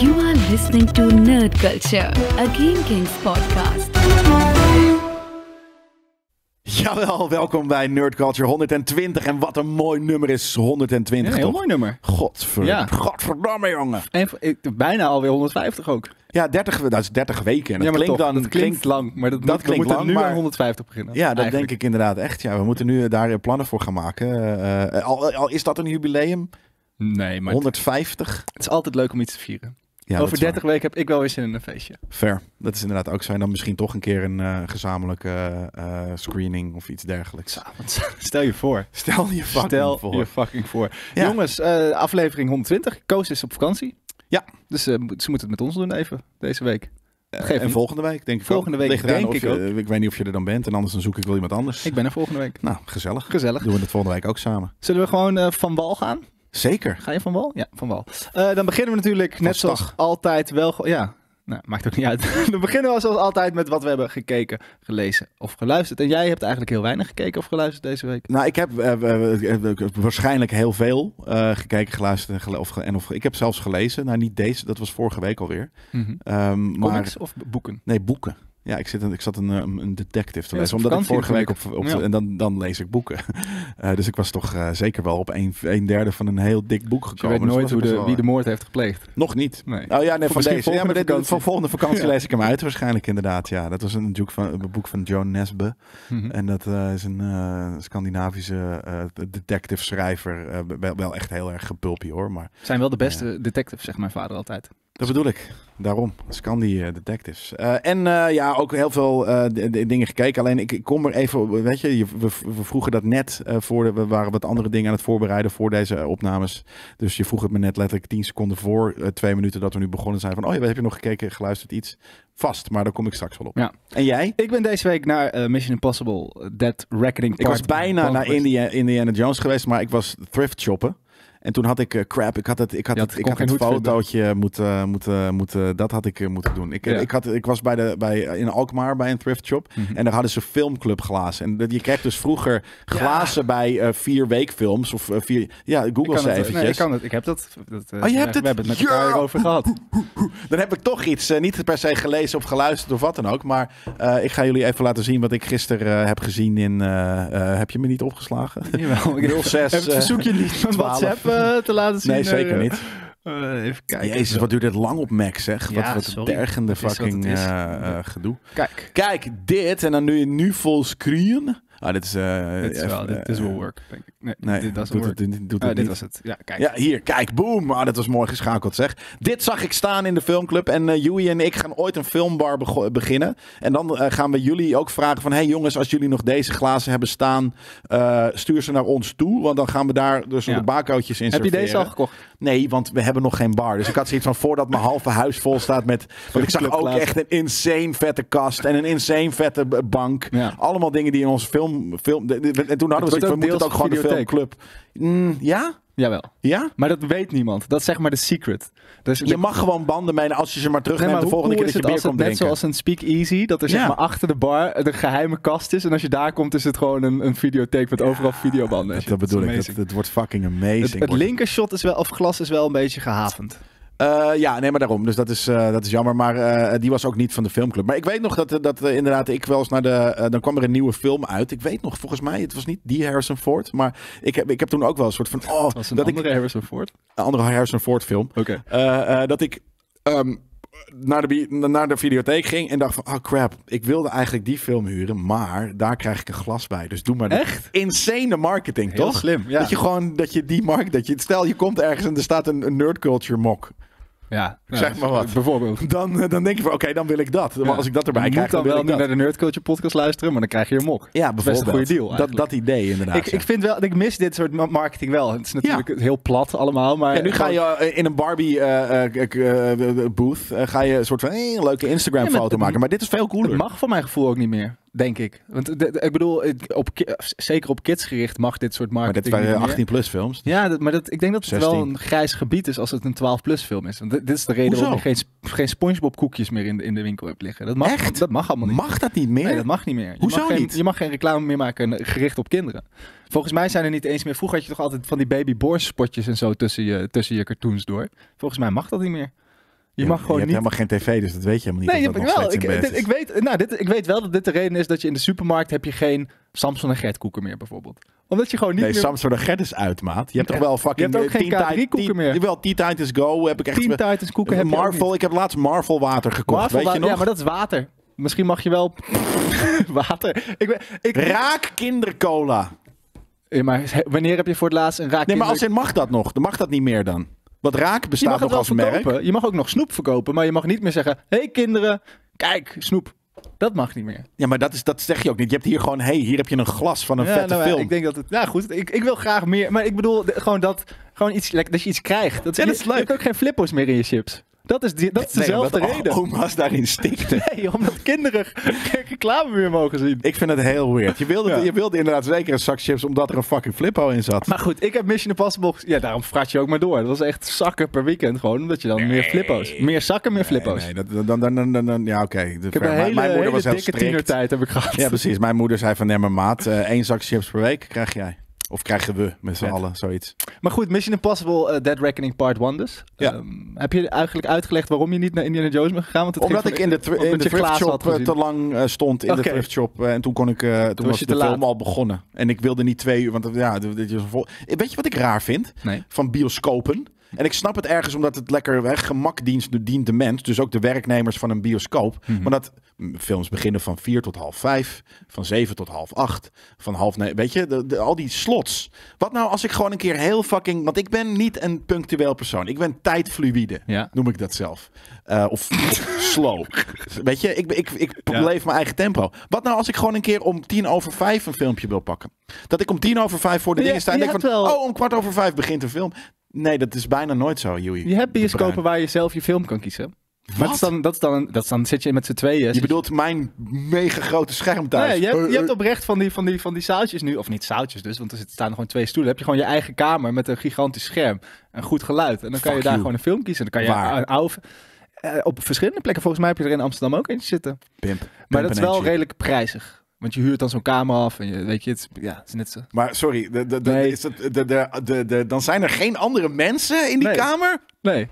You are listening to Nerd Culture, a Game Kings podcast. Jawel, welkom bij Nerd Culture 120. En wat een mooi nummer is 120, Ja, een heel toch? mooi nummer. Godver, Ja. Godverdamme, jongen. En ik- bijna alweer 150 ook. Ja, 30, dat is 30 weken. En ja, dat maar klinkt toch, dan... dat klinkt lang. Maar dat, dat moet- klinkt we moeten lang, nu maar- aan 150 beginnen. Ja, dat Eigenlijk. denk ik inderdaad echt. Ja, we moeten nu daar eh, plannen voor gaan maken. Eh, eh, al, al is dat een jubileum, Nee, maar 150. het is altijd leuk om iets te vieren. Ja, Over is waar. 30 weken heb ik wel weer zin in een feestje. Fair. Dat is inderdaad ook zo. En dan misschien toch een keer een eh, gezamenlijke eh, screening of iets dergelijks. Stel je voor. Stel je fucking Stel voor. je fucking voor. Ja. Jongens, eh, aflevering 120. Koos is op vakantie. Ja. Dus moet- ze moeten het met ons doen even, deze week. Geef en volgende week, denk ik Volgende week eraan denk ik je- ook. Ik weet niet of je er dan bent. En anders dan zoek ik wel iemand anders. Ik ben er volgende week. Nou, gezellig. Gezellig. Doen we het volgende week ook samen. Zullen we gewoon van wal gaan? Zeker. Ga je van wal? Ja, van wal. Eh, dan beginnen we natuurlijk net stag. zoals altijd wel... Ja, nou, maakt ook niet uit. dan beginnen we zoals altijd met wat we hebben gekeken, gelezen of geluisterd. En jij hebt eigenlijk heel weinig gekeken of geluisterd deze week. Nou, ik heb eh, eh, waarschijnlijk heel veel gekeken, geluisterd en, gele- of, en of ik heb zelfs gelezen. Nou, niet deze, dat was vorige week alweer. Maar Comics of boeken? nee, boeken. Ja, ik, zit een, ik zat een, eh, een detective te lezen, omdat ik vorige week op, op en dan, dan lees ik boeken. Eh, dus ik was toch eh, zeker wel op een, een derde van een heel dik boek Je gekomen. weet Dus nooit hoe de, wie de moord heeft gepleegd. Nog niet. Nee. Oh ja, nee, van deze. Ja, maar dit, van volgende vakantie lees ik hem uit waarschijnlijk inderdaad. Ja, dat was een, boek van, een boek van Joan Nesbe. Mhm. En dat is een Scandinavische detective schrijver. Wel, wel echt heel erg gepulpy hoor, maar Zijn wel de beste detectives, zegt mijn vader altijd. Dat bedoel ik. Daarom, Scandi eh, detectives. Eh, en eh, ja, ook heel veel dingen gekeken. Alleen ik, ik kom er even, weet je, we, we vroegen dat net voor, de, we waren wat andere dingen aan het voorbereiden voor deze opnames. Dus je vroeg het me net letterlijk 10 seconden voor twee minuten dat we nu begonnen zijn van, oh ja, heb je nog gekeken, geluisterd iets? Vast, maar daar kom ik straks wel op. Ja. En jij? Ik ben deze week naar Mission Impossible Dead Reckoning Ik was Part bijna naar. Indiana, Indiana Jones geweest, maar ik was thrift shoppen. En toen had ik eh, crap. Ik had het, ik had het, ik had het vinden. fotootje moeten, moeten, moeten. Dat had ik eh, moeten doen. Ik, eh, Ja. ik, had, ik was bij de, bij, in Alkmaar bij een thrift shop. Mhm. En daar hadden ze filmclubglazen. En dat- je kreeg dus vroeger glazen bij eh, vier weekfilms. Of vier. Ja, Google ze het, eventjes. nee, ik kan het. Ik heb dat. dat eh, Oh, je we- hebt het? We hebben het met Ja! elkaar over gehad. Dan heb ik toch iets, niet per se gelezen of geluisterd of wat dan ook. Maar eh, ik ga jullie even laten zien wat ik gisteren eh, heb gezien in. eh, eh, heb je me niet opgeslagen? Jawel, ik 06, heb het eh, verzoek je niet van 12. WhatsApp te laten zien. Nee, zeker eh, niet. eh, even kijken. Jezus, wat duurt dit lang op Mac, zeg. Ja, wat is wat fucking eh, gedoe. Kijk, Kijk, dit en dan nu, nu vol screen. Ah, dit is... eh, dit is wel, dit is eh, wel work, denk ik. Nee, Nee, dit doet work. het, dit doet Ah, het dit niet. was het. Ja, kijk. Ja, hier, kijk, boom. Ah, dat was mooi geschakeld, zeg. Dit zag ik staan in de filmclub. En uh, Joey en ik gaan ooit een filmbar beginnen. En dan uh, gaan we jullie ook vragen van... hey jongens, als jullie nog deze glazen hebben staan... Stuur ze naar ons toe. Want dan gaan we daar dus Ja. de barcootjes in Heb je deze al gekocht? Nee, want we hebben nog geen bar. Dus ik had zoiets van voordat mijn halve huis vol staat met... Want ik zag ook echt een insane vette kast en een insane vette bank. Ja. Allemaal dingen die in onze film... film de- de- en toen hadden we zoiets we moeten het ook gewoon de filmclub... Mm, ja? Jawel. Ja? Maar dat weet niemand. Dat is zeg maar de secret. Dus Je mag gewoon banden meenemen als je ze maar terugneemt Nee, maar de volgende cool keer is dat je het bier komt net drinken. zoals een speakeasy, dat er zeg Ja. maar achter de bar een geheime kast is. En als je daar komt, is het gewoon een, een videotheek met overal videobanden. en Dat, bedoel ik. Het wordt fucking amazing. Het, linker shot is wel, of glas is wel een beetje gehavend. Eh, ja, nee, maar daarom. Dus dat is, eh, dat is jammer. Maar eh, die was ook niet van de filmclub. Maar ik weet nog dat, dat inderdaad ik wel eens naar de... dan kwam er een nieuwe film uit. Ik weet nog, volgens mij, het was niet die Harrison Ford. Maar ik heb, ik heb toen ook wel een soort van... Oh, Dat was een dat andere Harrison Ford. ik... Een andere Harrison Ford film. Oké. Dat ik... ehm, naar de, naar de videotheek ging en dacht van, oh crap, ik wilde eigenlijk die film huren, maar daar krijg ik een glas bij. Dus doe maar. Echt? Insane marketing, Heel toch? slim, ja. Dat je gewoon, dat je die markt, dat je, stel je komt ergens en er staat een, een nerd culture mok. Ja, Zeg maar wat. Bijvoorbeeld. Dan, eh, dan denk je van, oké, dan wil ik dat. Maar als ik dat erbij je krijg, dan dan wil ik dat. naar de Nerd Culture podcast luisteren, maar dan krijg je een mok. Ja, best een bijvoorbeeld. goede deal Dat, dat idee inderdaad. Ik, ja. ik vind wel, ik mis dit soort ma- marketing wel. Het is natuurlijk heel plat allemaal, maar... Ja, nu ga je eh, in een Barbie eh, booth ga je een soort van hey, een leuke Instagram foto maken. Maar dit is veel cooler. Het mag voor mijn gevoel ook niet meer, denk ik. Want de- de- ik bedoel, op, zeker op kids gericht mag dit soort maar dit marketing waren niet meer. 18 plus films. Ja, dat, maar dat, ik denk dat het 16. wel een grijs gebied is als het een 12-plus film is. Want dit is de reden Hoezo? waarom je geen, geen SpongeBob koekjes meer in de, in de winkel hebt liggen. Dat mag, Echt? Dat mag allemaal niet. Mag dat niet meer? Nee, dat mag niet meer. Je Hoezo mag geen, niet? Je mag geen reclame meer maken eh, gericht op kinderen. Volgens mij zijn er niet eens meer... Vroeger had je toch altijd van die baby spotjes en zo tussen je, tussen je cartoons door. Volgens mij mag dat niet meer. Je mag gewoon je niet... hebt helemaal geen tv, dus dat weet je helemaal niet. Nee, je, dat nog wel, ik, dit- ik, weet, nou, dit, ik weet wel dat dit de reden is dat je in de supermarkt heb je geen Samson en Gert koeken meer bijvoorbeeld. Omdat je gewoon niet Nee, meer... Samsung de Gert is uit, maat. Je hebt toch wel fucking... hebt ook eh, geen Teen K3 Tit- koeken meer. Jawel, Teen Titans Go heb ik echt... Teen Titans koeken heb je Marvel, niet. ik heb laatst Marvel water gekocht, Marvel weet je nog? Ja, maar dat is water. Misschien mag je wel water. Ik, ben- ik, Raak kindercola. Ja, maar wanneer heb je voor het laatst een raak Nee, maar als in mag dat nog? Dan mag dat niet meer dan. Want Raak bestaat nog als merk. Je mag ook nog snoep verkopen, maar je mag niet meer zeggen... Hé hey, kinderen, kijk, snoep. Dat mag niet meer. Ja, maar dat, is, dat zeg je ook niet. Je hebt hier gewoon, hey, hier heb je een glas van een Ja, vette nou, ja, film. Ik denk dat het... Nou goed, ik, ik wil graag meer. Maar ik bedoel gewoon dat, gewoon iets, dat je iets krijgt. Ja, dat is leuk. Je hebt ook geen flippers meer in je chips. Dat is, die, dat is dezelfde omdat reden. oma's daarin stikten. Nee, omdat kinderen geen reclame meer mogen zien. Ik vind het heel weird. Je wilde, Ja. je wilde inderdaad zeker een zak chips omdat er een fucking flippo in zat. Maar goed, ik heb Mission Impossible... Ja, daarom frat je ook maar door. Dat was echt zakken per weekend gewoon. Omdat je dan meer flippo's... Meer zakken, meer flippo's. Nee, dan, dan, dan, dan, ja, oké. De- Ik heb een mijn- hele, mijn moeder hele was heel dikke tienertijd heb ik gehad. Ja, precies. Mijn moeder zei van, nee maar maat, eh, één zak chips per week krijg jij. Of krijgen we met z'n allen, zoiets. Maar goed, Mission Impossible eh, Dead Reckoning Part 1 dus. Ja. Ehm, heb je eigenlijk uitgelegd waarom je niet naar Indiana Jones bent gegaan? Want het Omdat ik in de, in de thrift shop eh, te lang eh, stond in de thrift shop. en toen kon ik, eh, toen, was je de film al begonnen. En ik wilde niet twee uur, want ja, dit is een vol... Weet je wat ik raar vind? Nee. Van bioscopen. En ik snap het ergens omdat het lekker hè, gemak dient, de mens. Dus ook de werknemers van een bioscoop. Mhm. Maar dat mm, films beginnen van vier tot half vijf. Van zeven tot half acht. Van half negen. Weet je, de, de- al die slots. Wat nou als ik gewoon een keer heel fucking... Want ik ben niet een punctueel persoon. Ik ben tijdfluïde. Ja. Noem ik dat zelf. Eh, of, of slow. Weet je, ik, ik, ik Ja. leef mijn eigen tempo. Wat nou als ik gewoon een keer om tien over vijf een filmpje wil pakken? Dat ik om tien over vijf voor de dingen sta en denk van... wel- Oh, om kwart over vijf begint een film. Nee, dat is bijna nooit zo, Joey. Je hebt bioscopen waar je zelf je film kan kiezen. Maar Wat? dat is dan, dat is dan, dat is dan zit je met z'n tweeën. Je bedoelt mijn mega grote scherm thuis. Nee, je hebt, je Eh, hebt eh, oprecht van die, van, die, van die zaaltjes nu, of niet zaaltjes dus, want er zitten- staan gewoon twee stoelen. heb je gewoon je eigen kamer met een gigantisch scherm en goed geluid. En dan kan je daar you. gewoon een film kiezen. Dan kan je Waar? een oude, eh, op verschillende plekken. Volgens mij heb je er in Amsterdam ook eentje zitten. Pimp. Maar Pimp dat is wel redelijk prijzig. Want je huurt dan zo'n kamer af en je, weet je, het, is- ja, het is net zo. Maar sorry, de, de, de, Nee. is het, de, de, de, de, dan zijn er geen andere mensen in die Nee. kamer? Nee.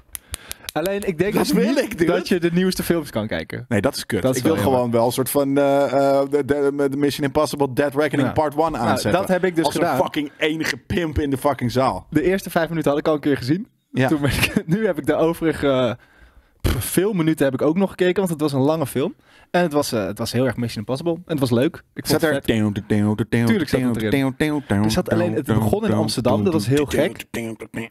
Alleen ik denk Dat wil ik, dat je de nieuwste films kan kijken. Nee, dat is kut. Dat is ik wil gewoon wel een soort van eh, eh, de, de, de Mission Impossible Dead Reckoning Ja. Part 1 Nou, aanzetten. dat heb ik dus Als gedaan. een fucking enige pimp in de fucking zaal. De eerste vijf minuten had ik al een keer gezien. Ja. Toen ik, nu heb ik de overige veel minuten heb ik ook nog gekeken, want het was een lange film. En het was, eh, het was heel erg Mission Impossible. En het was leuk. Ik het er... Tuurlijk zat het erin. Er zat alleen- het begon in Amsterdam, dat was heel gek.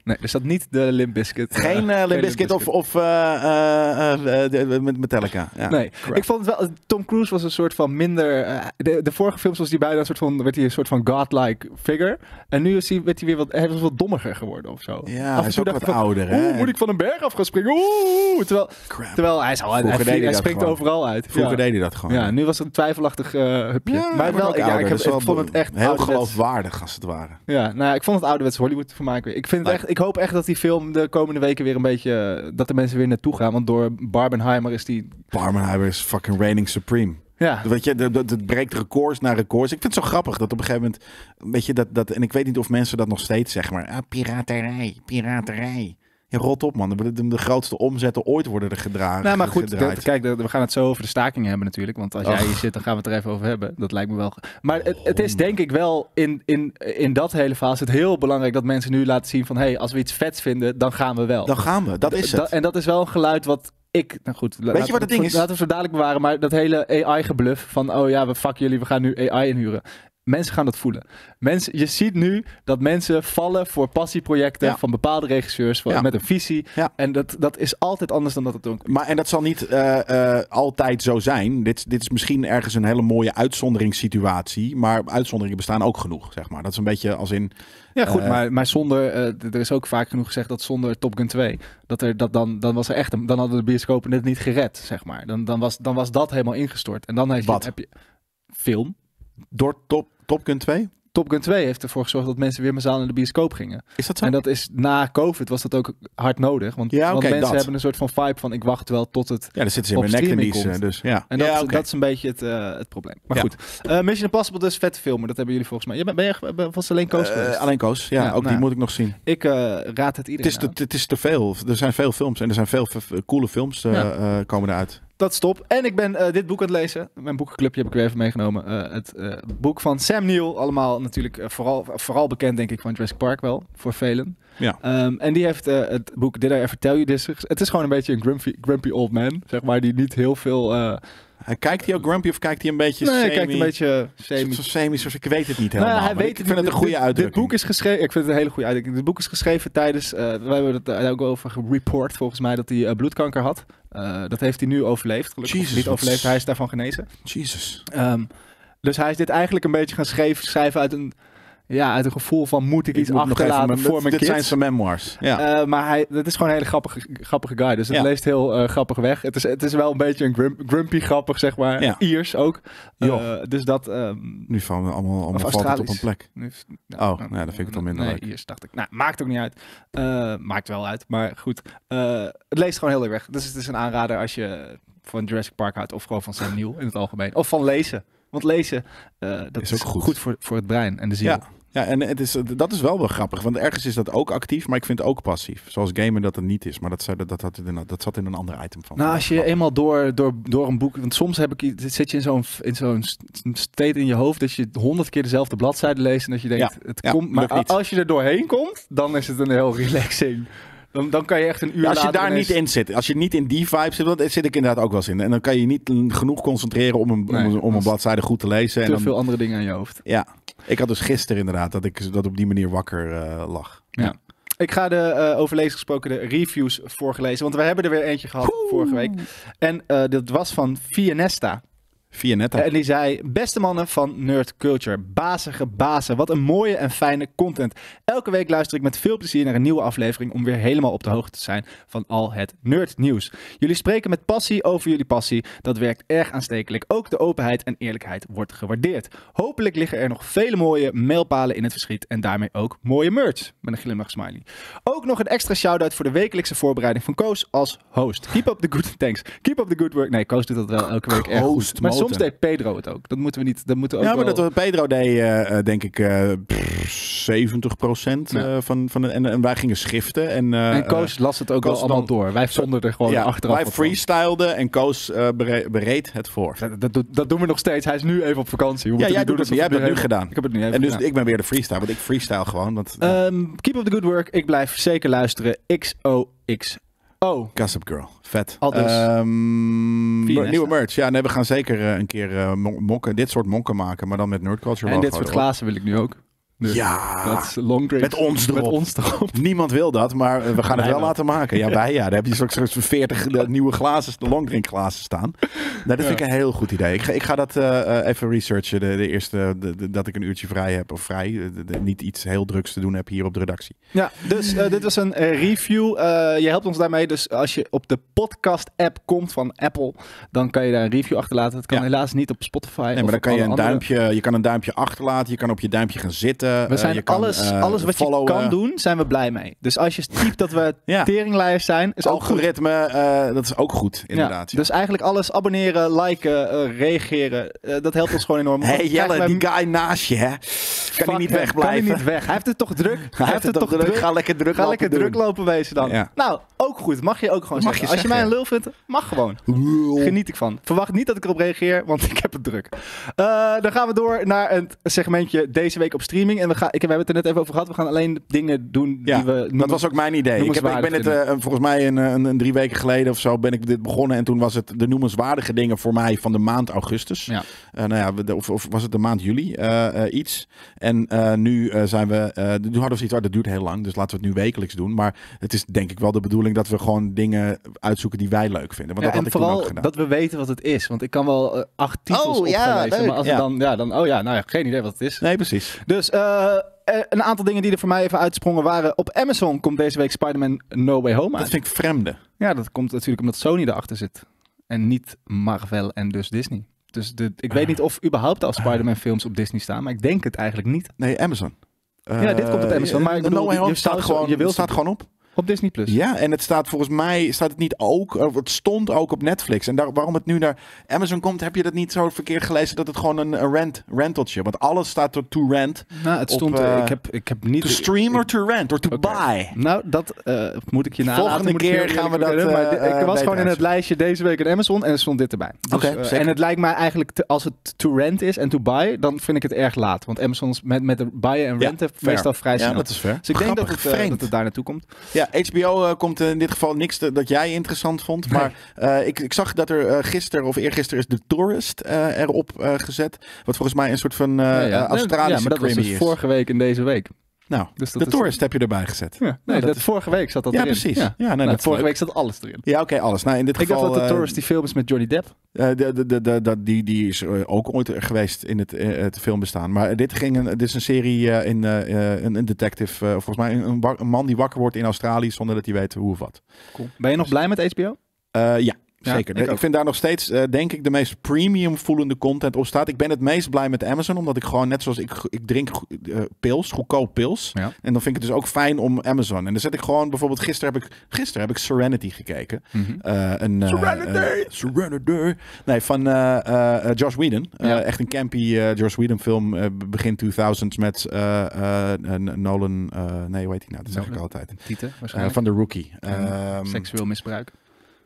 Nee, er zat niet de Limp Bizkit. eh, Geen uh, Limp Bizkit of, of met Metallica. Ja. Nee, ik vond het wel. Tom Cruise was een soort van minder. de, de vorige films was hij bijna een soort van. werd hij een soort van godlike figure. En nu is hij, werd hij weer wat. Hij was wat dommiger geworden of zo. Ja, Af hij is ook wat van, ouder, hè? Oeh, moet ik van een berg af gaan springen? Oeh, terwijl, terwijl hij, is al, hij, hij, springt overal uit. Vroeger ja. deed hij dat gewoon. Ja, nu was het een twijfelachtig eh hupje. Ja, maar wel, ja, ik, heb, ik vond het echt heel ouderwets. geloofwaardig als het ware. Ja, nou, ja, ik vond het ouderwets Hollywood voor mij. Ik, vind het echt, ik hoop echt dat die film de komende weken weer een beetje... eh, dat de mensen weer naartoe gaan. Want door Barbenheimer is die... Barbenheimer is fucking reigning supreme. Ja, Weet je, het breekt records na records. Ik vind het zo grappig dat op een gegeven moment, weet je, dat, dat, en ik weet niet of mensen dat nog steeds zeggen, maar ah, piraterij, piraterij. Ja, rot op man, de, grootste omzetten ooit worden er gedragen. Nou, maar goed, dat- kijk, we gaan het zo over de stakingen hebben natuurlijk. Want als jij Och. hier zit, dan gaan we het er even over hebben. Dat lijkt me wel. Maar het, het is denk ik wel in, in, in dat hele fase het heel belangrijk dat mensen nu laten zien van... hé, hey, als we iets vets vinden, dan gaan we wel. Dan gaan we, dat is het. en dat is wel een geluid wat ik... Nou goed, la- laten wat we het ding is? Laten we het zo dadelijk bewaren. Maar dat hele AI-gebluff van... oh ja, we fuck jullie, we gaan nu AI inhuren. Mensen gaan dat voelen. Mensen, je ziet nu dat mensen vallen voor passieprojecten Ja. van bepaalde regisseurs van- Ja. met een visie. Ja. En dat, dat is altijd anders dan dat het ook Maar en dat zal niet eh, eh, altijd zo zijn. Dit, dit is misschien ergens een hele mooie uitzonderingssituatie. Maar uitzonderingen bestaan ook genoeg, zeg maar. Dat is een beetje als in... Ja, goed, Eh, maar, maar zonder, er is ook vaak genoeg gezegd dat zonder Top Gun 2, dat er, dat dan, dan was er echt, een, dan hadden de bioscopen het niet gered, zeg maar. Dan, dan, was, dan was dat helemaal ingestort. En dan heb je, Wat? heb je film. Door Top, Top Gun 2? Top Gun 2 heeft ervoor gezorgd dat mensen weer massaal naar de bioscoop gingen. Is dat zo? En dat is na COVID was dat ook hard nodig. Want, Ja, want mensen dat. hebben een soort van vibe van ik wacht wel tot het... ja, daar zitten ze in mijn nek in die komt. Dus ja. En dat, ja, dat is een beetje het, eh, het probleem. Maar Ja. goed, Eh, Mission Impossible dus vette filmen. Dat hebben jullie volgens mij. Bent, ben je was alleen Koos alleen Koos, ja, ook die nou. moet ik nog zien. Ik raad het Het iedereen is, te, aan. het is te veel. Er zijn veel films en er zijn veel coole films komen eruit. Dat is top. En ik ben eh, dit boek aan het lezen. Mijn boekenclubje heb ik weer even meegenomen. Eh, het eh, boek van Sam Neill. Allemaal natuurlijk vooral, vooral bekend denk ik van Jurassic Park wel. Voor velen. Ja. Ehm, en die heeft het boek Did I Ever Tell You This? Het is gewoon een beetje een grumpy, grumpy old man. Zeg maar, die niet heel veel... Hij kijkt hij ook grumpy of kijkt hij een beetje nee, hij semi? kijkt een beetje semi... Zo semi, zoals ik weet het niet Nou helemaal. hij weet ik vind het een goede dit- uitdrukking. Dit boek is geschreven. Ik vind het een hele goede uitdrukking. Dit boek is geschreven tijdens. eh we hebben het daar ook over gereport volgens mij dat hij eh, bloedkanker had. Eh, dat heeft hij nu overleefd. Gelukkig Jezus, niet overleefd. Hij is daarvan genezen. Jesus. Ehm, dus hij is dit eigenlijk een beetje gaan schrijven uit een, ja, uit een gevoel van moet ik iets moet nog achterlaten even- voor dit- mijn Dit kids. zijn zijn memoirs. Ja. Eh, maar hij, het is gewoon een hele grappige, grappige guy. Dus het Ja. leest heel eh, grappig weg. Het is, het is wel een beetje een grum- grumpy grappig, zeg maar. Ja. Iers ook. Eh, dus dat... nu vallen we allemaal, allemaal valt op een plek. nu- Oh, nou, dat vind ik het wel minder nee, leuk. Iers dacht ik. Nou, maakt ook niet uit. Maakt wel uit, maar goed. Het leest gewoon heel erg weg. Dus het is een aanrader als je van Jurassic Park houdt of gewoon van Sam Neill in het algemeen. Of van lezen. Want lezen, eh, dat Is ook goed. goed, voor, voor het brein en de ziel. Ja. Ja, en het is, dat is wel wel grappig. Want ergens is dat ook actief, maar ik vind het ook passief. Zoals gamen dat het niet is. Maar dat, dat, dat, zat in een ander item van. Nou, als je eenmaal door, door, door een boek... Want soms heb ik, zit je in zo'n in zo'n st- state in je hoofd... dat je honderd keer dezelfde bladzijde leest... en dat je denkt, Ja, het ja, komt... Maar als je er doorheen komt, dan is het een heel relaxing. Dan, dan kan je echt een uur Ja, als je later daar ineens- niet in zit, als je niet in die vibe zit, daar zit ik inderdaad ook wel eens in. En dan kan je niet genoeg concentreren om een, Nee, om, een- om dat een is bladzijde goed te lezen. En te dan, veel andere dingen aan je hoofd. Ja, ik had dus gisteren inderdaad dat ik dat op die manier wakker eh, lag. Ja. Ik ga de eh over lezen gesproken de reviews voorgelezen. Want we hebben er weer eentje gehad vorige week. En eh dat was van Fianesta. Via netta. En die zei, beste mannen van Nerd Culture, bazige bazen, wat een mooie en fijne content. Elke week luister ik met veel plezier naar een nieuwe aflevering om weer helemaal op de hoogte te zijn van al het nerd nieuws. Jullie spreken met passie over jullie passie, dat werkt erg aanstekelijk. Ook de openheid en eerlijkheid wordt gewaardeerd. Hopelijk liggen er nog vele mooie mijlpalen in het verschiet en daarmee ook mooie merch. Met een glimlach smiley. Ook nog een extra shout-out voor de wekelijkse voorbereiding van Koos als host. Keep up the good, thanks. Keep up the good work. Nee, Koos doet dat wel elke week. Host soms deed Pedro het ook. Dat moeten we niet. Dat moeten we ook Ja, maar wel- dat Pedro deed, eh, eh, denk ik, eh, pff, 70 procent Ja. van, van de, en, en wij gingen schiften. En, eh, en Koos las het ook Koos wel allemaal dan- door. Wij vonden er gewoon ja, achteraf. wij freestylden en Koos eh, bere- bereed het voor. Dat, dat, doen we nog steeds. Hij is nu even op vakantie. We Ja, jij doet het, jij hebt het nu gedaan. Ik heb het nu even En dus gedaan. ik ben weer de freestyle, want ik freestyle gewoon. Want, uh, Ehm, keep up the good work. Ik blijf zeker luisteren. XOXO. Gossip Girl, vet. Al dus. Ehm, nieuwe merch. Ja, nee, we gaan zeker eh, een keer eh, mo- mokken, dit soort mokken maken, maar dan met Nerd Culture En dit soort glazen wil ik nu ook. Dus Ja, Dat is long drink. met ons erop. Met ons erop. Niemand wil dat, maar eh, we gaan het wel laten maken. Ja, wij ja. Daar heb je straks zo'n 40 de nieuwe glazen, de longdrinkglazen staan. Nou, dat vind ik een heel goed idee. Ik ga, ik ga dat eh, eh, even researchen. De, de eerste, de- de- dat ik een uurtje vrij heb, of vrij, eh, niet iets heel drugs te doen heb hier op de redactie. Ja, dus eh, dit was een eh, review. Eh, je helpt ons daarmee. Dus als je op de podcast-app komt van Apple, dan kan je daar een review achterlaten. Het kan Ja. helaas niet op Spotify. Nee, maar dan kan je een andere- duimpje, je kan een duimpje achterlaten, je kan op je duimpje gaan zitten. We eh, zijn je kan, alles, eh, alles wat je kan doen, zijn we blij mee. Dus als je typt dat we Ja. teringleiers zijn, is ook goed. Algoritme, eh, dat is ook goed, inderdaad. Ja, Dus eigenlijk alles abonneren, liken, eh, reageren. eh, dat helpt ons gewoon enorm. Hé hey, Jelle, die guy naast je, hè? Kan hij niet wegblijven? Kan hij niet weg. Hij heeft het toch druk? Hij, heeft het toch druk? Ga lekker druk Ga lopen lekker druk lopen wezen dan. Ja. Nou, ook goed. Mag je ook gewoon Mag zeggen. je Als je mij een lul vindt, mag gewoon. Lul. Geniet ik van. Verwacht niet dat ik erop reageer, want ik heb het druk. Eh, dan gaan we door naar een segmentje deze week op streaming. En we, gaan, ik, we hebben het er net even over gehad. We gaan alleen dingen doen Ja, die we... dat noemen- was ook mijn idee. Ik, heb, ik ben het eh, volgens mij een, een, een drie weken geleden of zo ben ik dit begonnen. En toen was het de noemenswaardige dingen voor mij van de maand augustus. Ja. Eh, nou ja, of, of was het de maand juli eh, eh, iets. En eh, nu eh, zijn we, eh nu hadden we zoiets, oh, dat duurt heel lang. Dus laten we het nu wekelijks doen. Maar het is denk ik wel de bedoeling dat we gewoon dingen uitzoeken die wij leuk vinden. Want Ja, dat had en ik toen ook vooral gedaan. dat we weten wat het is. Want ik kan wel eh, acht titels Oh, ja, leuk. Maar als Ja. dan, ja, dan... Oh ja, nou ja, geen idee wat het is. Nee, precies. Dus eh, eh, een aantal dingen die er voor mij even uitsprongen waren. Op Amazon komt deze week Spider-Man No Way Home Dat uit. vind ik vreemde. Ja, dat komt natuurlijk omdat Sony erachter zit. En niet Marvel en dus Disney. Dus de, ik weet niet of überhaupt al Spider-Man films op Disney staan, maar ik denk het eigenlijk niet. Nee, Amazon. Ja, dit komt op Eh, Amazon, maar ik bedoel, No Way Home je staat, gewoon, je wilt staat gewoon op. Op Disney Plus. Ja, en het staat volgens mij staat het niet ook, of het stond ook op Netflix. En daar, waarom het nu naar Amazon komt, heb je dat niet zo verkeerd gelezen dat het gewoon een, een rent, renteltje. Want alles staat er to rent, Nou, het Op, stond. eh, ik, heb, ik heb niet. to stream or to rent or to buy. Nou, dat eh, moet ik je nalaten. Volgende keer gaan we dat, maar eh, eh, ik was gewoon in het lijstje deze week in Amazon en er stond dit erbij. Dus, Oké, eh, zeker. en het lijkt mij eigenlijk, te- als het to rent is en to buy, dan vind ik het erg laat. Want Amazon is met, met de buy en Ja, renten fair. meestal vrij Ja, snel. dat is fair. Dus ik denk dat Grappig, het, eh, dat het daar naartoe komt. Ja, HBO eh, komt in dit geval niks te- dat jij interessant vond. Maar eh, ik, ik zag dat er eh, gisteren of eergisteren is The Tourist erop gezet. Wat volgens mij een soort van eh, Ja, ja. Australische ja, maar dat was dus is. vorige week en deze week. Nou, Dus is- Tourist heb je erbij gezet. Ja, nee, dat dat is- vorige week zat dat Ja, erin. precies. Ja. Ja, nee, Nou, vorige week zat alles erin. Ja, oké, alles. Nou, in dit Ik geval... dacht dat de eh, Tourist die film is met Johnny Depp. Eh, de, de, de, de, de- die, die is eh, ook ooit geweest in het, het filmbestaan. Maar dit, ging een, dit is een serie in een, een detective. volgens mij een, man die wakker wordt in Australië zonder dat hij weet hoe of wat. Cool. Ben je nog blij met HBO? Eh, Ja, zeker. ik Ik, vind daar nog steeds, eh, denk ik, de meest premium voelende content op staat. Ik ben het meest blij met Amazon, omdat ik gewoon net zoals ik, ik drink eh, pils, goedkoop pils. Ja. En dan vind ik het dus ook fijn om Amazon. En dan zet ik gewoon, bijvoorbeeld gisteren heb ik, gisteren heb ik Serenity gekeken. Eh, een, eh, Serenity! Serenity! Nee, van eh, eh, eh, Josh Whedon. Eh, Ja. echt een campy eh, Josh Whedon film, eh, begin 2000s met eh, eh, eh, Nolan, eh, nee, hoe heet hij nou? Dat zeg ik altijd. Tieten, waarschijnlijk. van The Rookie. Ehm, Seksueel misbruik.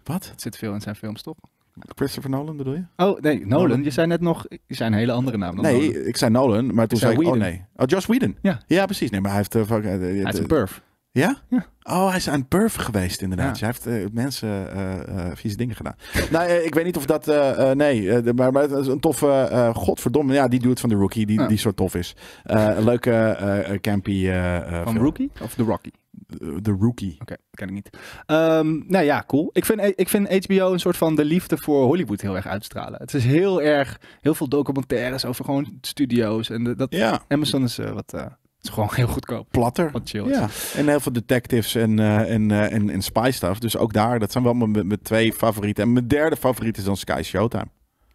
Wat? Het zit veel in zijn films, toch? Christopher Nolan bedoel je? Oh, nee, Nolan. Nolan. Je zei net nog... Je zei een hele andere naam dan Nee, Nolan. ik zei Nolan, maar toen zei ik, oh nee. Oh, Josh Whedon. Ja. Ja, precies. Nee, maar hij heeft... eh, fuck, eh, Hij is een perf. Ja? Ja. Oh, hij is aan Perf geweest inderdaad. Ja. Hij heeft eh, mensen vieze dingen gedaan. nou, ik weet niet of dat... nee, maar, maar het is een toffe... godverdomme, ja, die dude van de Rookie, die, Ja. die zo tof is. Een leuke campy Van film. Rookie of The Rocky? De Rookie. Oké, ken ik niet. Ehm, nou ja, cool. Ik vind, ik vind HBO een soort van de liefde voor Hollywood heel erg uitstralen. Het is heel erg, heel veel documentaires over gewoon studio's. En de- dat Ja, Amazon is eh, wat, eh, is gewoon heel goedkoop. platter. Wat chill. Ja, en heel veel detectives en, eh, en, eh, en, en spy stuff. Dus ook daar, dat zijn wel mijn, mijn twee favorieten. En mijn derde favoriet is dan Sky Showtime.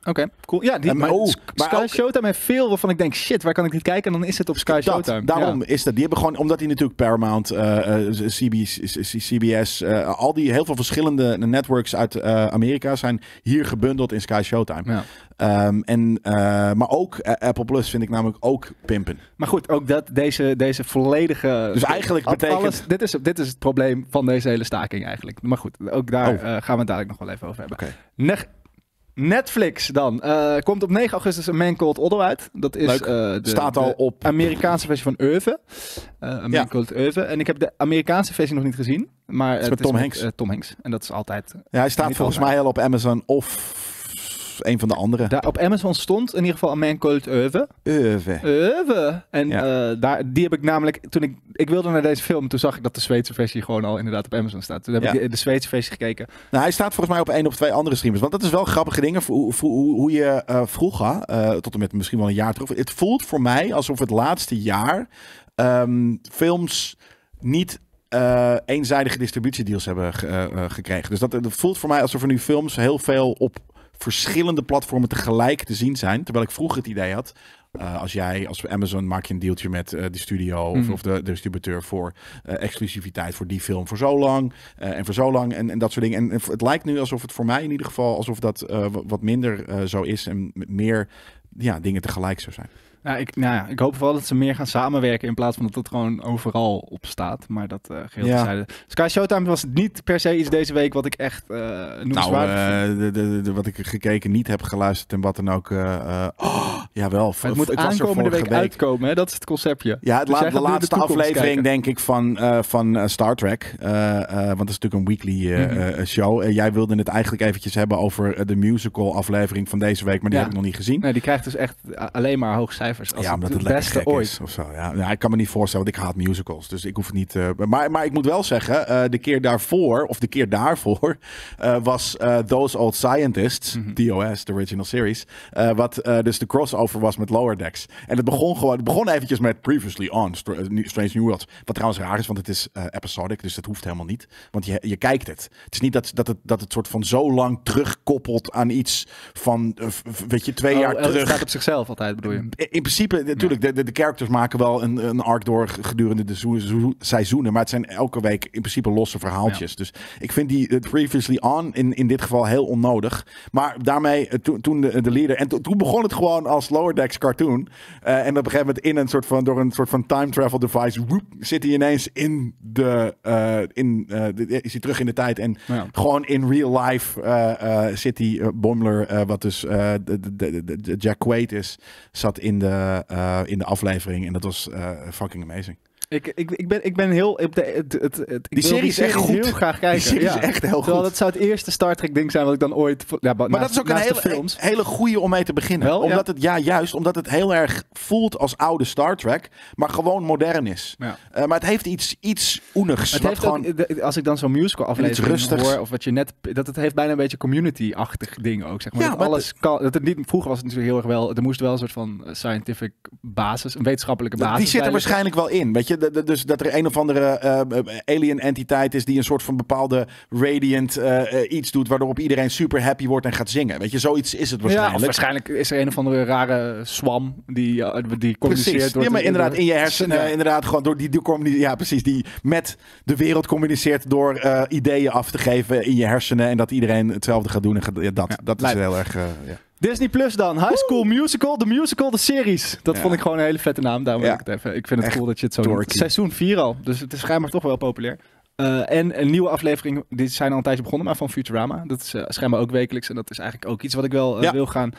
Oké, cool. Ja, die, En- maar oh, maar Sky ook- Showtime heeft veel waarvan ik denk, shit, waar kan ik dit kijken? En dan is het op Sky Dat, Showtime. daarom Ja. is dat. Die hebben gewoon, omdat die natuurlijk Paramount, eh, eh, CBS, CBS eh, al die heel veel verschillende networks uit Amerika zijn hier gebundeld in Sky Showtime. Ja. Ehm, en, maar ook Apple Plus vind ik namelijk ook pimpen. Maar goed, ook dat, deze, deze volledige... Dus eigenlijk betekent- Alles, dit, is, dit is het probleem van deze hele staking eigenlijk. Maar goed, ook daar Oh. gaan we het dadelijk nog wel even over hebben. Oké. Ne- Netflix dan. Eh, komt op 9 augustus een Man Called Otto uit. Dat is eh, de, Staat al de op. Amerikaanse versie van Euve. Eh Man Ja. Called Euve. En ik heb de Amerikaanse versie nog niet gezien. Maar het met Tom Hanks. Tom Hanks. En dat is altijd... Ja, hij staat volgens altijd. mij al op Amazon of een van de andere. Daar op Amazon stond in ieder geval een Man Called. Euve. En Ja. eh, daar, die heb ik namelijk... Toen ik, ik wilde naar deze film, toen zag ik dat de Zweedse versie gewoon al inderdaad op Amazon staat. Toen heb Ja. ik de, de Zweedse versie gekeken. Nou, hij staat volgens mij op één of twee andere streamers. Want dat is wel grappige dingen. voor Hoe, hoe, hoe je eh, vroeger, eh, tot en met misschien wel een jaar terug. Het voelt voor mij alsof het laatste jaar ehm, films niet eh, eenzijdige distributiedeals hebben ge- gekregen. Dus dat, het voelt voor mij alsof er nu films heel veel op verschillende platformen tegelijk te zien zijn. Terwijl ik vroeger het idee had. eh, als jij als Amazon maak je een deeltje met eh, de studio of, Mhm. of de, de distributeur voor eh, exclusiviteit voor die film voor zo lang en voor zo lang en, en dat soort dingen. En, en het lijkt nu alsof het voor mij in ieder geval alsof dat wa- wat minder zo is en meer ja, dingen tegelijk zou zijn. Nou, ik, nou ja, ik hoop wel dat ze meer gaan samenwerken in plaats van dat het gewoon overal op staat. Maar dat uh, geheel Ja. terzijde. Sky Showtime was niet per se iets deze week wat ik echt uh, Nou, eh, de, de, de, wat ik gekeken niet heb geluisterd en wat dan ook. oh, jawel. Maar het moet aankomende vorige week, uitkomen, hè? dat is het conceptje. Ja, het Dus la- de laatste aflevering, kijken. denk ik, van, eh, van eh, Star Trek. Eh, want dat is natuurlijk een weekly Mhm. eh, show. Jij wilde het eigenlijk eventjes hebben over de musical aflevering van deze week, maar die Ja. heb ik nog niet gezien. Nee, die krijgt dus echt alleen maar hoge cijfers. Als ja, omdat het, het beste ooit. is of zo. Ja. Ja, ik kan me niet voorstellen, want ik haat musicals. Dus ik hoef het niet... maar, maar ik moet wel zeggen, de keer daarvoor, of de keer daarvoor, was Those Old Scientists, Mhm. TOS, de original series. wat dus de crossover over was met Lower Decks. En het begon gewoon, het begon eventjes met Previously on Str- eh, Strange New Worlds. Wat trouwens raar is, want het is eh, episodic, dus dat hoeft helemaal niet. Want je, je kijkt het. Het is niet dat, dat, het, dat het soort van zo lang terugkoppelt aan iets van, eh, weet je, twee Oh, jaar eh, Het terug. staat op zichzelf altijd, bedoel je? In principe, natuurlijk, de, de, de characters maken wel een, een arc door gedurende de seizoen- seizoen- seizoenen. Maar het zijn elke week in principe losse verhaaltjes. Dus ik vind die Previously On in, in dit geval heel onnodig. Maar daarmee, toen, toen de, de leader... En to- toen begon het gewoon als Lower Decks cartoon. Eh, en op een gegeven moment in een soort van, door een soort van time travel device... woep, zit hij ineens in de... eh, in, eh, de- is hij terug in de tijd. En Ja. gewoon in real life zit die Boimler, eh, wat dus de, de, de, Jack Quaid is, zat in de, in de aflevering. En dat was fucking amazing. Ik, ik, ik, ben, ik ben heel... op de, het, het, Die serie is echt goed. heel graag kijken. Die serie ja. is echt heel Terwijl goed. dat zou het eerste Star Trek ding zijn wat ik dan ooit... Ja, Maar dat is ook een hele, films. hele goede om mee te beginnen. Wel, omdat ja. het, ja, juist. Omdat het heel erg voelt als oude Star Trek. Maar gewoon modern is. Ja. Eh, maar het heeft iets, iets oenigs. Het heeft gewoon, ook, als ik dan zo'n musical aflevering hoor, of wat je net, dat het heeft bijna een beetje community-achtig ding ook, zeg maar. Ja, dat maar alles kan, dat het niet, vroeger was het natuurlijk heel erg wel, er moest wel een soort van eh, scientific basis, een wetenschappelijke basis. die zit er bij waarschijnlijk wel in. Weet je, dus dat er een of andere eh, alien entiteit is die een soort van bepaalde radiant eh, eh, iets doet, waardoor iedereen super happy wordt en gaat zingen. Weet je, zoiets is het liggen. Ja, waarschijnlijk. waarschijnlijk is er een of andere rare swam die, die communiceert Precies. door Ja, maar inderdaad, in je hersenen, Ja. inderdaad, gewoon door die, die ja, precies, die met de wereld communiceert door ideeën af te geven in je hersenen en dat iedereen hetzelfde gaat doen. En gaat, ja, dat, dat is heel erg. ja. Disney Plus dan, High School Musical, de musical, de series. Dat Ja. vond ik gewoon een hele vette naam, daarom Ja. wil ik het even. Ik vind het Echt cool dat je het zo doet. Seizoen 4 al, dus het is schijnbaar toch wel populair. Eh, en een nieuwe aflevering, die zijn al een tijdje begonnen, maar van Futurama. Dat is eh, schijnbaar ook wekelijks en dat is eigenlijk ook iets wat ik wel eh, Ja. wil gaan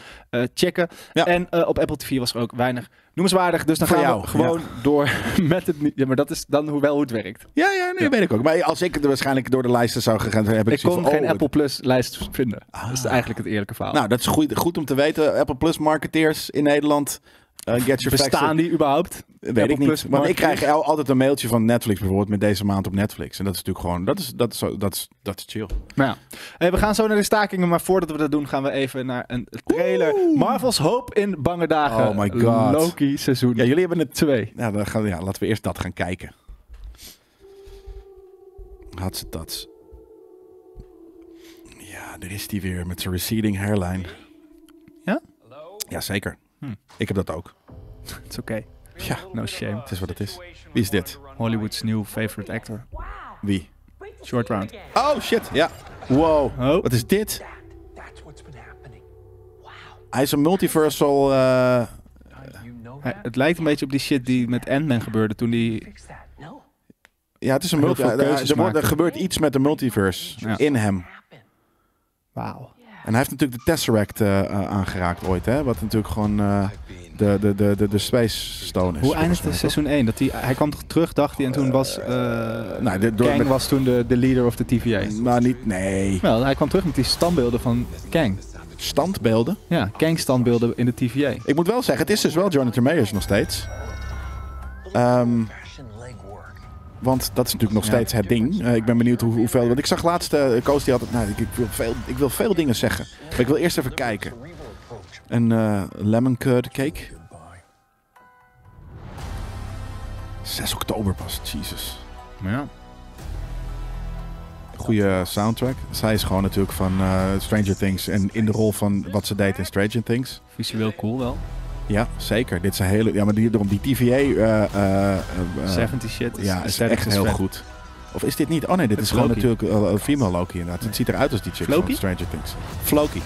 checken. Ja. En op Apple TV was er ook weinig noemenswaardig, dus dan Voor gaan jou, we gewoon door met het... Ja, maar dat is dan hoe, wel hoe het werkt. Ja, ja, nee, weet ik ook. Maar als ik er waarschijnlijk door de lijsten zou gegaan zijn, heb ik, Ik kon van, geen oh, Apple Plus lijst vinden. Dat is Ah. eigenlijk het eerlijke verhaal. Nou, dat is goed, goed om te weten. Apple Plus marketeers in Nederland. Eh, get your. Bestaan die überhaupt? Weet Apple ik niet. Plus Want ik krijg al- altijd een mailtje van Netflix bijvoorbeeld met deze maand op Netflix. En dat is natuurlijk gewoon, dat is, dat is, dat is, dat is chill. Maar ja, Hey, we gaan zo naar de stakingen, maar voordat we dat doen gaan we even naar een trailer. Marvel's Hoop in bange dagen. Oh my god. Loki seizoen Ja, jullie hebben het 2. Ja, dan gaan, ja, laten we eerst dat gaan kijken. Had ze dat? Ja, er is die weer met zijn receding hairline. Ja? Ja, zeker. Hm. Ik heb dat ook. Het is oké. Ja, No shame. het is wat het is. Wie is dit? Hollywood's new favorite actor. Wie? Short round. Oh, shit. Ja. Wow. Oh. Wat is dit? Hij is een multiversal... eh, het lijkt een beetje op die shit die met Ant-Man gebeurde toen die... Ja, het is een Heel multi... veel eh, er, er gebeurt iets met de multiverse Ja. in hem. Wauw. En hij heeft natuurlijk de Tesseract eh, eh, aangeraakt ooit, hè? Wat natuurlijk gewoon eh, de, de, de, de, de Space Stone is. Hoe eindigde seizoen 1? Dat hij, hij kwam toch terug, dacht hij, en toen was... eh nou, de- door Kang met- was toen de, de leader of de TVA. Maar niet, nee. Wel, hij kwam terug met die standbeelden van Kang. Standbeelden. Ja, Kang standbeelden in de TVA. Ik moet wel zeggen, het is dus wel Jonathan Mayers nog steeds. Ehm, legwork. Want dat is natuurlijk nog steeds het ding. Eh, ik ben benieuwd hoe, hoeveel... Want ik zag laatst, eh Koos die had... Nou, ik, ik, wil veel, ik wil veel dingen zeggen. Maar ik wil eerst even kijken. Een eh, lemon curd cake. Goodbye. 6 oktober pas, Jesus. Ja. Goede soundtrack. Zij is gewoon natuurlijk van Stranger Things. En in de rol van wat ze deed in Stranger Things. Visueel cool wel. Ja, zeker. Dit is een hele... Ja, maar die, daarom die TVA... eh, eh, eh, 70 shit. ja, is aesthetics echt heel vet. goed. Of is dit niet? Oh nee, dit Het is is gewoon natuurlijk een female Loki inderdaad. Het ziet eruit als die chick Floki? van Stranger Things. Floki.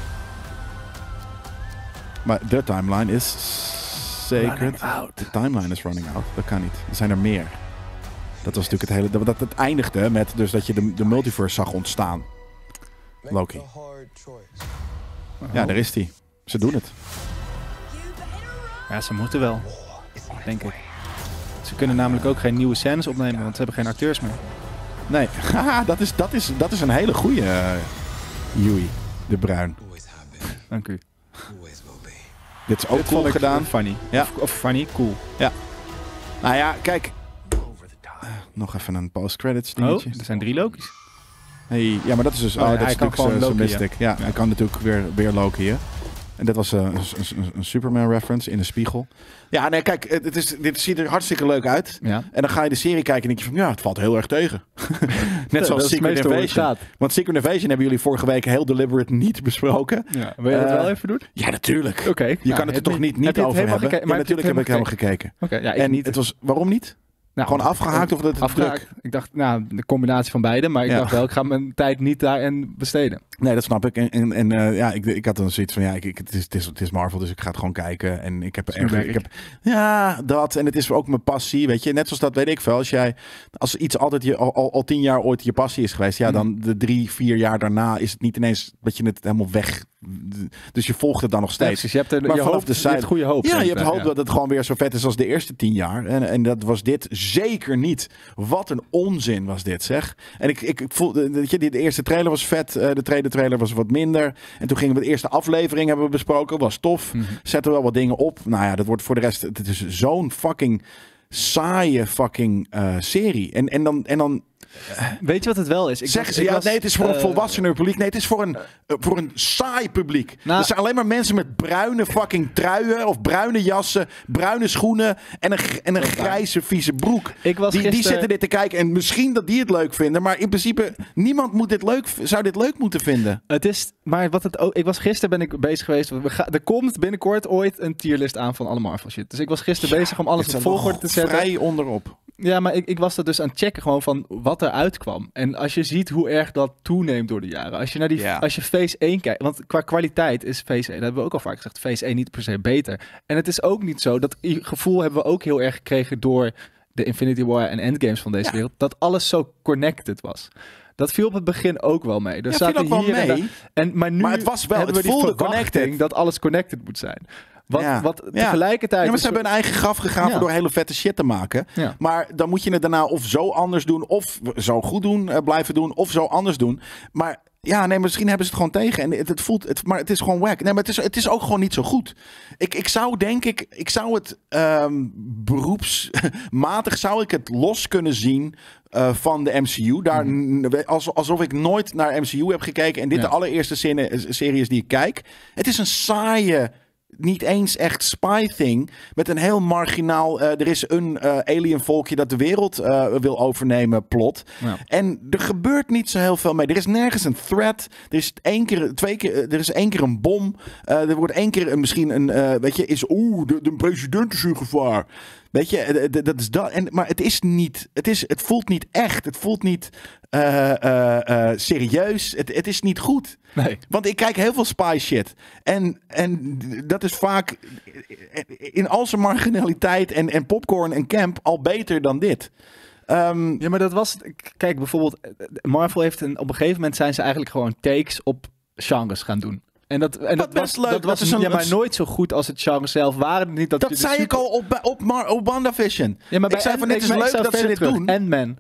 Maar de timeline is out. De timeline is running out. Dat kan niet. Er zijn er meer. Dat was natuurlijk het hele... Dat, dat het eindigde met dus dat je de, de multiverse zag ontstaan. Loki. Ja, daar is die. Ze doen het. Ja, ze moeten wel. Denk ik. Ze kunnen namelijk ook geen nieuwe scènes opnemen, want ze hebben geen acteurs meer. Nee, haha, dat is, dat is, dat is een hele goede uh, Yui de Bruin. Dank u. Dit is ook Dit cool gedaan. Funny. Ja. Of, of funny, cool. Nou ja, kijk. Nog even een post-credits Oh, dingetje. er zijn drie Loki's. Hey, ja, maar dat is dus... Oh, Oh, ja, dat hij is kan natuurlijk gewoon. Ja. hij kan natuurlijk weer, weer Loki, hè. En dat was eh, een, een, een Superman reference in de spiegel. Ja, nee, kijk, het is, dit ziet er hartstikke leuk uit. Ja. En dan ga je de serie kijken en denk je van, ja, het valt heel erg tegen. Net zoals Secret Invasion. gaat. Want Secret Invasion hebben jullie vorige week heel deliberate niet besproken. Ja. Wil je dat Eh, wel even doen? Ja, natuurlijk. Oké. Je nou, kan het er toch je- niet, heb niet over helemaal hebben. gekeken? Ja, Maar natuurlijk heb ik helemaal gekeken. Oké, ja, ik En niet. het was, waarom niet? Nou, Gewoon afgehaakt of dat het afgehaakt. druk? Ik dacht, nou, de combinatie van beide. Maar ik Ja. dacht wel, ik ga mijn tijd niet daarin besteden. Nee, dat snap ik. En, en, en eh, ja, ik, ik had dan zoiets van, ja, ik, ik, het, is, het, is, het is Marvel, dus ik ga het gewoon kijken. En ik heb ik heb, ja, dat. En het is ook mijn passie, weet je. Net zoals dat weet ik veel. Als jij, als iets altijd je, al, al, al tien jaar ooit je passie is geweest, ja, dan de drie, vier jaar daarna is het niet ineens dat je het helemaal weg. Dus je volgt het dan nog Ja, steeds. precies. Je hebt, er, Maar je hoop, de je zijde- goede hoop. Ja, je hebt wel, hoop ja. dat het gewoon weer zo vet is als de eerste tien jaar. En, en dat was dit zeker niet. Wat een onzin was dit, zeg. En ik, ik, ik voelde, weet je, de, eerste trailer was vet. eh, de tweede trailer was wat minder. En toen gingen we de eerste aflevering hebben we besproken. Was tof. Mhm. Zetten wel wat dingen op. Nou ja, dat wordt voor de rest. Het is zo'n fucking saaie fucking eh, serie. En, en dan. En dan Weet je wat het wel is? Ik zeggen was- ze, ik ja, was, nee, het is voor een eh, volwassener publiek. Nee, het is voor een, eh, voor een saai publiek. Nou- er zijn alleen maar mensen met bruine fucking truien of bruine jassen, bruine schoenen en een, en een grijze vieze broek. Ik was Die, die zitten dit te kijken en misschien dat die het leuk vinden, maar in principe niemand moet dit leuk, zou dit leuk moeten vinden. Het is, maar wat het ook, ik was gisteren ben ik bezig geweest. We gaan, er komt binnenkort ooit een tierlist aan van alle Marvel shit. Dus ik was gisteren bezig om alles op volgorde te zetten. Vrij onderop. Ja, maar ik, ik was dat dus aan het checken gewoon van wat er uitkwam. En als je ziet hoe erg dat toeneemt door de jaren. Als je naar die, Ja. als je Phase 1 kijkt, want qua kwaliteit is Phase 1, dat hebben we ook al vaak gezegd, Phase 1 niet per se beter. En het is ook niet zo, dat gevoel hebben we ook heel erg gekregen door de Infinity War en Endgames van deze Ja. wereld, dat alles zo connected was. Dat viel op het begin ook wel mee. Er Ja, viel zaten ook wel hier mee. En, maar nu Maar het was wel- hebben het we die verwachting connected. dat alles connected moet zijn. Wat, Ja. wat tegelijkertijd... Ja, maar ze hebben een eigen graf gegraven Ja. door hele vette shit te maken. Maar dan moet je het daarna of zo anders doen, of zo goed doen, eh, blijven doen, of zo anders doen. Maar ja, nee, misschien hebben ze het gewoon tegen. En het, het voelt, het, maar het is gewoon wack. Nee, maar het is, het is ook gewoon niet zo goed. Ik, ik zou denk ik, ik zou het ehm, beroepsmatig zou ik het los kunnen zien. eh, van de MCU. Daar, als, alsof ik nooit naar MCU heb gekeken. En dit Ja. de allereerste serie is die ik kijk. Het is een saaie niet eens echt spy thing. Met een heel marginaal. eh, er is een eh, alien volkje dat de wereld eh, wil overnemen. Plot. Ja. En er gebeurt niet zo heel veel mee. Er is nergens een threat. Er is één keer, twee keer, er is één keer een bom. Er wordt één keer een, misschien een. weet je, is. Oeh, de, de president is in gevaar. Weet je, eh, eh, dat is dat. En, maar het is niet. Het, is, het voelt niet echt. Het voelt niet eh, serieus. Het, het is niet goed. Nee. Want ik kijk heel veel spy shit. En, en dat is vaak in al zijn marginaliteit en, en popcorn en camp al beter dan dit. Ehm, Ja, maar dat was. Kijk, bijvoorbeeld, Marvel heeft een, op een gegeven moment zijn ze eigenlijk gewoon takes op genres gaan doen. En dat, en dat was, leuk. Dat was Dat is een- ja, maar nooit zo goed als het genre zelf. Waren het niet dat, dat zei ik al op, op, Mar- op WandaVision. Ja, maar ik zei van, dit is leuk dat ze dit terug. doen. Ant-Man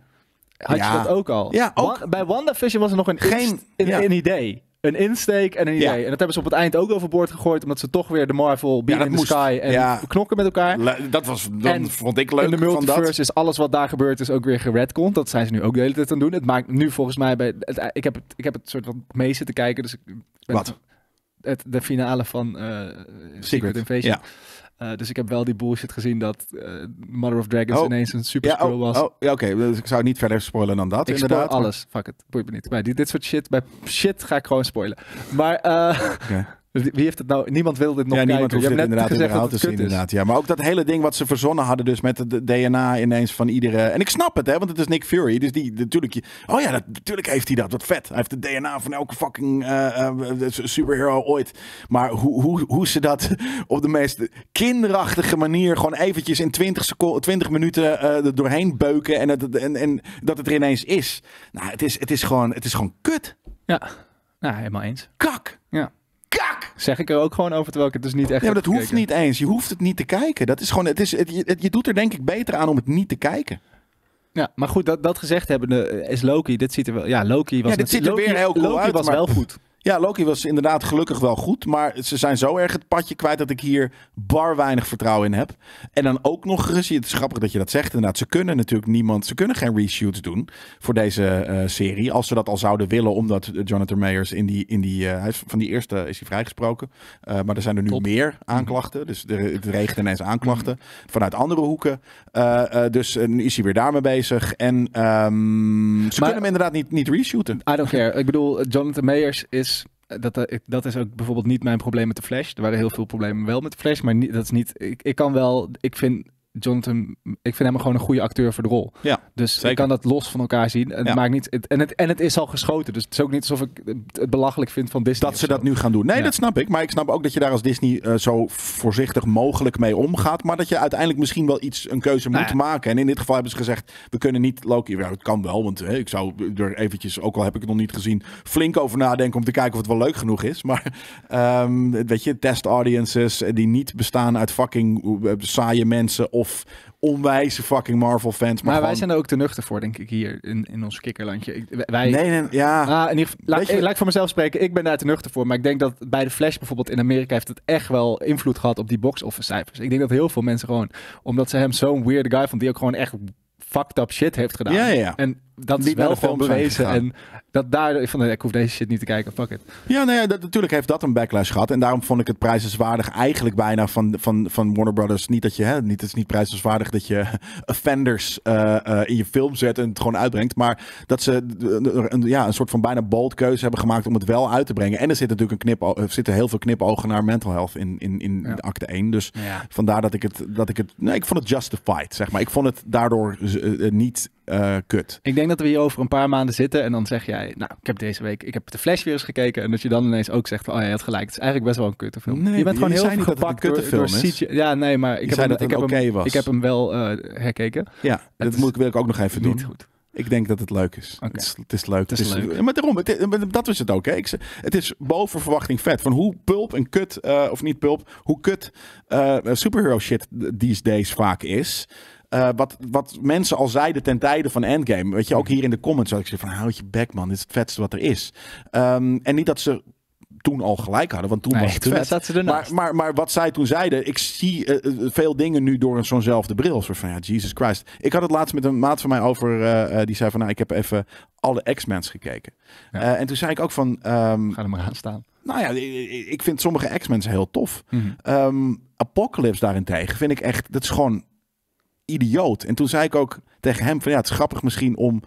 had Ja. je dat ook al. Ja, ook. Bij WandaVision was er nog een, Geen- een, ja. een idee. Een insteek en een idee. Ja. En dat hebben ze op het eind ook overboord gegooid. Omdat ze toch weer de Marvel Beam dat in the. Sky en knokken met elkaar. Le- Dat was, dan En vond ik leuk in de van multiverse dat. is alles wat daar gebeurt is ook weer geredcond. Dat zijn ze nu ook de hele tijd aan het doen. Het maakt nu volgens mij bij... Het, ik, heb het, ik heb het soort van mee zitten kijken. Dus ik ben Wat? Het, de finale van eh, Secret, Invasion. Ja. Eh, dus ik heb wel die bullshit gezien dat eh, Mother of Dragons Oh. ineens een super Ja, scroll oh, was. oh, ja, oké. Dus ik zou niet verder spoilen dan dat, ik spoil inderdaad. maar- alles. Fuck it. Boeit me niet. Bij die, dit soort shit, bij shit ga ik gewoon spoilen. Maar eh, Oké. wie heeft het nou... Niemand wil dit nog ja, kijken. niemand hoeft Je dit hebt net inderdaad dat te het zien. Inderdaad, ja. Maar ook dat hele ding wat ze verzonnen hadden, dus met het DNA ineens van iedere. En ik snap het, hè, want het is Nick Fury. Dus die natuurlijk. je- Oh ja, dat, natuurlijk heeft hij dat. Wat vet. Hij heeft het DNA van elke fucking eh, eh, superhero ooit. Maar hoe, hoe, hoe ze dat op de meest kinderachtige manier gewoon eventjes in 20, seconden, 20 minuten eh, er doorheen beuken en, het, en, en dat het er ineens is. Nou, het is, het is, gewoon, het is gewoon kut. Ja, nou, helemaal eens. Kak. Ja. Zeg ik er ook gewoon over, terwijl ik het dus niet echt Ja, maar dat hoeft gekeken. niet eens. Je hoeft het niet te kijken. Dat is gewoon, het is, het, je, doet er denk ik beter aan om het niet te kijken. Ja, maar goed, dat, dat gezegd hebbende eh, is Loki. Dit ziet er wel... Ja, Loki was... Ja, dit ziet er Loki, weer heel cool Loki uit, was maar- wel goed. Ja, Loki was inderdaad gelukkig wel goed. Maar ze zijn zo erg het padje kwijt dat ik hier bar weinig vertrouwen in heb. En dan ook nog eens, het is grappig dat je dat zegt inderdaad. Ze kunnen natuurlijk niemand, ze kunnen geen reshoots doen voor deze eh, serie. Als ze dat al zouden willen, omdat Jonathan Mayers in die, in die eh, van die eerste is hij vrijgesproken. Uh, maar er zijn er nu Top. meer aanklachten. Dus er, het regent ineens aanklachten vanuit andere hoeken. Dus nu is hij weer daarmee bezig. En ehm, ze Maar- kunnen hem inderdaad niet, niet reshooten. I don't care. Ik bedoel, Jonathan Mayers is... Dat, eh, dat is ook bijvoorbeeld niet mijn probleem met de Flash. Er waren heel veel problemen wel met de Flash, maar niet, dat is niet... Ik, ik kan wel... Ik vind Jonathan... Ik vind hem gewoon een goede acteur voor de rol. Ja, Dus zeker. ik kan dat los van elkaar zien. En, het Ja. maakt niet, het, en, het, en het is al geschoten. Dus het is ook niet alsof ik het belachelijk vind van Disney. Dat ze zo. dat nu gaan doen. Nee, Ja. dat snap ik. Maar ik snap ook dat je daar als Disney eh, zo voorzichtig mogelijk mee omgaat. Maar dat je uiteindelijk misschien wel iets, een keuze Nou moet maken. En in dit geval hebben ze gezegd, we kunnen niet Loki... Ja, het kan wel, want hè, ik zou er eventjes, ook al heb ik het nog niet gezien... flink over nadenken om te kijken of het wel leuk genoeg is. Maar ehm, weet je, test audiences die niet bestaan uit fucking eh, saaie mensen... of onwijze fucking Marvel fans. Maar, Maar wij zijn er ook te nuchter voor, denk ik, hier in, in ons kikkerlandje. Ik, wij, Nee, nee, ja... Ah, in ieder geval, laat, je- ik- laat ik voor mezelf spreken. Ik ben daar te nuchter voor. Maar ik denk dat bij de Flash bijvoorbeeld in Amerika heeft het echt wel invloed gehad op die box-office cijfers. Ik denk dat heel veel mensen gewoon, omdat ze hem zo'n weird guy vond, die ook gewoon echt fucked up shit heeft gedaan. Ja, ja, ja. En dat Niet is wel gewoon bewezen. En dat daar, ik van, ik hoef deze shit niet te kijken, fuck it. Ja, nou ja, dat, natuurlijk heeft dat een backlash gehad. En daarom vond ik het prijzenswaardig eigenlijk bijna van, van, van Warner Brothers. Niet dat je, hè, niet, het is niet prijzenswaardig dat je offenders eh, eh, in je film zet en het gewoon uitbrengt. Maar dat ze eh, een, ja, een soort van bijna bold keuze hebben gemaakt om het wel uit te brengen. En er zit natuurlijk een knip, er zitten heel veel knipogen naar mental health in, in, in Ja. acte 1. Dus Ja. vandaar dat ik het, dat ik het, nee, ik vond het justified, zeg maar. Ik vond het daardoor niet eh, kut. Ik denk dat we hier over een paar maanden zitten en dan zeg jij, nou, ik heb deze week, ik heb de Flash weer eens gekeken. En dat je dan ineens ook zegt, van, oh ja, je had gelijk. Het is eigenlijk best wel een kutte film. Nee, je bent gewoon je heel het gepakt door, kutte door. CGI. Ja, nee, maar ik heb, zei hem, ik, heb oké hem, was. ik heb hem wel eh, herkeken. Ja, dat is moet, wil ik ook nog even doen. Niet goed. Ik denk dat het leuk is. Het, is het is leuk. Het is leuk. Maar daarom, het, is- dat is het ook. Hè. Ik, het is boven verwachting vet. Van hoe pulp en kut, eh, of niet pulp, hoe kut eh, superhero shit these days vaak is. Eh, wat, wat mensen al zeiden ten tijde van Endgame. Weet je, ook hier in de comments had ik zeggen van houd je bek man, dit is het vetste wat er is. Ehm, en niet dat ze toen al gelijk hadden, want toen Nee, was het toen vet. zaten ze ernaast. Maar, maar, maar wat zij toen zeiden, ik zie eh, eh, veel dingen nu door zo'nzelfde bril. Soort van, ja, Jesus Christ. Ik had het laatst met een maat van mij over, die zei van, nou, ik heb even alle X-Men's gekeken. Ja. En toen zei ik ook van, ehm, Ga er maar aan staan. nou ja, ik vind sommige X-Men's heel tof. Mhm. Ehm, Apocalypse daarentegen vind ik echt, dat is gewoon idioot. En toen zei ik ook tegen hem van, ja, het is grappig misschien om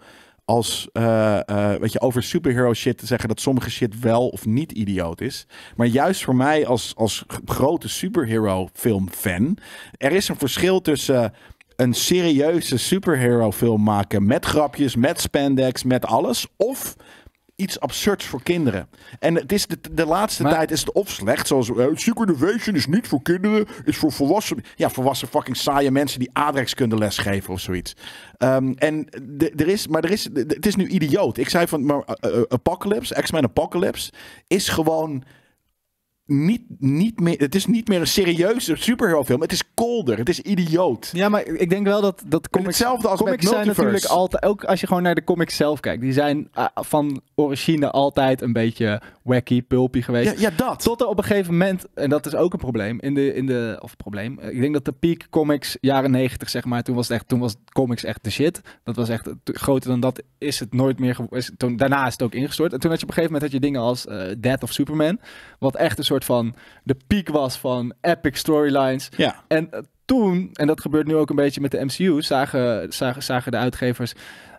als, eh, eh, weet je, over superhero shit te zeggen dat sommige shit wel of niet idioot is. Maar juist voor mij als, als grote superhero film fan, er is een verschil tussen een serieuze superhero film maken met grapjes, met spandex, met alles, of iets absurds voor kinderen. En het is de, de laatste Maar- tijd is het of slecht, zoals eh, Secret is niet voor kinderen, is voor volwassen, ja, volwassen fucking saaie mensen die aardrijkskunde lesgeven of zoiets. Ehm, en er is, maar er is, het is nu idioot. Ik zei van, maar eh, eh, Apocalypse, X-Men Apocalypse, is gewoon niet, niet meer, het is niet meer een serieuze superhero film. Het is colder, het is idioot. Ja, maar ik denk wel dat, dat comics, hetzelfde als met comics zijn natuurlijk altijd, ook als je gewoon naar de comics zelf kijkt, die zijn ah, van origine altijd een beetje wacky, pulpy geweest. Ja, ja dat. Tot er op een gegeven moment, en dat is ook een probleem, in de, in de of probleem, eh, ik denk dat de peak comics, jaren 90 zeg maar, toen was het echt, toen was comics echt de shit. Dat was echt, eh, groter dan dat is het nooit meer, is, toen, daarna is het ook ingestort. En toen had je op een gegeven moment had je dingen als eh, Death of Superman, wat echt een soort van de peak was van epic storylines. Ja. En eh, toen, en dat gebeurt nu ook een beetje met de MCU, zagen, zagen, zagen de uitgevers.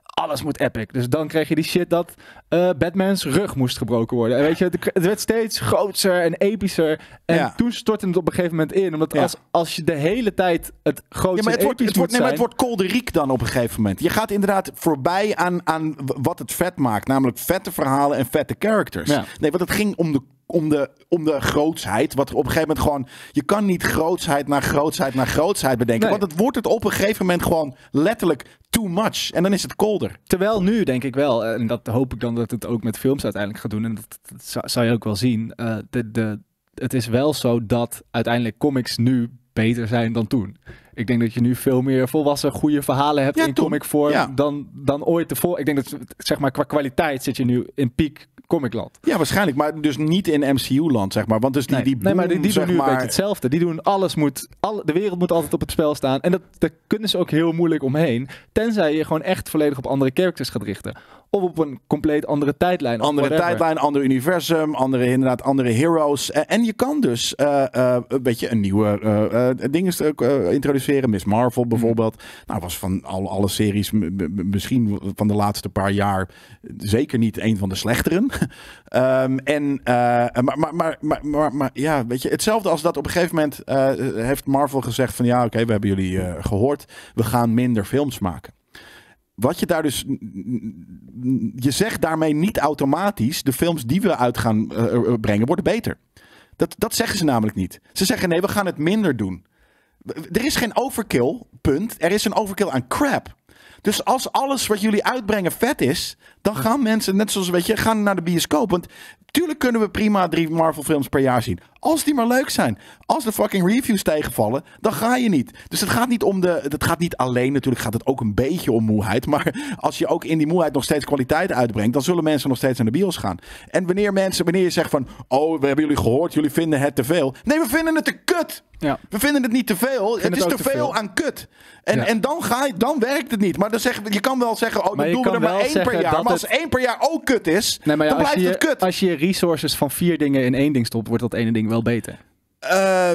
Alles moet epic. Dus dan kreeg je die shit dat eh, Batman's rug moest gebroken worden. En weet je, het, werd steeds groter en epischer. En Ja. toen stortte het op een gegeven moment in. Omdat Ja. als, als je de hele tijd het grootste Ja, maar het wordt, het, wordt, nee, maar het wordt kolderiek dan op een gegeven moment. Je gaat inderdaad voorbij aan, aan wat het vet maakt. Namelijk vette verhalen en vette characters. Ja. Nee, want het ging om de, om, de, om de grootsheid. Wat er op een gegeven moment gewoon... Je kan niet grootsheid naar grootsheid naar grootsheid bedenken. Nee. Want het wordt het op een gegeven moment gewoon letterlijk too much. En dan is het kolder. Terwijl nu denk ik wel, en dat hoop ik dan dat het ook met films uiteindelijk gaat doen. En dat, dat zou, je ook wel zien. eh, de, de, het is wel zo dat uiteindelijk comics nu beter zijn dan toen. Ik denk dat je nu veel meer volwassen, goede verhalen hebt Ja, in comic vorm Ja. dan, dan ooit tevoren. Ik denk dat, zeg maar, qua kwaliteit zit je nu in piek comicland. Ja, waarschijnlijk. Maar dus niet in MCU-land, zeg maar. Want dus die, nee, die nee, maar die, doen nu een maar, beetje hetzelfde. Die doen alles moet, alle, de wereld moet altijd op het spel staan. En dat, daar kunnen ze ook heel moeilijk omheen. Tenzij je gewoon echt volledig op andere characters gaat richten. Of op een compleet andere tijdlijn. Andere tijdlijn, ander universum, andere, inderdaad, andere heroes. En je kan dus eh, eh, een beetje een nieuwe eh, dingen eh, Miss Marvel bijvoorbeeld. Nou, was van al, alle series misschien van de laatste paar jaar zeker niet een van de slechteren. Ehm, en, eh, maar, maar, maar, maar, maar, maar ja, weet je, hetzelfde als dat op een gegeven moment eh, heeft Marvel gezegd van ja, oké, we hebben jullie eh, gehoord. We gaan minder films maken. Wat je daar dus. Je zegt daarmee niet automatisch. de films die we uit gaan brengen worden beter. Dat, dat zeggen ze namelijk niet. Ze zeggen nee, we gaan het minder doen. Er is geen overkill, punt. Er is een overkill aan crap. Dus als alles wat jullie uitbrengen vet is, dan gaan mensen, net zoals weet je, gaan naar de bioscoop. Want tuurlijk kunnen we prima drie Marvel films per jaar zien. Als die maar leuk zijn. Als de fucking reviews tegenvallen, dan ga je niet. Dus het gaat niet om de. Het gaat niet alleen, natuurlijk gaat het ook een beetje om moeheid. Maar als je ook in die moeheid nog steeds kwaliteit uitbrengt, dan zullen mensen nog steeds naar de bios gaan. En wanneer mensen, wanneer je zegt van. Oh, we hebben jullie gehoord, jullie vinden het te veel. Nee, we vinden het te kut. Ja. We vinden het niet te veel. Het is te te veel, veel. aan kut. En, Ja. en dan, ga je, dan werkt het niet. Maar dan zeg, je kan wel zeggen, oh, dan doen we er maar één per jaar. Maar als het- één per jaar ook kut is, Nee, maar ja, dan blijft je, het kut. als je resources van vier dingen in één ding stopt, wordt dat ene ding wel beter. Eh,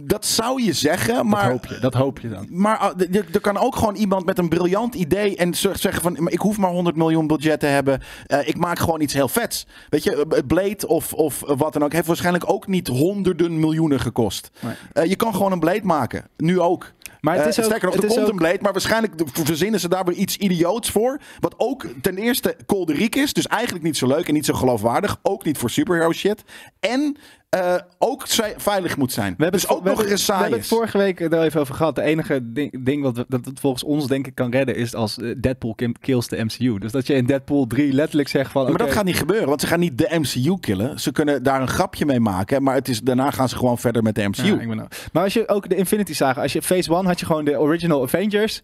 dat zou je zeggen, maar... dat hoop je. Dat hoop je dan. Maar uh, d- er kan ook gewoon iemand met een briljant idee en zeggen van "Maar ik hoef maar 100 miljoen budget te hebben. Eh, ik maak gewoon iets heel vets. Weet je, eh, Blade of, of wat dan ook heeft waarschijnlijk ook niet honderden miljoenen gekost. Nee. Eh, je kan gewoon een Blade maken. Nu ook. Maar het is ook, sterker nog, het er is komt ook- een Blade, maar waarschijnlijk de- verzinnen ze daar weer iets idioots voor. Wat ook ten eerste kolderiek is, dus eigenlijk niet zo leuk en niet zo geloofwaardig. Ook niet voor superhero shit. En eh, ook veilig moet zijn. We hebben dus het, ook we nog hebben, eens we saai hebben het vorige week er even over gehad. De enige ding, ding wat, we- dat het volgens ons denk ik kan redden is als eh, Deadpool kills de MCU. Dus dat je in Deadpool 3 letterlijk zegt van... Ja, maar dat gaat niet gebeuren, want ze gaan niet de MCU killen. Ze kunnen daar een grapje mee maken, maar het is, daarna gaan ze gewoon verder met de MCU. Ja, ik ben nou- Maar als je ook de Infinity zagen, als je Phase 1 had je gewoon de original Avengers.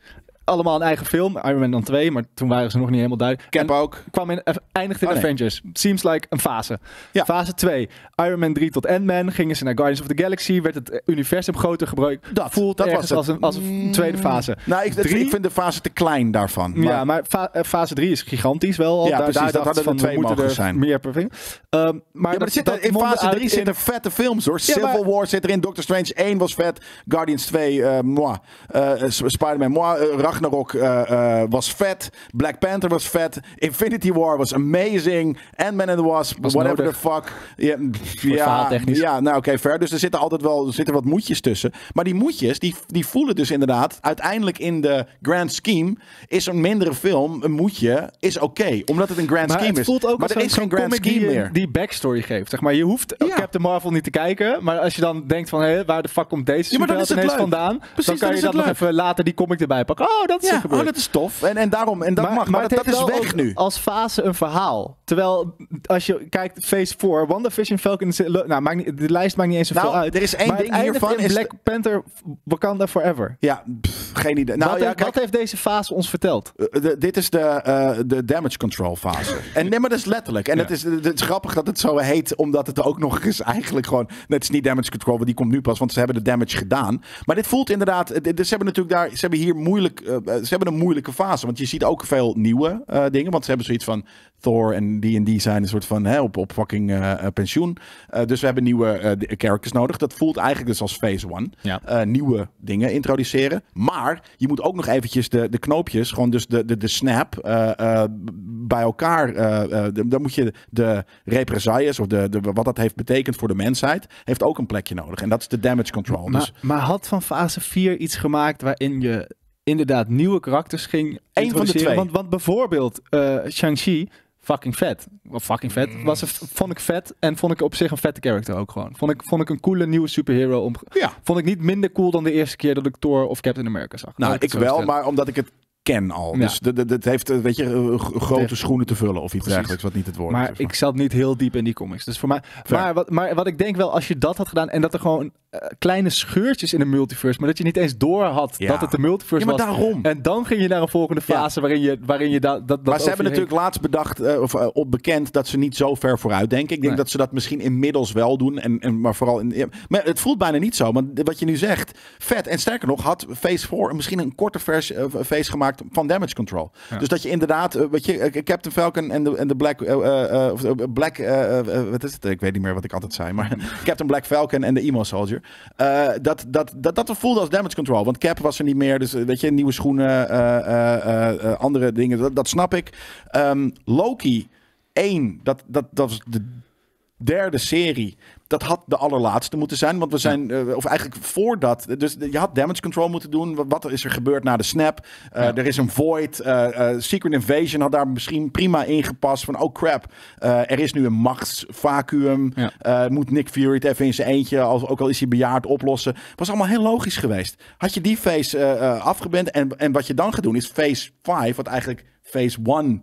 Allemaal een eigen film. Iron Man dan 2, maar toen waren ze nog niet helemaal duidelijk. Cap En ook. kwam in, eindigde in Oh, nee. Avengers. Seems like een fase. Ja. Fase 2. Iron Man 3 tot Ant-Man. Gingen ze naar Guardians of the Galaxy. Werd het eh, universum groter gebruikt. Dat, Voelt dat was als het. een, als een tweede fase. Nou, ik, Drie? ik vind de fase te klein daarvan. Maar, ja, maar fa- eh, fase 3 is gigantisch wel. al. Ja, precies, dat hadden er twee we moeten mogen zijn. Meer per film. Ehm, maar, Ja, maar dat, er zitten, dat in fase uit 3 in- zitten vette films hoor. Ja, maar- Civil War zit erin, Doctor Strange 1 was vet, Guardians 2, eh moi. Eh, Spider-Man, moi. Eh, Ragnarok eh, eh, was vet, Black Panther was vet, Infinity War was amazing, Ant-Man and the Wasp, Was whatever nodig. the fuck. Ja, ja, ja nou oké, fair. Dus er zitten altijd wel er zitten wat moedjes tussen. Maar die moedjes, die, die voelen dus inderdaad, uiteindelijk in de grand scheme, is een mindere film, een moedje, is oké. omdat het een grand Maar scheme het voelt ook is. Maar er is geen grand scheme die, meer. die backstory geeft. Zeg maar, je hoeft Ja. Captain Marvel niet te kijken. Maar als je dan denkt van, hé, waar de fuck komt deze Ja, maar dan is het vandaan? Precies, dan kan dan je is dat nog even later die comic erbij pakken. Oh, dat is Ja, oh, dat is tof. En, en daarom, en dat mag. Maar, het dat, is weg nu. Als fase een verhaal. Terwijl als je kijkt, Phase 4, WandaVision, Falcon... Nou, maakt niet, de lijst maakt niet eens zoveel Nou, uit. er is één maar ding hiervan in is- Black Panther, Wakanda Forever. Ja, pff, geen idee. Nou, wat, ja, heeft, kijk, wat heeft deze fase ons verteld? eh, de- dit is de, eh, de damage control fase. En nee, maar dat is letterlijk. En Ja. het, is, het is grappig dat het zo heet, omdat het ook nog eens eigenlijk gewoon... Het is niet damage control, want die komt nu pas, want ze hebben de damage gedaan. Maar dit voelt inderdaad... eh, dit- Ze hebben natuurlijk daar... Ze hebben hier moeilijk... eh, ze hebben een moeilijke fase, want je ziet ook veel nieuwe eh, dingen. Want ze hebben zoiets van Thor en D&D zijn een soort van hè, op, op fucking eh, eh, pensioen. Eh, dus we hebben nieuwe eh, de- characters nodig. Dat voelt eigenlijk dus als phase one. Ja. eh, nieuwe dingen introduceren. Maar je moet ook nog eventjes de, de knoopjes, gewoon dus de, de, de snap, eh, eh, bij elkaar. dan moet je de represailles, of de, de, wat dat heeft betekend voor de mensheid, heeft ook een plekje nodig. En dat is de damage control. Maar, dus maar had van fase 4 iets gemaakt waarin je inderdaad nieuwe karakters ging Eén van de introduceren? twee. Want, want bijvoorbeeld eh Shang-Chi, fucking vet. Of fucking vet. Mm. Was vond ik vet en vond ik op zich een vette character ook gewoon. Vond ik, vond ik een coole nieuwe superhero. Om, ja, vond ik niet minder cool dan de eerste keer dat ik Thor of Captain America zag. nou, ik wel, stellen. maar omdat ik het ken al. Ja. Dus het heeft, eh, weet je, eh, grote Tegen- schoenen te vullen of iets Precies. dergelijks, wat niet het woord Maar is. ik zat niet heel diep in die comics. Dus voor mij. Maar wat, maar wat ik denk wel, als je dat had gedaan en dat er gewoon eh, kleine scheurtjes in de multiverse, maar dat je niet eens door had Ja. dat het de multiverse Ja, maar was. daarom. En dan ging je naar een volgende fase waarin je, waarin je da- dat, dat maar ze hebben heen- natuurlijk laatst bedacht, of op bekend, dat ze niet zo ver vooruit denken. Ik denk Nee. dat ze dat misschien inmiddels wel doen. En, en, maar vooral in, maar het voelt bijna niet zo. Maar wat je nu zegt, vet. En sterker nog, had Phase 4 misschien een korte vers, eh, phase gemaakt van Damage Control. Dus dat je inderdaad, eh, weet je, eh, Captain Falcon en de, en de Black, eh, of, Black wat is het? Ik weet niet meer wat ik altijd zei. Maar Captain Black Falcon en de Emo Soldier. dat, dat, dat, dat voelde als Damage Control. Want Cap was er niet meer. Dus weet je, nieuwe schoenen, andere dingen. Dat, dat snap ik. Ehm, Loki 1, dat, dat, dat was de derde serie. Dat had de allerlaatste moeten zijn. Want we zijn, eh, of eigenlijk voordat. Dus je had damage control moeten doen. Wat, wat is er gebeurd na de snap? Eh, Er is een void. eh, Secret Invasion had daar misschien prima ingepast. Van oh crap, er is nu een machtsvacuum. Ja. Moet Nick Fury het even in zijn eentje, als, ook al is hij bejaard, oplossen. Was allemaal heel logisch geweest. Had je die phase afgebend. En, en wat je dan gaat doen is phase 5, wat eigenlijk phase 1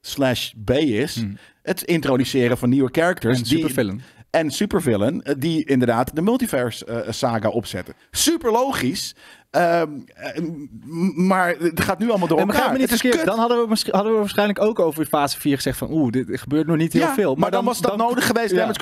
slash B is. Het introduceren van nieuwe characters. En die- supervillain. en supervillain, eh, die inderdaad de multiverse eh, saga opzetten. Super logisch. Ehm, eh, maar het gaat nu allemaal door En elkaar. niet verkeerd, dan hadden we, hadden we waarschijnlijk ook over fase 4 gezegd van oeh, dit gebeurt nog niet heel ja, veel. Maar, dan, was dat nodig geweest. Ja.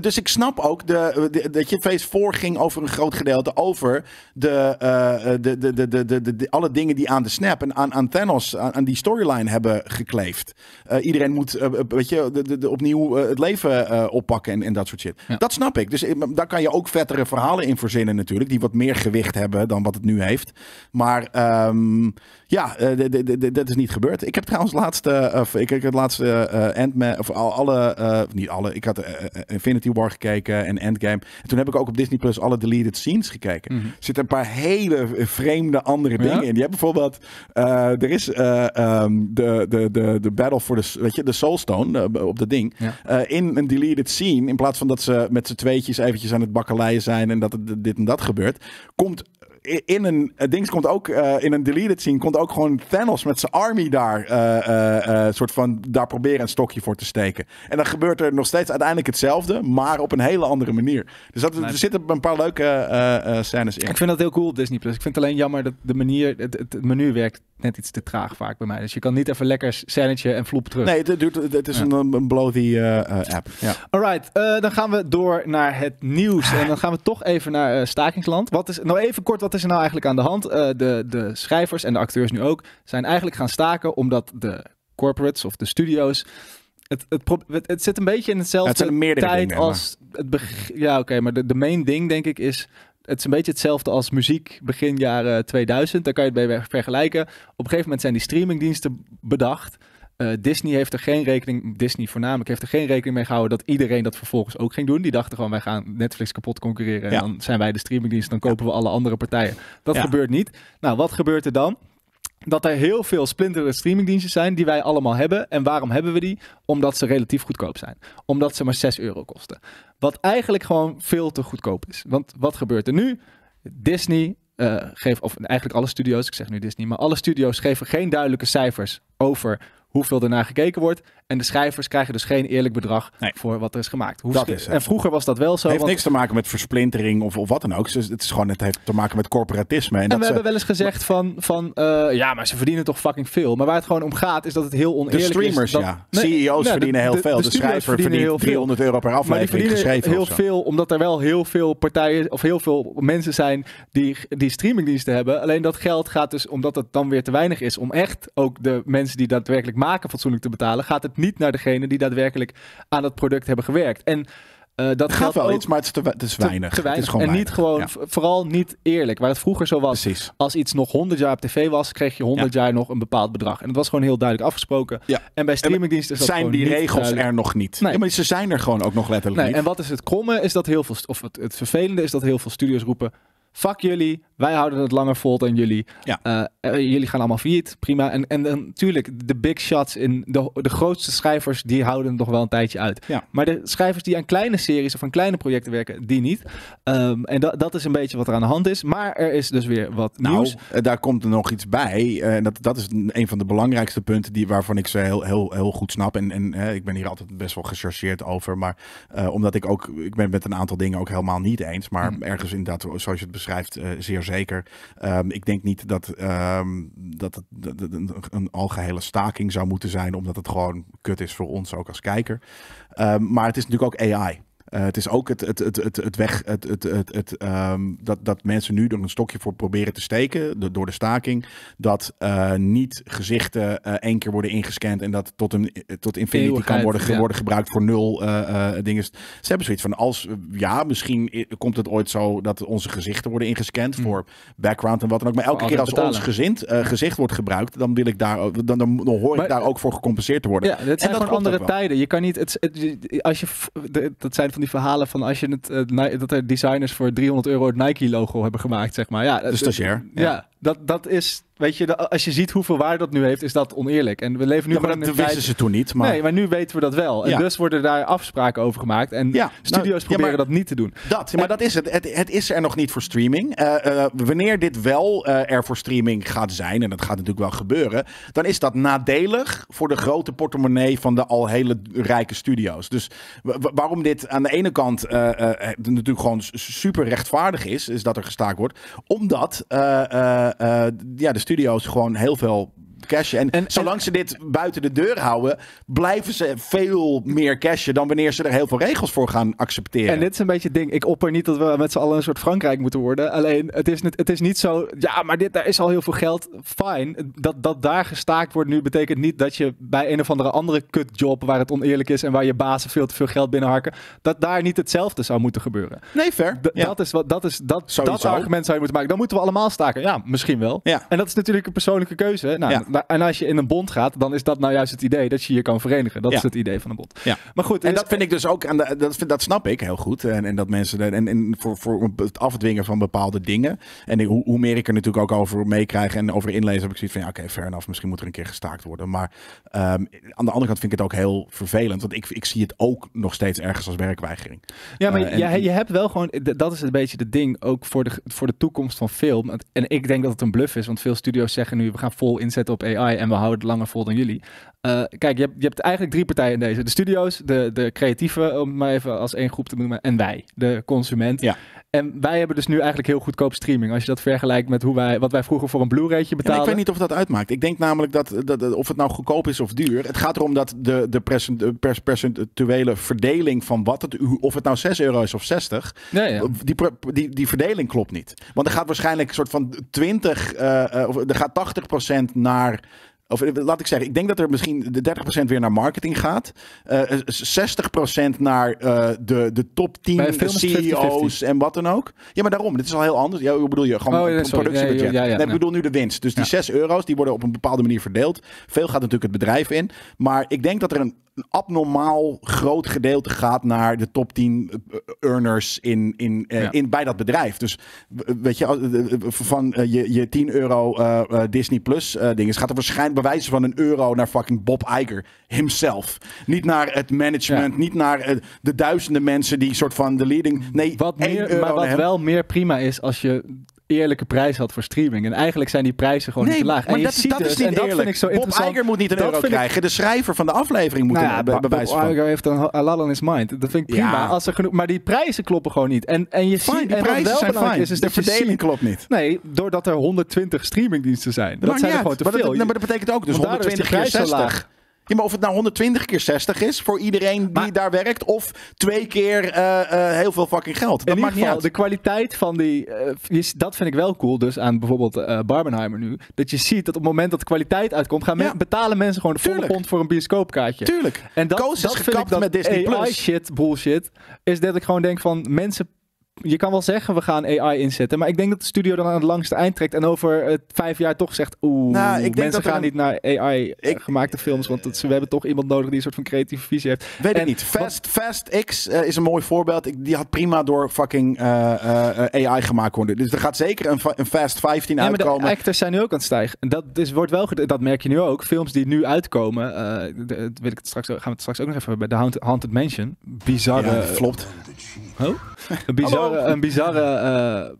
Dus ik snap ook de, de- dat je phase 4 ging over een groot gedeelte over de, eh, de, de, de, alle dingen die aan de snap en aan, aan Thanos, aan, aan die storyline hebben gekleefd. Eh, iedereen moet, eh, eh, weet je, opnieuw eh, het leven eh, oppakken en, en dat soort shit. Ja. Dat snap ik. Dus eh, daar kan je ook vettere verhalen in verzinnen natuurlijk, die wat meer gewicht hebben dan wat het nu heeft. Maar ehm, ja, eh, dat is niet gebeurd. Ik heb trouwens laatste, of ik heb het laatste eh, Ant-Man, of al, alle, eh, niet alle, ik had eh, eh, Infinity War gekeken en Endgame. En toen heb ik ook op Disney Plus alle deleted scenes gekeken. Er zitten een paar hele vreemde andere. Ja? dingen in. Je hebt bijvoorbeeld, eh, er is eh, ehm, de, de, de, de battle voor de, weet je, de Soulstone eh, op dat ding. Ja. Eh, in een deleted scene, in plaats van dat ze met z'n tweetjes eventjes aan het bakkeleien zijn en dat het dit en dat gebeurt, komt in een het ding komt ook eh, in een deleted scene komt ook gewoon Thanos met zijn army daar eh, soort van daar proberen een stokje voor te steken. En dan gebeurt er nog steeds uiteindelijk hetzelfde, maar op een hele andere manier. Dus dat, er zitten een paar leuke scènes in. Ik vind dat heel cool op Disney Plus. Ik vind het alleen jammer dat de manier, het, menu werkt net iets te traag vaak bij mij. Dus je kan niet even lekker scènetje en vloep terug. Nee, het, het is Ja. een, een bloody app. Ja. Alright, dan gaan we door naar het nieuws. En dan gaan we toch even naar Stakingsland. Wat is, nou even kort, wat is er nou eigenlijk aan de hand? Eh, de, de schrijvers en de acteurs nu ook zijn eigenlijk gaan staken omdat de corporates of de studio's. Het, het, het, het zit een beetje in hetzelfde Het tijd dingen, als het Ja, oké, maar de, de main ding denk ik is. Het is een beetje hetzelfde als muziek begin jaren 2000. Daar kan je het bij vergelijken. Op een gegeven moment zijn die streamingdiensten bedacht. Eh, Disney heeft er geen rekening, Disney voornamelijk heeft er geen rekening mee gehouden dat iedereen dat vervolgens ook ging doen. Die dachten gewoon, wij gaan Netflix kapot concurreren en Ja. dan zijn wij de streamingdienst, dan kopen we alle andere partijen. Dat Ja. gebeurt niet. Nou, wat gebeurt er dan? Dat er heel veel splinterende streamingdiensten zijn die wij allemaal hebben. En waarom hebben we die? Omdat ze relatief goedkoop zijn. Omdat ze maar 6 euro kosten. Wat eigenlijk gewoon veel te goedkoop is. Want wat gebeurt er nu? Disney eh, geeft, of eigenlijk alle studio's, ik zeg nu Disney, maar alle studio's geven geen duidelijke cijfers over hoeveel er naar gekeken wordt. En de schrijvers krijgen dus geen eerlijk bedrag Nee. voor wat er is gemaakt. Hoe Dat is het. en vroeger was dat wel zo. Het heeft want- niks te maken met versplintering of, of wat dan ook. Dus het, is gewoon, het heeft te maken met corporatisme. En, En dat we ze- hebben wel eens gezegd van, van eh, ja, maar ze verdienen toch fucking veel. Maar waar het gewoon om gaat is dat het heel de oneerlijk streamers, is. dat- ja. Nee, CEO's nee, de- verdienen heel de- veel. De, studio's schrijver verdienen verdient heel veel. 300 euro per Maar die aflevering verdienen geschreven. heel of zo. veel, omdat er wel heel veel partijen of heel veel mensen zijn die, die streamingdiensten hebben. Alleen dat geld gaat dus, omdat het dan weer te weinig is, om echt ook de mensen die daadwerkelijk maken fatsoenlijk te betalen, gaat het niet naar degene die daadwerkelijk aan het product hebben gewerkt. En eh, dat gaat wel iets, maar het is, te, het is weinig. te weinig. Het is gewoon en niet gewoon, Ja, vooral niet eerlijk. Waar het vroeger zo was, precies. als iets nog 100 jaar op tv was, kreeg je 100 jaar nog een bepaald bedrag. En dat was gewoon heel duidelijk afgesproken. Ja. En bij streamingdiensten is dat Zijn die regels duidelijk. er nog niet? Nee. Maar ze zijn er gewoon ook nog letterlijk Nee, niet. en wat is het kromme? Is dat heel veel, of het, het vervelende is dat heel veel studios roepen. Fuck jullie, wij houden het langer vol dan jullie. Ja. Eh, eh, jullie gaan allemaal failliet, prima. En, en natuurlijk, de big shots in de, de grootste schrijvers, die houden het nog wel een tijdje uit. Ja. Maar de schrijvers die aan kleine series of aan kleine projecten werken, die niet. Ehm, en dat dat is een beetje wat er aan de hand is. Maar er is dus weer wat Nou, nieuws. eh, daar komt er nog iets bij. Eh, dat, dat is een van de belangrijkste punten die, waarvan ik ze heel, heel, heel goed snap. En, en ik ben hier altijd best wel gechargeerd over. Maar omdat ik ook, ik ben met een aantal dingen ook helemaal niet eens. Maar Hmm. ergens inderdaad, zoals je het beschrijft, eh, zeer zeker. Ehm, ik denk niet dat, ehm, dat het een algehele staking zou moeten zijn. Omdat het gewoon kut is voor ons ook als kijker. Ehm, maar het is natuurlijk ook AI. Eh, het is ook het, het, het, het, het weg, het, het, het, het, ehm, dat, dat mensen nu er een stokje voor proberen te steken de- door de staking. Dat eh, niet gezichten eh, één keer worden ingescand en dat tot, een, tot infinity kan worden, ge- ja. worden gebruikt voor nul dingen. Ze hebben zoiets van als, ja, misschien komt het ooit zo dat onze gezichten worden ingescand Mm. voor background en wat dan ook. Maar elke keer als ons gezind, gezicht wordt gebruikt, dan wil ik daar, dan, dan, dan hoor ik daar ook voor gecompenseerd te worden. Ja, het En zijn dat gewoon andere tijden. Je kan niet, het, het- als je, dat zijn van die verhalen van als je het, eh, dat er designers voor 300 euro het Nike-logo hebben gemaakt, zeg maar. Ja, De stagiair. Ja, Ja. Dat, dat is, weet je, als je ziet hoeveel waarde dat nu heeft, is dat oneerlijk. En we leven nu Ja, maar dat wisten tijd... ze toen niet. Maar Nee, maar nu weten we dat wel. En Ja. dus worden daar afspraken over gemaakt. En Ja, studio's nou, ja, proberen dat niet te doen. Dat, maar dat is het. het. Het is er nog niet voor streaming. Eh, eh, wanneer dit wel eh, er voor streaming gaat zijn, en dat gaat natuurlijk wel gebeuren, dan is dat nadelig voor de grote portemonnee van de al hele rijke studio's. Dus wa- wa- waarom dit aan de ene kant natuurlijk gewoon super rechtvaardig is, is dat er gestaakt wordt, omdat ja, de studio's gewoon heel veel cashen. En, En- zolang ze dit buiten de deur houden, blijven ze veel meer cashen dan wanneer ze er heel veel regels voor gaan accepteren. En dit is een beetje het ding. Ik opper niet dat we met z'n allen een soort Frankrijk moeten worden. Alleen, het is, niet, het is niet zo... Ja, maar dit, daar is al heel veel geld. Fine. Dat, dat daar gestaakt wordt nu betekent niet dat je bij een of andere andere kutjob... waar het oneerlijk is en waar je bazen veel te veel geld binnenharken... dat daar niet hetzelfde zou moeten gebeuren. Nee. D- Ja. Dat is wat, dat is dat, dat argument zou je moeten maken. Dan moeten we allemaal staken. Ja, misschien wel. Ja. En dat is natuurlijk een persoonlijke keuze. Nou, Ja. En als je in een bond gaat, dan is dat nou juist het idee dat je je kan verenigen. Dat Ja. is het idee van een bond. Ja. Maar goed, En is- dat vind ik dus ook, aan de, dat, vind, dat snap ik heel goed. En, en dat mensen, er- en, en voor, voor het afdwingen van bepaalde dingen. En ik- hoe, hoe meer ik er natuurlijk ook over meekrijg en over inlezen, heb ik zoiets van, ja, oké, fair enough, misschien moet er een keer gestaakt worden. Maar ehm, aan de andere kant vind ik het ook heel vervelend, want ik, ik zie het ook nog steeds ergens als werkweigering. Ja, maar Eh, en- je, je hebt wel gewoon, dat is een beetje het ding ook voor de, voor de toekomst van film. En ik denk dat het een bluff is, want veel studio's zeggen nu we gaan vol inzetten op AI en we houden het langer vol dan jullie. Eh, kijk, je hebt, je hebt eigenlijk drie partijen in deze. De studio's, de, de creatieven, om maar even als één groep te noemen, en wij, de consument. Ja. En wij hebben dus nu eigenlijk heel goedkoop streaming. Als je dat vergelijkt met hoe wij, wat wij vroeger voor een Blu-raytje En betaalden. ik weet niet of dat uitmaakt. Ik denk namelijk dat, dat, of het nou goedkoop is of duur. Het gaat erom dat de, de, percentuele verdeling van wat het, of het nou 6 euro is of 60, Ja, ja. Die, die, die verdeling klopt niet. Want er gaat waarschijnlijk een soort van 20, eh, eh, of er gaat 80% naar. Of eh, laat ik zeggen, ik denk dat er misschien de 30% weer naar marketing gaat. eh 60% naar eh, de, de top 10 Bij een film is het 50-50. CEO's en wat dan ook. Ja, maar daarom, dit is al heel anders. Ja, hoe bedoel je? Gewoon Oh, ja, productiebudget. Ja, ja, nee, ik bedoel nu de winst. Dus die 6 euro's, die worden op een bepaalde manier verdeeld. Veel gaat natuurlijk het bedrijf in. Maar ik denk dat er een een abnormaal groot gedeelte gaat naar de top 10 eh, earners in, in, eh, Ja. in, bij dat bedrijf. Dus w- weet je, eh, eh, van eh, je, je 10 euro eh, eh, Disney Plus eh dingen, gaat er waarschijnlijk bij wijze van een euro naar fucking Bob Iger himself. Niet naar het management, Ja. niet naar eh, de duizenden mensen die soort van de leading. Nee, Wat meer, euro maar wat wel meer prima is als je eerlijke prijs had voor streaming. En eigenlijk zijn die prijzen gewoon niet te laag. maar en je dat, ziet dat dus, is niet en dat eerlijk. vind ik zo Bob. Iger moet niet een Dat euro ik- krijgen. De schrijver van de aflevering moet Nou een ja, be- Bob bewijs van. Iger heeft een halal in his mind. Dat vind ik prima. Ja. Als er genoeg, maar die prijzen kloppen gewoon niet. En, en je Fine, ziet, die en prijzen wel zijn fijn. is, is de verdeling ziet- klopt niet. Nee, doordat er 120 streamingdiensten zijn. Dat, zijn er gewoon te veel. maar dat betekent ook dus Want daardoor is 120 die keer prijs zo 60. Ja, maar of het nou 120 keer 60 is voor iedereen die Maar- daar werkt, of twee keer eh, eh, heel veel fucking geld. Dat in maakt niet uit. de kwaliteit van die... je- dat vind ik wel cool, dus aan bijvoorbeeld Barbenheimer nu. Dat je ziet dat op het moment dat de kwaliteit uitkomt... Gaan men- Ja. betalen mensen gewoon de volle pond voor een bioscoopkaartje. Tuurlijk. En dat, Koos is dat vind ik gekapt dat met Disney+. AI shit, bullshit, is dat ik gewoon denk van mensen je kan wel zeggen, we gaan AI inzetten. Maar ik denk dat de studio dan aan het langste eind trekt. En over eh, vijf jaar toch zegt, oeh, Nou, ik denk mensen dat gaan een- niet naar AI eh, Ik- gemaakte films. Want we hebben toch iemand nodig die een soort van creatieve visie heeft. Weet ik niet. Fast, Fast X eh, is een mooi voorbeeld. Ik, die had prima door fucking AI gemaakt worden. Dus er gaat zeker een, een Fast 15 Ja, maar de uitkomen. actors zijn nu ook aan het stijgen. En dat, is, wordt wel, dat merk je nu ook. Films die nu uitkomen, wil ik het straks, gaan we het straks ook nog even bij de Haunted, Mansion. Bizarre, ja, flopt. Een bizarre, een bizarre eh,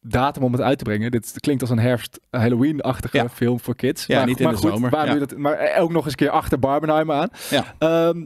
datum om het uit te brengen. Dit klinkt als een herfst Halloween-achtige Ja. film voor kids. Ja, maar, niet in de goed, zomer. waarom Ja. dat, maar eh, ook nog eens een keer achter Barbenheimer aan. Ja. Ehm, eh,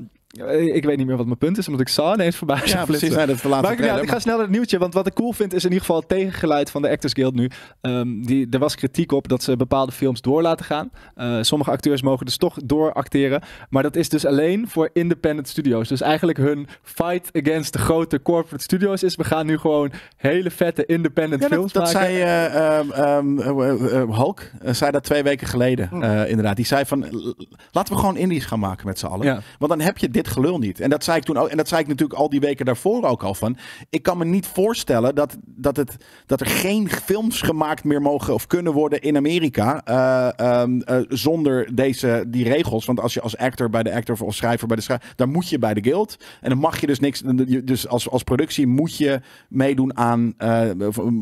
ik weet niet meer wat mijn punt is, omdat ik Saw ineens voorbij Ja, precies. Nee, dat niet uit, trailer, ik ga snel naar het nieuwtje. Want wat ik cool vind is in ieder geval het tegengeluid van de Actors Guild nu. Ehm, die, er was kritiek op dat ze bepaalde films door laten gaan. Eh, sommige acteurs mogen dus toch door acteren. Maar dat is dus alleen voor independent studios. Dus eigenlijk hun fight against de grote corporate studios is... we gaan nu gewoon hele vette independent Ja, dat, films dat maken. zei eh, ehm, ehm, eh, eh, eh, Hulk, eh, zei dat twee weken geleden, Hm. eh, inderdaad. Die zei van, laten we gewoon indies gaan maken met z'n allen. Ja. Want dan heb je dit gelul niet. En dat zei ik toen ook, en dat zei ik natuurlijk al die weken daarvoor ook al van. Ik kan me niet voorstellen dat, dat, het, dat er geen films gemaakt meer mogen of kunnen worden in Amerika eh, ehm, eh, zonder deze, die regels. Want als je als actor bij de actor of schrijver bij de schrijver, dan moet je bij de guild. En dan mag je dus niks, dus als, als productie moet je meedoen aan eh,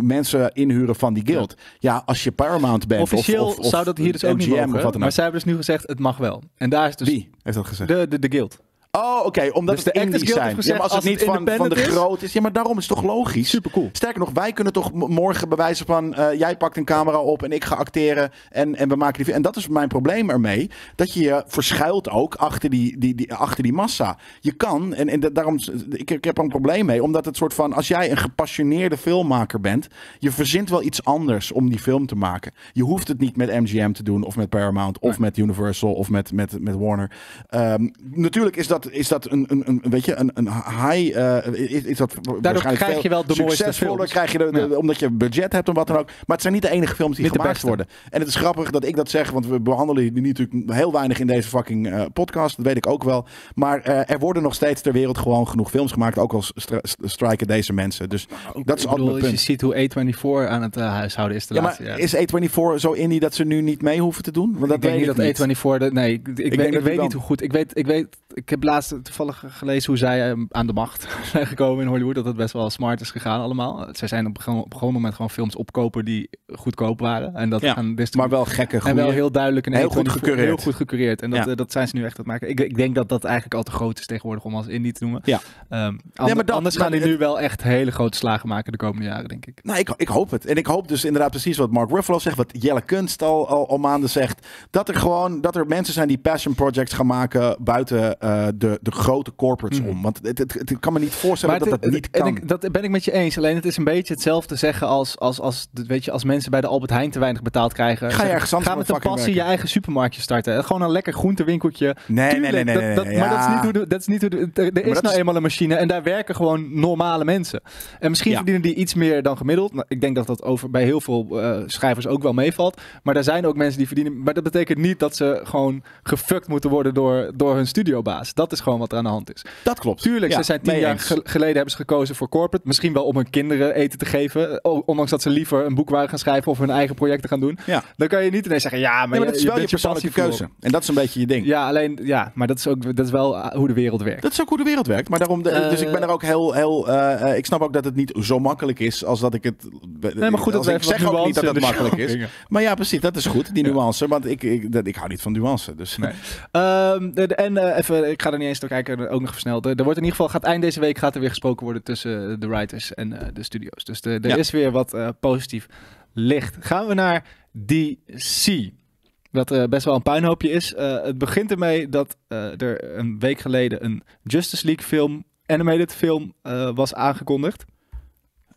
mensen inhuren van die guild. Ja, als je Paramount bent Officieel of, of, of zou dat hier dus ook niet mogen. maar zij hebben dus nu gezegd, het mag wel. En daar is dus Wie heeft dat gezegd? de, de, de guild. Oh, oké, omdat Dus het de indies zijn. ja, als het niet het van, van de is- groot is. Ja, maar daarom is het toch logisch? Super cool. Sterker nog, wij kunnen toch morgen bewijzen van... eh, jij pakt een camera op en ik ga acteren en, en we maken die... En dat is mijn probleem ermee. Dat je je verschuilt ook achter die, die, die, achter die massa. Je kan, en, en da- daarom... Ik, ik heb er een probleem mee. Omdat het soort van... Als jij een gepassioneerde filmmaker bent... Je verzint wel iets anders om die film te maken. Je hoeft het niet met MGM te doen of met Paramount of met Universal of met, met, met Warner. Ehm, natuurlijk is dat, is dat een, een, een, weet je, een, een high... eh, is, is dat waarschijnlijk krijg veel je wel de mooiste films. krijg je de, de- Ja. omdat je budget hebt en wat dan ook. Maar het zijn niet de enige films die Niet gemaakt worden. En het is grappig dat ik dat zeg, want we behandelen die natuurlijk heel weinig in deze fucking eh, podcast. Dat weet ik ook wel. Maar eh, er worden nog steeds ter wereld gewoon genoeg films gemaakt. Ook al stri- strijken deze mensen. Dus dat is altijd mijn als je punt. ziet hoe A24 aan het huishouden is de Ja, laatste maar is A24 zo indie dat ze nu niet mee hoeven te doen? Want dat ik denk weet niet dat niet. A24... De, nee, ik, ik, weet, ik weet niet hoe goed. Ik weet, ik weet, ik heb laatst toevallig gelezen hoe zij eh, aan de macht zijn gekomen in Hollywood. Dat het best wel smart is gegaan allemaal. Zij zijn op, een gewoon moment gewoon films opkopen die goedkoop waren. En dat Ja, gaan distribu- Maar wel gekke en wel heel duidelijk en Heel goed A24 gecureerd. Heel goed gecureerd. En dat, Ja. eh, dat zijn ze nu echt aan het maken. Ik, ik denk dat dat eigenlijk al te groot is tegenwoordig om als indie te noemen. Ja. Ehm, ander- maar dat- anders maar gaan die het- nu wel echt hele grote slagen maken de komende jaren, denk ik. Nou, ik, ik hoop het. En ik hoop dus inderdaad precies wat Mark Ruffalo zegt, wat Jelle Kunst al, al, al maanden zegt. Dat er gewoon dat er mensen zijn die passion projects gaan maken buiten eh, de, de grote corporates Mhm. om. Want het, het, het- ik kan me niet voorstellen dat het- dat niet en kan. ik- dat ben ik met je eens. Alleen het is een beetje hetzelfde zeggen als, als, als, weet je, als mensen bij de Albert Heijn te weinig betaald krijgen. je zeggen, ergens anders Ga met een passie je eigen supermarktje starten. Gewoon een lekker groentewinkeltje. nee, nee, nee, nee, dat- Maar dat is niet hoe de, dat is niet hoe de, er, is nou is- eenmaal een machine en daar werken gewoon normale mensen. En misschien Ja. verdienen die iets meer dan gemiddeld. Nou, ik denk dat dat over, bij heel veel eh, schrijvers ook wel meevalt. Maar er zijn ook mensen die verdienen. Maar dat betekent niet dat ze gewoon gefuckt moeten worden door, door hun studiobaas. Dat is gewoon wat er aan de hand is. Dat klopt. Tuurlijk, Ja, ze zijn tien jaar eens. geleden hebben ze gekozen voor corporate. Misschien wel om hun kinderen eten te geven. Ondanks dat ze liever een boek waren gaan schrijven of hun eigen projecten gaan doen. Ja. Dan kan je niet ineens zeggen, ja, maar, Nee, maar dat is je, wel je bent persoonlijke keuze. En dat is een beetje je ding. Ja, alleen, ja, maar dat is ook dat is wel uh, hoe de wereld werkt. Dat is ook hoe de wereld werkt. Maar daarom, de- Eh, dus ik ben er ook heel, heel eh, eh, ik snap ook dat het niet zo makkelijk is als dat ik het. Nee, maar goed dat ik zeg ook niet dat het makkelijk is. Maar ja, precies, dat is goed, die nuance. Want ik, ik, dat, ik hou niet van nuance. Dus Nee. Ehm, de- de- en eh, even, ik ga er niet eens door kijken, ook nog versneld. Er er wordt in ieder geval, gaat eind deze week gaat er weer gesproken worden tussen de writers en eh, de studio's. Dus de, er Ja. is weer wat eh, positief licht. Gaan we naar DC. Wat eh, best wel een puinhoopje is. Eh, het begint ermee dat eh, er een week geleden een Justice League film, animated film, eh, was aangekondigd.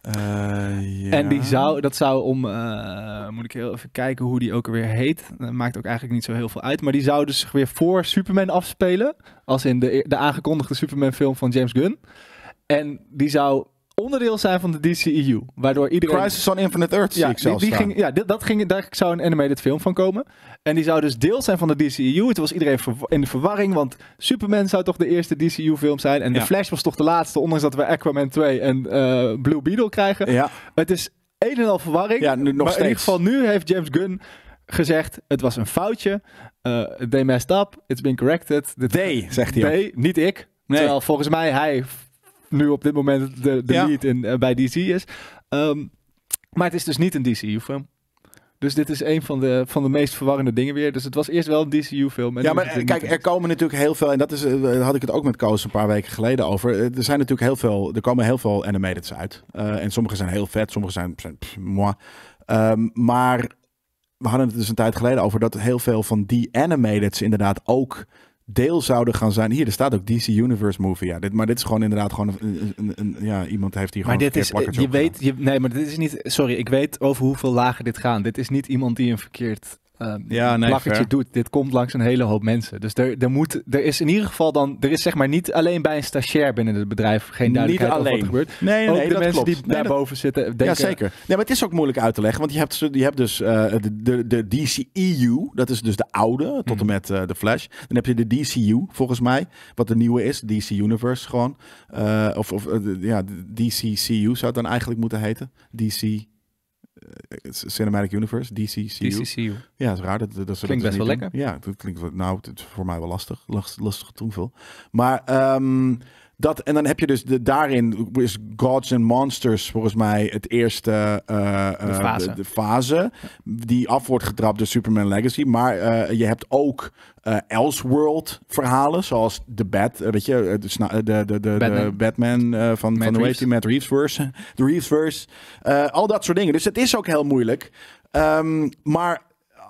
Eh, ja. En die zou, dat zou om, eh, moet ik heel even kijken hoe die ook alweer heet. Dat maakt ook eigenlijk niet zo heel veel uit. Maar die zou dus zich weer voor Superman afspelen. Als in de, de aangekondigde Superman film van James Gunn. En die zou onderdeel zijn van de DCEU. Waardoor iedereen... Crisis on Infinite Earth ja, ik die, ging, ja dat ging, daar zou een animated film van komen. En die zou dus deel zijn van de DCEU. Toen was iedereen in de verwarring, want Superman zou toch de eerste DCEU-film zijn. En Ja. The Flash was toch de laatste, ondanks dat we Aquaman 2 en eh, Blue Beetle krijgen. Ja, Het is een en al verwarring. ja nu, nog maar steeds. in ieder geval nu heeft James Gunn gezegd, het was een foutje. Eh they messed up, it's been corrected. They, zegt hij ook. Nee, niet ik. Nee. Terwijl volgens mij hij nu op dit moment de, de Ja. lead in, eh, bij DC is. Ehm, maar het is dus niet een DCU-film. Dus dit is een van de, van de meest verwarrende dingen weer. Dus het was eerst wel een DCU-film. Ja, maar kijk, er komen natuurlijk heel veel, en dat is, eh, had ik het ook met Koos een paar weken geleden over. Eh, Er zijn natuurlijk heel veel, er komen heel veel animateds uit. En sommige zijn heel vet, sommige zijn, zijn pff, moi. Ehm, maar we hadden het dus een tijd geleden over dat heel veel van die animateds inderdaad ook deel zouden gaan zijn. Hier, er staat ook DC Universe Movie. Ja, dit, maar dit is gewoon inderdaad gewoon een, een, ja, iemand heeft hier Maar gewoon dit is, een plakkertje je weet, je, nee, maar dit is niet, sorry, ik weet over hoeveel lagen dit gaan. Dit is niet iemand die een verkeerd eh Ja, nee, doet. Dit komt langs een hele hoop mensen. Dus er, er, moet, er is in ieder geval dan, er is zeg maar niet alleen bij een stagiair binnen het bedrijf geen duidelijkheid over wat alleen. er gebeurt. Nee, nee, Ook nee, de mensen klopt. die Nee, dat- daarboven zitten denken... Ja, zeker. Nee, maar het is ook moeilijk uit te leggen. Want je hebt, je hebt dus eh, de, de, de DCEU. Dat is dus de oude, tot en met eh, de Flash. Dan heb je de DCU, volgens mij. Wat de nieuwe is. DC Universe gewoon. Eh, of of ja, DCCU zou het dan eigenlijk moeten heten. DC... eh, Cinematic Universe, DCCU. DCCU. Ja, dat is raar. Dat, dat, dat Klinkt dat best wel doen. Ja, dat klinkt nou, het is voor mij wel lastig. Last, lastig toenvul. Maar ehm, dat, en dan heb je dus de, daarin is Gods and Monsters volgens mij het eerste eh, eh, fase. de, de fase die af wordt getrapt door Superman Legacy. Maar eh, je hebt ook eh Elseworld verhalen, zoals de Bat, weet je, de, de, de, de, de Batman. Batman, van, Matt van heet Reeves. die, Matt Reeves verse, de Reeves verse, Eh, al dat soort dingen. Dus het is ook heel moeilijk. Ehm, maar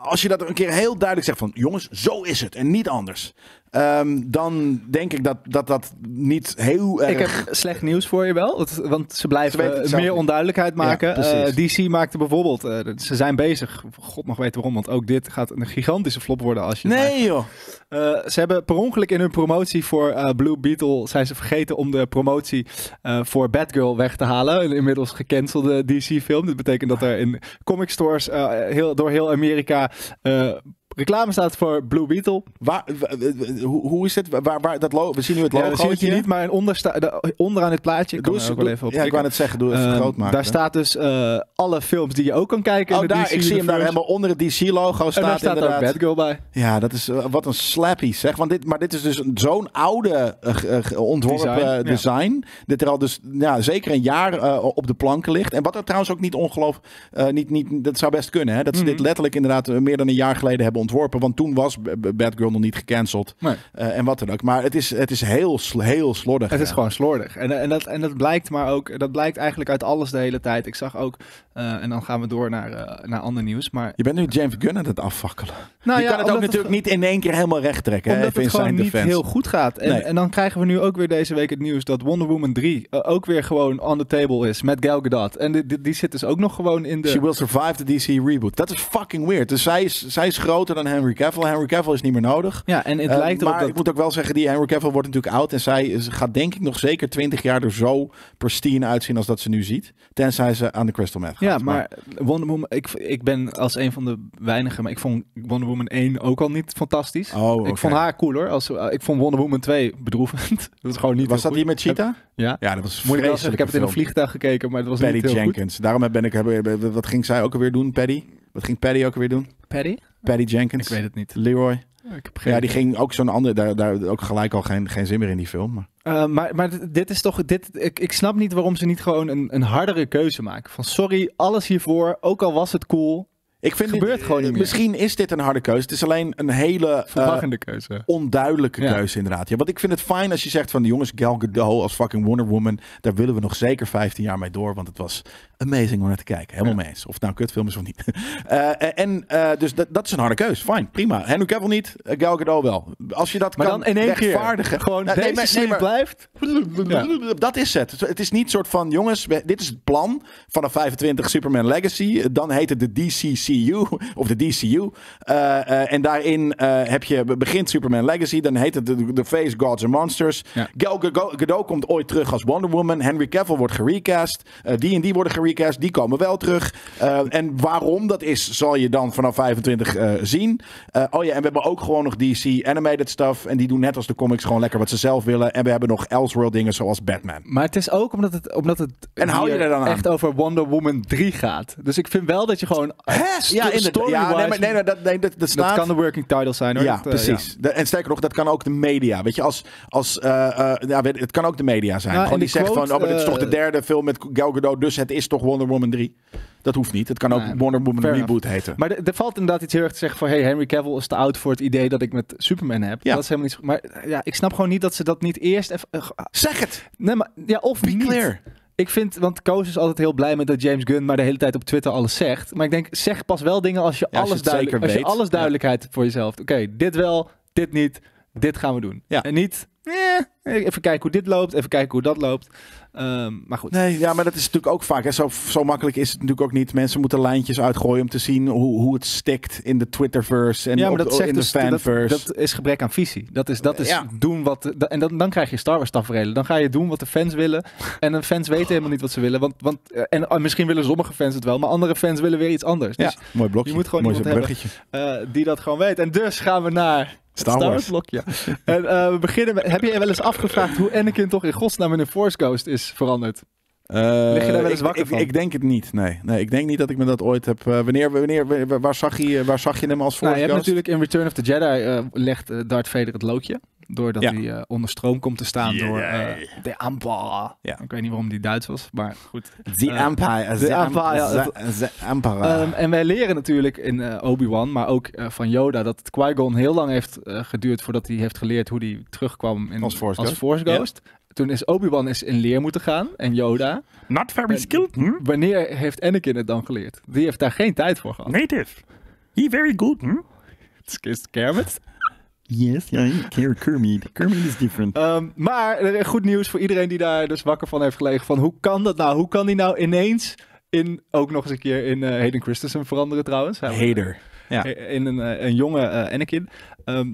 als je dat een keer heel duidelijk zegt van jongens, zo is het en niet anders. Ehm, dan denk ik dat dat, dat niet heel erg... Ik heb slecht nieuws voor je wel, want- ze blijven Ze eh, meer onduidelijkheid maken. Ja, Eh, DC maakte bijvoorbeeld, eh, ze zijn bezig, god mag weten waarom, want ook dit gaat een gigantische flop worden als je Nee joh. Ze hebben per ongeluk in hun promotie voor Blue Beetle zijn ze vergeten om de promotie voor Batgirl weg te halen. Een inmiddels gecancelde DC-film. Dit betekent dat er in comic stores heel, door heel Amerika reclame staat voor Blue Beetle. Waar, hoe, hoe is het? Waar, waar, dat we zien nu het Ja, logo. dat zie je niet, maar een ondersta- de- onderaan het plaatje. Ik kan Doe eens, ook wel even op ja, ik wou net zeggen, doe even Ehm, groot maken. Daar staat dus eh, alle films die je ook kan kijken. Oh, in de daar, DC ik zie hem daar helemaal onder het DC-logo En staat daar staat ook inderdaad. Batgirl bij. Ja, dat is eh, wat een slappy zeg. Want dit, maar dit is dus zo'n oude ge- ontworpen Design, ja. Dit er al dus ja, zeker een jaar op de planken ligt. En wat er trouwens ook niet ongeloof, niet, niet, dat zou best kunnen. Hè? Dat ze Mhm. dit letterlijk inderdaad meer dan een jaar geleden hebben ontworpen. Want toen was Batgirl nog niet gecanceld. Nee. Eh, en wat dan ook. Maar het is, het is heel, heel slordig. Het is gewoon slordig. En, en, dat, en dat blijkt maar ook, dat blijkt eigenlijk uit alles de hele tijd. Ik zag ook, eh, en dan gaan we door naar, eh, naar ander nieuws. Maar Je bent nu James Gunn aan het afvakkelen. nou je kan het ook natuurlijk niet in één keer helemaal recht trekken. hè, Omdat even het gewoon niet defense. heel goed gaat. En, Nee. en dan krijgen we nu ook weer deze week het nieuws dat Wonder Woman 3 eh, ook weer gewoon on the table is met Gal Gadot. En die, die, die zit dus ook nog gewoon in de... She will survive the DC reboot. Dat is fucking weird. Dus zij is, zij is groter dan Henry Cavill. Henry Cavill is niet meer nodig. ja, en het Eh, lijkt erop maar dat... ik moet ook wel zeggen, die Henry Cavill wordt natuurlijk oud. En zij is- gaat denk ik nog zeker 20 jaar er zo pristine uitzien als dat ze nu ziet. Tenzij ze aan de crystal meth gaat. Ja, maar Wonder Woman, ik, ik ben als een van de weinigen, maar ik vond Wonder Woman 1 ook al niet fantastisch. Oh. Ik vond haar cooler. Als, ik vond Wonder Woman 2 bedroevend. dat is gewoon niet Was dat goed. die met Cheetah? Ja. Ja, dat was Moet ik wel zeggen, ik heb het in een vlieg. vliegtuig gekeken, maar dat was Paddy niet heel Jenkins. Daarom ben ik... heb- Wat ging zij ook alweer doen, Paddy? Wat ging Paddy ook alweer doen? Paddy? Paddy Jenkins. Ik weet het niet. Leroy. Ja, die ging ook zo'n andere... Daar, daar ook gelijk al geen, geen zin meer in die film. Maar. Eh, maar, maar dit- dit is toch. Dit, ik, ik snap niet waarom ze niet gewoon een, een hardere keuze maken. Van sorry, alles hiervoor, ook al was het cool. Ik vind Gebeurt dit- gewoon niet meer. Misschien is dit een harde keuze. Het is alleen een hele... eh, keuze. onduidelijke Ja. keuze inderdaad. Ja, want ik vind het fijn als je zegt van de jongens Gal Gadot als fucking Wonder Woman, daar willen we nog zeker 15 jaar mee door, want het was amazing om naar te kijken. Helemaal Ja. mee eens. Of het nou een kutfilm is of niet. Eh, en eh, dus dat, dat is een harde keuze. Fijn, prima. Henry Cavill niet, Gal Gadot wel. Als je dat Maar kan dan in één keer. Gewoon Nou, deze nee, maar- sleep nee, maar- blijft. Dat is het. Het is niet soort van, jongens, dit is het plan vanaf 25 Superman Legacy. Dan heet het de DCCU. DCU of de DCU. Eh, eh, en daarin eh, heb je, begint Superman Legacy. Dan heet het The, The Face Gods and Monsters. Ja. Gal Gadot komt ooit terug als Wonder Woman. Henry Cavill wordt gerecast. Die en die worden gerecast. Die komen wel terug. En waarom dat is, zal je dan vanaf 25 eh, zien. Oh ja, en we hebben ook gewoon nog DC animated stuff. En die doen net als de comics gewoon lekker wat ze zelf willen. En we hebben nog Elseworld dingen zoals Batman. Maar het is ook omdat het, omdat het En hou je er dan aan? echt over Wonder Woman 3 gaat. Dus ik vind wel dat je gewoon... Ja, inderdaad. Ja, nee, maar, nee, nee, dat, nee, dat, dat kan de working title zijn hoor. Ja, Dat, eh, precies. De- en sterker nog, dat kan ook de media. Weet je, als, als uh, uh, ja, weet, het kan ook de media zijn. Nou, Gewoon die zegt quote, van, oh, maar dit is toch de eh, derde film met Gal Gadot, dus het is toch Wonder Woman 3. Dat hoeft niet. Het kan ook Nee, Wonder Woman Reboot heten. Maar er valt inderdaad iets heel erg te zeggen van... Hey, Henry Cavill is te oud voor het idee dat ik met Superman heb. Ja. Dat is helemaal niet zo... Maar eh, ja, ik snap gewoon niet dat ze dat niet eerst even... eh, zeg het! nee, maar... Ja, of Be niet. clear. Ik vind, want Koos is altijd heel blij met dat James Gunn maar de hele tijd op Twitter alles zegt. Maar ik denk, zeg pas wel dingen als je Ja, als je alles duidelijk, als je weet. alles duidelijkheid voor jezelf. Oké, dit wel, dit niet, dit gaan we doen. Ja. En niet, eh, even kijken hoe dit loopt, even kijken hoe dat loopt. Ehm, maar goed. Nee, ja, maar dat is natuurlijk ook vaak. Hè. Zo, zo makkelijk is het natuurlijk ook niet. Mensen moeten lijntjes uitgooien om te zien hoe, hoe het stikt in de Twitterverse en ja, maar op- dat zegt in de dus, dat, fanverse. dat is gebrek aan visie. Dat is, dat is Ja. doen wat, en dan, dan krijg je Star Wars tafereelen. Dan ga je doen wat de fans willen. En de fans weten helemaal niet wat ze willen. Want, want, eh, en eh, misschien willen sommige fans het wel, maar andere fans willen weer iets anders. ja, Dus mooi blokje. je moet gewoon mooi iemand bruggetje. eh, die dat gewoon weet. En dus gaan we naar Star het Wars. blokje. en eh, we beginnen met, heb je wel eens afgevraagd hoe Anakin toch in godsnaam in een Force Ghost is veranderd? Eh, Lig je daar wel eens ik, wakker ik, van? Ik denk het niet. Nee. nee, ik denk niet dat ik me dat ooit heb. eh, wanneer, wanneer, waar, zag je, waar zag je hem als Nou, Force je hebt Ghost? natuurlijk in Return of the Jedi legt Darth Vader het loodje. Doordat Ja. hij eh, onder stroom komt te staan door eh, de Empire. Ja. Ik weet niet waarom die Duits was, maar goed. The Eh, Empire. The The Empire, Empire. The Empire. Ehm, en wij leren natuurlijk in eh, Obi-Wan, maar ook eh, van Yoda, dat het Qui-Gon heel lang heeft eh, geduurd voordat hij heeft geleerd hoe hij terugkwam in, Als Force Ghost. Ghost. Toen is Obi-Wan is in leer moeten gaan en Yoda. Not very En- skilled, hm? Wanneer heeft Anakin het dan geleerd? Die heeft daar geen tijd voor gehad. Native. He very good, hm? Kermit. Yes, yeah, Kermit. Kermit is different. Ehm, maar er is goed nieuws voor iedereen die daar dus wakker van heeft gelegen. Van hoe kan dat nou? Hoe kan die nou ineens in, ook nog eens een keer in eh, Hayden Christensen veranderen trouwens? Hader. Ja. In een, eh, een jonge eh, Anakin. Ehm,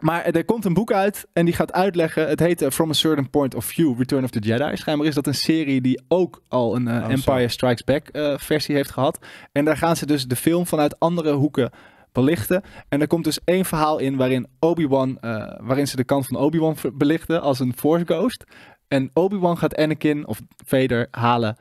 maar er komt een boek uit en die gaat uitleggen. Het heet eh, From a Certain Point of View, Return of the Jedi. Schijnbaar is dat een serie die ook al een eh, Oh. Empire Strikes Back eh, versie heeft gehad. En daar gaan ze dus de film vanuit andere hoeken belichten. En er komt dus één verhaal in waarin Obi-Wan, eh, waarin ze de kant van Obi-Wan belichten als een Force Ghost. En Obi-Wan gaat Anakin of Vader halen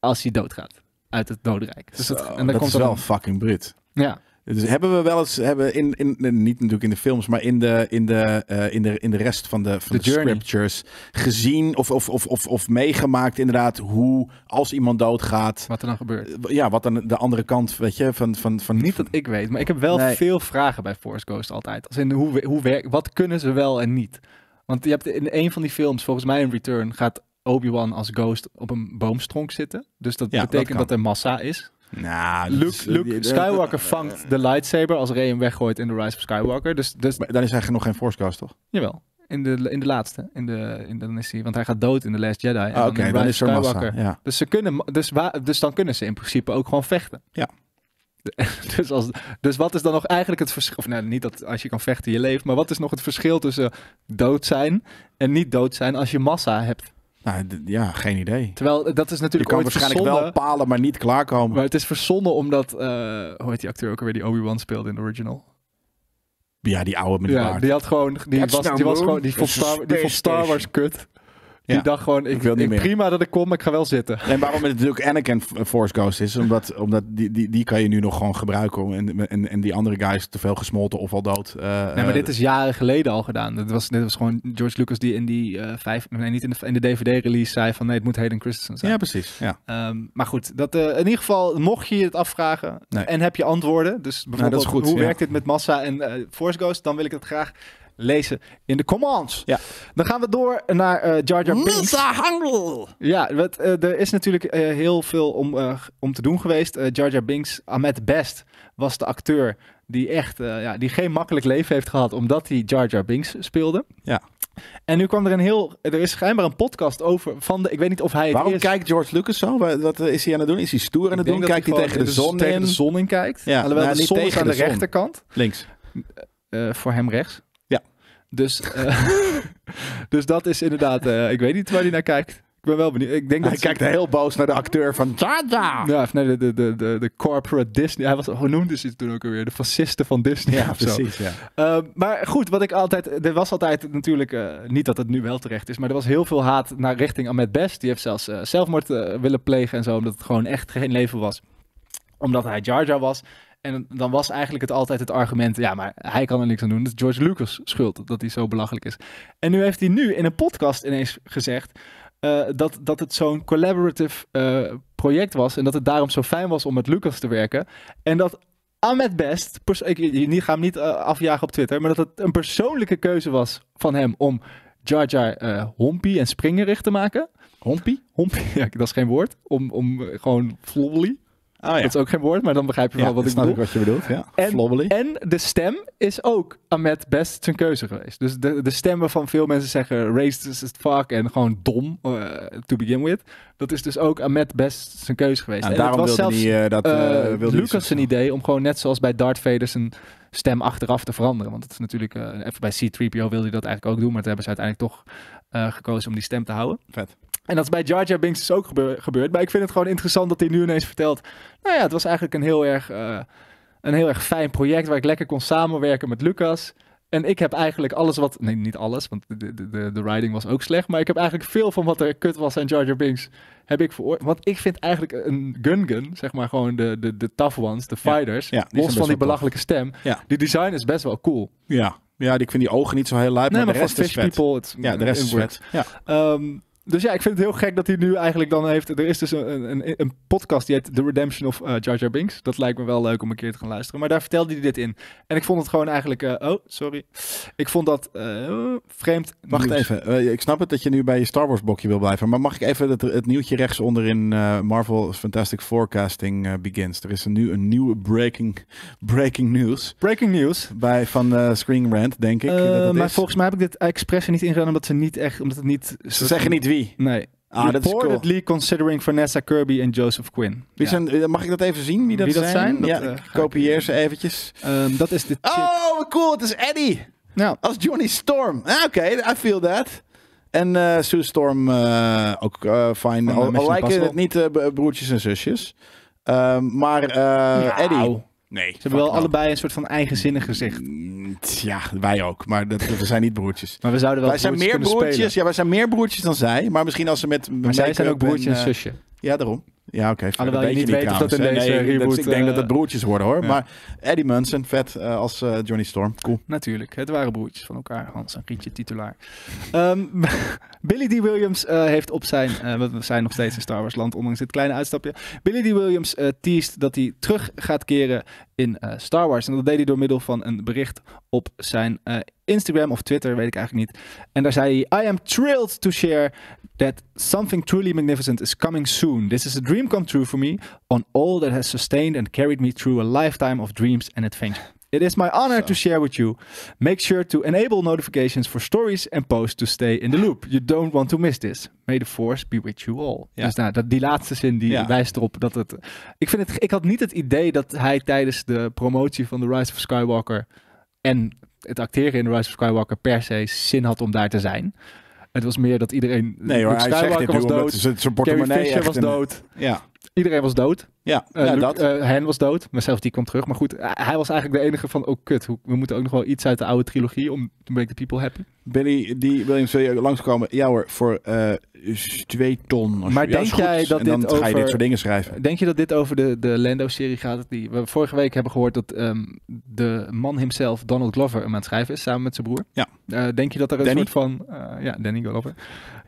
als hij doodgaat uit het dodenrijk. Dus dat, en dan dat komt is wel een- fucking Brit. ja. Dus hebben we wel eens, hebben in, in, niet natuurlijk in de films, maar in de, in de, eh, in de, in de rest van de, van de, scriptures gezien of, of, of, of, of meegemaakt inderdaad hoe als iemand doodgaat, wat er dan gebeurt. ja, wat dan de andere kant, weet je, van... van, van Niet dat ik weet, maar ik heb wel Nee. veel vragen bij Force Ghost altijd. Als in hoe, hoe werkt, wat kunnen ze wel en niet? Want je hebt in een van die films, volgens mij in Return, gaat Obi-Wan als ghost op een boomstronk zitten. Dus dat Ja, dat betekent kan. dat, er massa is. Nou, is- Luke, Luke Skywalker vangt de lightsaber als Rey hem weggooit in The Rise of Skywalker. Dus, dus maar Dan is hij nog geen Force Ghost, toch? jawel. In de, in de laatste. In de, in, dan is hij, want hij gaat dood in The Last Jedi. Ah, Oké, in dan is er massa. Ja. Dus, ze kunnen, dus, dus dan kunnen ze in principe ook gewoon vechten. Ja. Dus, als, dus wat is dan nog eigenlijk het verschil? Of nou, niet dat als je kan vechten je leeft, maar wat is nog het verschil tussen dood zijn en niet dood zijn als je massa hebt? Nou, ja, geen idee. Terwijl eh, dat is Je natuurlijk kan ooit waarschijnlijk verzonnen, wel palen, maar niet klaarkomen. Maar het is verzonnen omdat, eh, hoe heet die acteur ook alweer die Obi-Wan speelde in de original? Ja, die oude met die Ja, baard. die had gewoon, die was, die was gewoon, die vond Star, Wars kut. Die dacht gewoon, ik, wil niet ik- meer. prima dat ik kom, maar ik ga wel zitten. En waarom het natuurlijk Anakin Force Ghost is, omdat, omdat die, die, die kan je nu nog gewoon gebruiken. En, en, en die andere guy is te veel gesmolten of al dood. Eh, Nee, maar eh, dit is jaren geleden al gedaan. Dit was, dit was gewoon George Lucas die in die eh, vijf, nee, niet in de, in de DVD-release zei van nee, het moet Hayden Christensen zijn. Ja, precies. Ja. Ehm, maar goed, dat, in ieder geval, mocht je het afvragen Nee. en heb je antwoorden, dus bijvoorbeeld goed, hoe ja. werkt dit met massa en Force Ghost, dan wil ik het graag lezen in de comments. Ja. Dan gaan we door naar eh Jar Jar Binks. Ja, wat, eh, er is natuurlijk eh, heel veel om, eh, om te doen geweest. Eh, Jar Jar Binks, Ahmed Best, was de acteur die echt eh, ja, die geen makkelijk leven heeft gehad, omdat hij Jar Jar Binks speelde. Ja. En nu kwam er een heel... Er is schijnbaar een podcast over van de... Ik weet niet of hij het Waarom is. kijkt George Lucas zo? Wat, wat is hij aan het doen? Is hij stoer aan het doen? Kijkt hij tegen de zon tegen in? de zon in kijkt. Ja, Alhoewel nou, de niet zon is aan de rechterkant. Links. eh, voor hem rechts. Dus, eh, dus dat is inderdaad... eh, ik weet niet waar hij naar kijkt. Ik ben wel benieuwd. Ik denk dat Hij ze- kijkt heel boos naar de acteur van Jaja. Ja, of nee, de, de, de, de, de corporate Disney. Hij was, hoe noemde ze het toen ook alweer? De fascisten van Disney. Ja, precies. Ja. Uh, maar goed, wat ik altijd. Er was altijd natuurlijk. eh, niet dat het nu wel terecht is. Maar er was heel veel haat naar richting Ahmed Best. Die heeft zelfs zelfmoord willen plegen en zo. Omdat het gewoon echt geen leven was. Omdat hij Jar Jar was. En dan was eigenlijk het altijd het argument. Ja, maar hij kan er niks aan doen. Het is George Lucas schuld dat hij zo belachelijk is. En nu heeft hij nu in een podcast ineens gezegd. eh, dat, dat het zo'n collaborative eh, project was. En dat het daarom zo fijn was om met Lucas te werken. En dat Ahmed Best, ik, ik ga hem niet eh, afjagen op Twitter, maar dat het een persoonlijke keuze was van hem om Jar Jar hompie en springerig te maken. Hompie? Hompie, ja, dat is geen woord. Om, om gewoon flolly. Oh ja. Dat is ook geen woord, maar dan begrijp je ja, wel wat ik bedoel. ik wat je bedoelt. Ja. En-. En de stem is ook Ahmed Best zijn keuze geweest. Dus de, de stemmen van veel mensen zeggen racist as fuck en gewoon dom eh, to begin with. Dat is dus ook Ahmed Best zijn keuze geweest. Nou, en het daarom was wilde zelfs hij eh, dat... eh, Lucas een idee om gewoon net zoals bij Darth Vader zijn stem achteraf te veranderen. Want het is natuurlijk, even bij C-3PO wilde hij dat eigenlijk ook doen, maar toen hebben ze uiteindelijk toch gekozen om die stem te houden. Vet. En dat is bij Jar Jar Binks dus ook gebeur- gebeurd. Maar ik vind het gewoon interessant dat hij nu ineens vertelt, nou ja, het was eigenlijk een heel erg, eh, een heel erg fijn project waar ik lekker kon samenwerken met Lucas. En ik heb eigenlijk alles wat, nee niet alles, want de, de, de, writing was ook slecht, maar ik heb eigenlijk veel van wat er kut was aan Jar Jar Binks heb ik veroordeeld. Want ik vind eigenlijk een gun-gun, zeg maar gewoon de, de, de tough ones, de fighters, ja, die los van die belachelijke stem, Ja. die design is best wel cool. Ja. ja, ik vind die ogen niet zo heel luid, Nee, maar, de rest is vet. People, Ja, de rest is vet. Ja. Ehm, dus ja, ik vind het heel gek dat hij nu eigenlijk dan heeft... Er is dus een, een, een podcast die heet The Redemption of eh, Jar Jar Binks. Dat lijkt me wel leuk om een keer te gaan luisteren. Maar daar vertelde hij dit in. En ik vond het gewoon eigenlijk... eh, oh, sorry. Ik vond dat eh, vreemd Wacht nieuws. even. Ik snap het dat je nu bij je Star Wars blokje wil blijven. Maar mag ik even het, het nieuwtje rechts onderin eh, Marvel Fantastic Forecasting begins. Er is een, nu, een nieuwe breaking, breaking news Breaking news. bij van Screen Rant, denk ik. Dat maar is. volgens mij heb ik dit expres er niet ingedaan omdat ze niet echt... Omdat het niet... Ze zeggen niet wie. Nee. Ah, dat is cool. Considering Vanessa Kirby en Joseph Quinn. Wie Ja. zijn, eh, mag ik dat even zien? Wie dat, Wie dat zijn? Dat, ja, eh, kopieer ze eventjes. Ehm, dat is de chick. Oh, cool. Het is Eddie. Nou, Als Johnny Storm. Ah, Oké, I feel that. En eh Sue Storm eh, ook eh fijn. Al, lijken het niet eh, broertjes en zusjes. Ehm, maar eh, Eddie. Nee, Ze hebben wel allebei een soort van eigenzinnig gezicht. Ja, wij ook. Maar dat, we zijn niet broertjes. Maar we zouden wel Wij zijn meer broertjes. spelen. Ja, wij zijn meer broertjes dan zij. Maar misschien als ze met. Maar zij zijn ook broertje en, eh, zusje. Ja, daarom. Ja, oké. verder Alhoewel je niet weet of dat in deze Nee, dat- reboot, Ik denk dat eh, het broertjes worden hoor. ja. Maar Eddie Munson, vet eh, als eh, Johnny Storm. Cool. Natuurlijk, het waren broertjes van elkaar. Hans en Rietje, titulaar. Ehm, Billy D. Williams heeft op zijn... we zijn nog steeds in Star Wars land, ondanks dit kleine uitstapje. Billy D. Williams teased dat hij terug gaat keren in Star Wars. En dat deed hij door middel van een bericht op zijn Instagram of Twitter, weet ik eigenlijk niet. En daar zei hij... I am thrilled to share that something truly magnificent is coming soon. This is a dream come true for me on all that has sustained and carried me through a lifetime of dreams and adventure. It is my honor to share with you. Make sure to enable notifications for stories and posts to stay in the loop. You don't want to miss this. May the force be with you all. Ja. Dus nou, dat, die laatste zin die Ja. wijst erop dat het... Ik, vind het... ik had niet het idee dat hij tijdens de promotie van The Rise of Skywalker en het acteren in The Rise of Skywalker per se zin had om daar te zijn. Het was meer dat iedereen... Nee hoor, hij zegt dit was omdat dood. zijn- zijn Carrie portemonnee Fisher was een- dood. Ja, Iedereen was dood. ja, Eh, ja Luke- dat. eh, Han was dood, maar zelfs die kwam terug. Maar goed, eh, hij was eigenlijk de enige van, oh kut, we moeten ook nog wel iets uit de oude trilogie om to make the people happy. Billy, die Williams wil je langskomen. Ja hoor, voor eh, twee ton. Maar ja, denk jij dat en dan dit ga je over- dit soort dingen schrijven. Denk je dat dit over de, de Lando-serie gaat? Die we vorige week hebben gehoord dat ehm, de man himself, Donald Glover, hem aan het schrijven is, samen met zijn broer. Ja. Denk je dat er een Danny? soort van, ja, Danny Glover,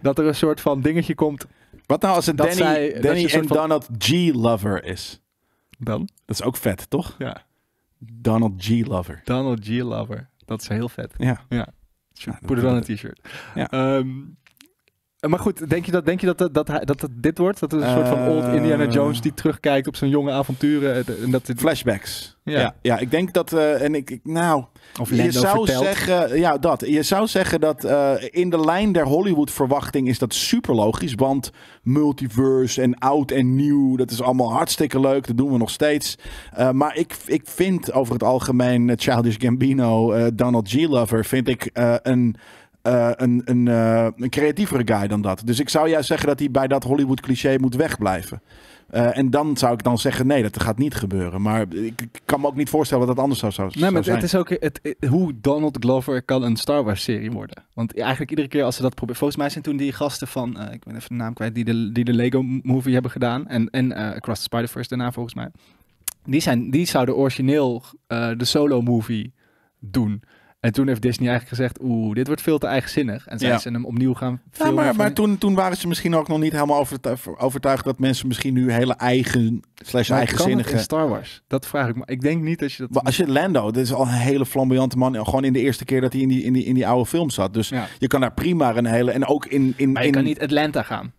dat er een soort van dingetje komt Wat nou als het Dat Danny, zij- Danny een en van- Donald G. Lover is? dan? Dat is ook vet, toch? Ja. Donald G. Lover. Donald G. Lover. Dat is heel vet. Ja. Ja, Put it on a t-shirt. Ja. Ehm, Eh, Maar goed, denk je dat, denk je dat, dat, dat, dat, dat dit wordt? Dat het een soort van old Eh. Indiana Jones die terugkijkt op zijn jonge avonturen. eh, En dat dit, Flashbacks. Ja. Ja. ja, ik denk dat, eh, en ik, ik- nou, of je zou vertelt. zeggen, ja, dat. Je zou zeggen dat eh, in de lijn der Hollywood-verwachting is dat super logisch, want multiverse en oud en nieuw, dat is allemaal hartstikke leuk, dat doen we nog steeds. Eh, maar ik, ik vind over het algemeen eh, Childish Gambino, eh, Donald G. Lover, vind ik eh, een. Eh, een, een, eh, een creatievere guy dan dat. Dus ik zou juist zeggen dat hij bij dat Hollywood cliché moet wegblijven. Eh, en dan zou ik dan zeggen, nee, dat gaat niet gebeuren. Maar ik, ik kan me ook niet voorstellen dat dat anders zou, zou, Nee, maar zou zijn. het is ook het, het- hoe Donald Glover kan een Star Wars serie worden. Want eigenlijk iedere keer als ze dat proberen... Volgens mij zijn toen die gasten van... ik ben even de naam kwijt. Die de, die de Lego movie hebben gedaan. En, en Across the Spider-Verse daarna volgens mij. Die, zijn, die zouden origineel de solo movie doen. En toen heeft Disney eigenlijk gezegd... Oeh, dit wordt veel te eigenzinnig. En zijn Ja. ze hem opnieuw gaan Ja, filmen. maar, van- maar toen, toen waren ze misschien ook nog niet helemaal overtuigd, overtuigd dat mensen misschien nu hele eigen slash Maar eigenzinnige... in Star Wars? Dat vraag ik me. Ik denk niet dat je dat... Maar Als je Lando, dit is al een hele flamboyante man, gewoon in de eerste keer dat hij in die, in die, in die oude film zat. Dus Ja. je kan daar prima een hele, en ook in... in, Maar je in kan niet Atlanta gaan.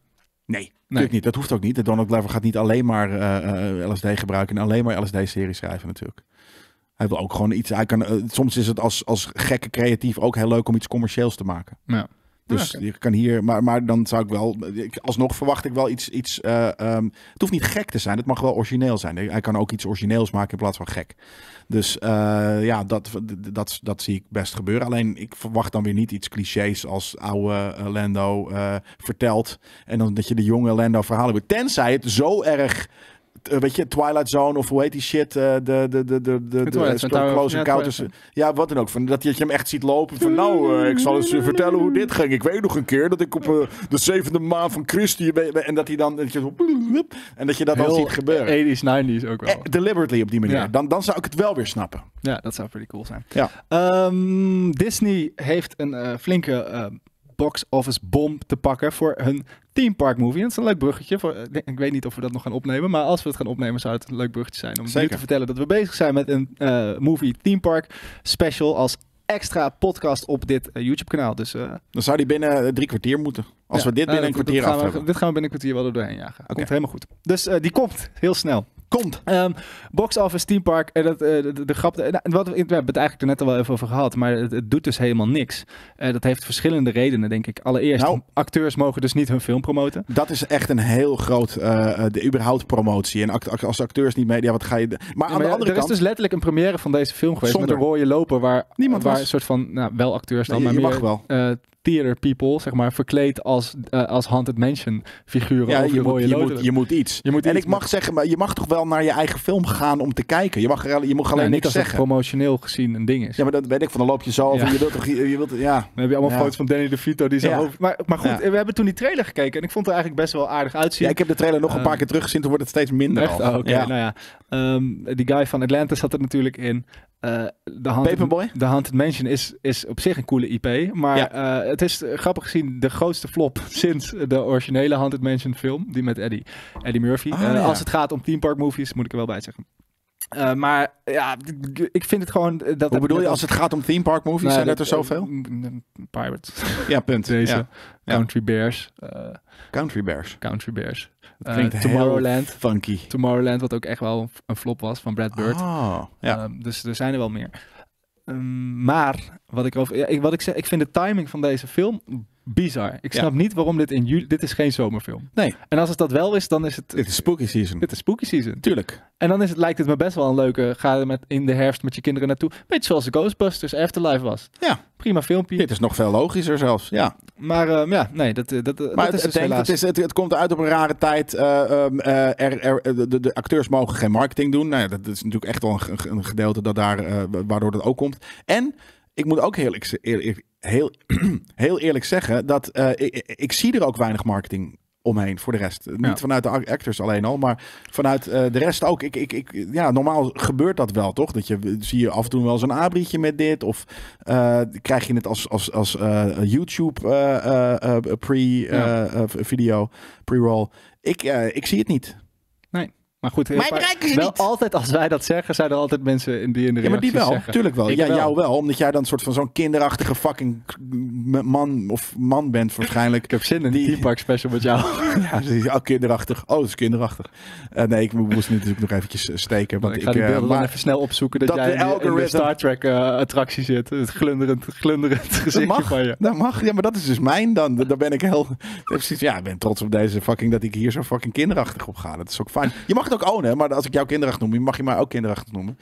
Nee, natuurlijk niet. Dat hoeft ook niet. Donald Glover gaat niet alleen maar eh, eh, LSD gebruiken en alleen maar LSD-series schrijven natuurlijk. Hij wil ook gewoon iets. Hij kan, eh, soms is het als, als gekke creatief ook heel leuk om iets commercieels te maken. Ja. Dus Ja, je kan hier, maar, maar dan zou ik wel, alsnog verwacht ik wel iets, iets eh, ehm, het hoeft niet gek te zijn, het mag wel origineel zijn. Hij kan ook iets origineels maken in plaats van gek. Dus eh, ja, dat, dat, dat zie ik best gebeuren. Alleen ik verwacht dan weer niet iets clichés als oude Lando vertelt. En dan dat je de jonge Lando verhalen wordt. Tenzij het zo erg... eh, Weet je, Twilight Zone of hoe heet die shit? eh, de de de de de, de, Close ja, Encounters. Ja, wat dan ook. Van, dat je hem echt ziet lopen van nou, eh, ik zal eens vertellen hoe dit ging. Ik weet nog een keer dat ik op de zevende maand van Christi... En dat hij dan... dat je zo- En dat je dat dan ziet gebeuren. 80s, 90s ook wel. Deliberately op die manier. Dan, dan zou ik het wel weer snappen. Ja, dat zou pretty cool zijn. Ja. Ehm, Disney heeft een flinke box office bom te pakken voor hun theme park movie. En dat is een leuk bruggetje. Voor, eh, ik weet niet of we dat nog gaan opnemen, maar als we het gaan opnemen zou het een leuk bruggetje zijn om nu te vertellen dat we bezig zijn met een eh, movie theme park special als extra podcast op dit eh, YouTube kanaal. Dus Dan zou die binnen drie kwartier moeten. Als ja, we dit nou, binnen een kwartier af hebben. Dit gaan we binnen een kwartier wel er doorheen jagen. Oké. Komt helemaal goed. Dus die komt heel snel. Komt. Ehm, box Office Theme Park, eh, dat, eh, de, de grap, nou, wat, we we hebben het eigenlijk er net al wel even over gehad, maar het, het doet dus helemaal niks. Eh, dat heeft verschillende redenen, denk ik. Allereerst, Nou. acteurs mogen dus niet hun film promoten. Dat is echt een heel groot, de überhaupt promotie. En act- als acteurs niet mee, ja, wat ga je... Maar Ja, aan maar de ja, andere er kant... is dus letterlijk een première van deze film geweest Zonder. met een rode loper waar, Niemand waar was. een soort van, nou, wel acteurs dan, je, maar je meer mag wel. Theater people, zeg maar, verkleed als, eh, als Haunted Mansion figuren Ja, over je de moet, je, moet, je moet iets. Je moet en iets, ik mag zeggen, maar je mag toch wel naar je eigen film gaan om te kijken. Je mag, er- je mag alleen niet niks als zeggen. promotioneel gezien een ding is. Ja, maar dat weet ik van. Dan loop je zo over. Ja. Je wilt toch... Je, je wilt, ja. Dan heb je allemaal Ja. foto's van Danny DeVito die zijn Ja. hoofd... Maar, maar goed, Ja. we hebben toen die trailer gekeken en ik vond het er eigenlijk best wel aardig uitzien. ja, ik heb de trailer nog een paar keer teruggezien. Toen wordt het steeds minder. Echt? al. Oh, oké. Ja. Nou ja, Ehm, die guy van Atlanta zat er natuurlijk in. Eh de Haunted, Paperboy? The Haunted Mansion is, is op zich een coole IP. Maar Ja. eh, het is eh, grappig gezien de grootste flop sinds de originele Haunted Mansion film. Die met Eddie, Eddie Murphy. Ah, Eh, ja. Als het gaat om theme park movies, moet ik er wel bij zeggen. Eh, maar ja, ik vind het gewoon... Dat Hoe bedoel je, als het gaat om theme park movies, Nou, zijn dat- er zoveel? eh, Pirates. Ja, punt. Deze. Ja. Country Bears. eh, Country Bears. Country Bears. Dat klinkt heel Tomorrowland. funky. Tomorrowland, wat ook echt wel een flop was van Brad Bird. Oh, ja. Ehm, dus er zijn er wel meer. Ehm, maar wat ik over, ik, wat ik zeg, ik vind de timing van deze film bizar. Ik Ja. snap niet waarom dit in juli. Dit is geen zomerfilm. Nee. En als het dat wel is, dan is het. Dit is spooky season. Dit is spooky season. Tuurlijk. En dan is het, lijkt het me best wel een leuke. Ga er met, in de herfst met je kinderen naartoe. Beetje zoals de Ghostbusters Afterlife was. Ja. Prima filmpje. Dit is nog veel logischer zelfs. Ja. Maar ehm, ja, nee, dat, eh, dat, dat Maar is het, dus denk, het, is, het, het komt uit op een rare tijd. eh, ehm, eh, er, er, de, de- acteurs mogen geen marketing doen. Nou, ja, dat is natuurlijk echt wel een, een gedeelte dat daar, eh, waardoor dat ook komt. En ik moet ook heel eerlijk, heel, heel eerlijk zeggen dat eh, ik, ik zie er ook weinig marketing omheen voor de rest. Niet Ja. vanuit de act- actors alleen al, maar vanuit eh, de rest ook. Ik, ik, ik, ja, normaal gebeurt dat wel, toch? Dat je zie je af en toe wel eens een abrietje met dit, of eh, krijg je het als, als, als YouTube pre Ja. video, pre-roll. Ik, ik zie het niet. Maar goed, vaak- bereiken ze wel niet. altijd als wij dat zeggen, zijn er altijd mensen in die in de Ja, maar die wel, zeggen. tuurlijk wel. Ik Ja, wel. jou wel, omdat jij dan een soort van zo'n kinderachtige fucking man of man bent waarschijnlijk. Ik heb zin in die Theme Park special met jou. Ja, ze is oh, kinderachtig. Oh, dat is kinderachtig. Eh, nee, ik moest nu natuurlijk nog eventjes eh, steken. Want ik ik, ga die eh, beelden dan maar- even snel opzoeken dat, dat jij de in de- in de algoritme- Star Trek eh, attractie zit. Het glunderend, glunderend Dat gezichtje mag, van je. dat mag. Ja, maar dat is dus mijn dan. Daar ben ik heel... Precies, ja, ik ben trots op deze fucking... Dat ik hier zo fucking kinderachtig op ga. Dat is ook fijn. Je mag het ook ownen, maar als ik jou kinderachtig noem, mag je mij ook kinderachtig noemen.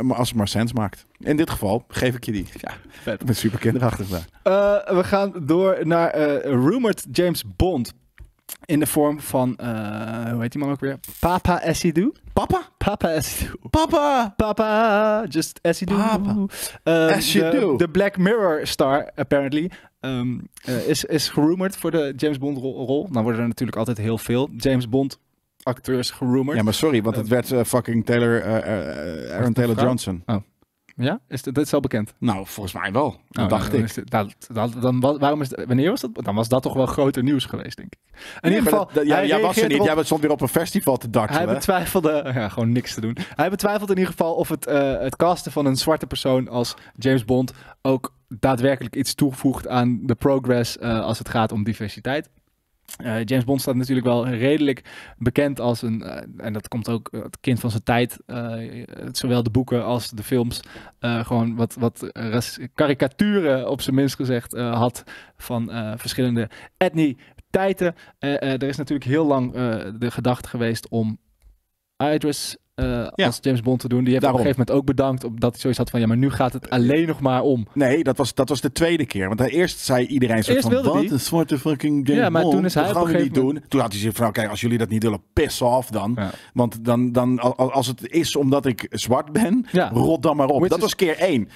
Maar als het maar sens maakt. In dit geval geef ik je die. Ja, Vet. ik ben super kinderachtig daar. Eh, we gaan door naar eh rumored James Bond. In de vorm van, eh, hoe heet die man ook weer? Papa Essidou? Papa? Papa Essidou. Papa! Papa, just Essidou. Papa. As you de, do. de Black Mirror star, apparently, ehm, eh, is, is gerumored voor de James Bond rol, rol. Dan worden er natuurlijk altijd heel veel James Bond acteurs gerumored. Ja, maar sorry, want het werd eh, fucking Taylor, eh, eh, Aaron Taylor? Johnson. Ja? Is dit, dit is al bekend? Nou, volgens mij wel. Dat Oh, dacht dan ik. is dit- dan, dan, wa- waarom is het- wanneer was dat? Dan was dat toch wel groter nieuws geweest, denk ik. In Nee, ieder geval, dat- ja, hij jij was er niet. erop- Jij stond weer op een festival te Hij dartelen. betwijfelde, ja, gewoon niks te doen. Hij betwijfelt in ieder geval of het, eh, het casten van een zwarte persoon als James Bond ook daadwerkelijk iets toevoegt aan de progress eh, als het gaat om diversiteit. Eh, James Bond staat natuurlijk wel redelijk bekend als een, eh, en dat komt ook eh, het kind van zijn tijd, zowel de boeken als de films, gewoon wat, wat karikaturen op zijn minst gezegd had van verschillende eh, er is natuurlijk heel lang de gedachte geweest om Idris eh, Ja. als James Bond te doen. Die heeft Daarom. op een gegeven moment ook bedankt omdat hij zoiets had van ja, maar nu gaat het alleen nog maar om. Nee, dat was, dat was de tweede keer. Want eerst zei iedereen zo van, wat die. een zwarte fucking James Ja, maar Bond. toen is hij dat gaan we niet gegeven doen. Toen had hij zich van, oké, als jullie dat niet willen, piss off dan. Ja. Want dan, dan, al- al- als het is omdat ik zwart ben, Ja. rot dan maar op. Which dat is- was keer één.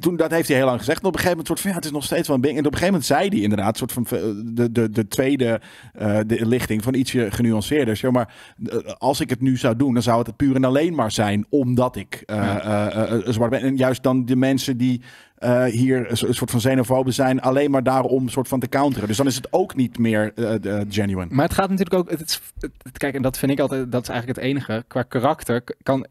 Toen, dat heeft hij heel lang gezegd. En op een gegeven moment soort van, ja, het is nog steeds wel een ding. En op een gegeven moment zei hij inderdaad, soort van eh, de, de, de tweede eh, de lichting van ietsje genuanceerder. Zeg maar, eh, als ik het nu zou doen, dan zou het puur en alleen maar zijn omdat ik Ja. eh, zwart ben. En juist dan de mensen die eh, hier een so- een soort van xenofoben zijn, alleen maar daarom een soort van te counteren. Dus dan is het ook niet meer eh, eh, genuine. Maar het gaat natuurlijk ook. Het is, het- kijk, en dat vind ik altijd. Dat is eigenlijk het enige. Qua karakter kan.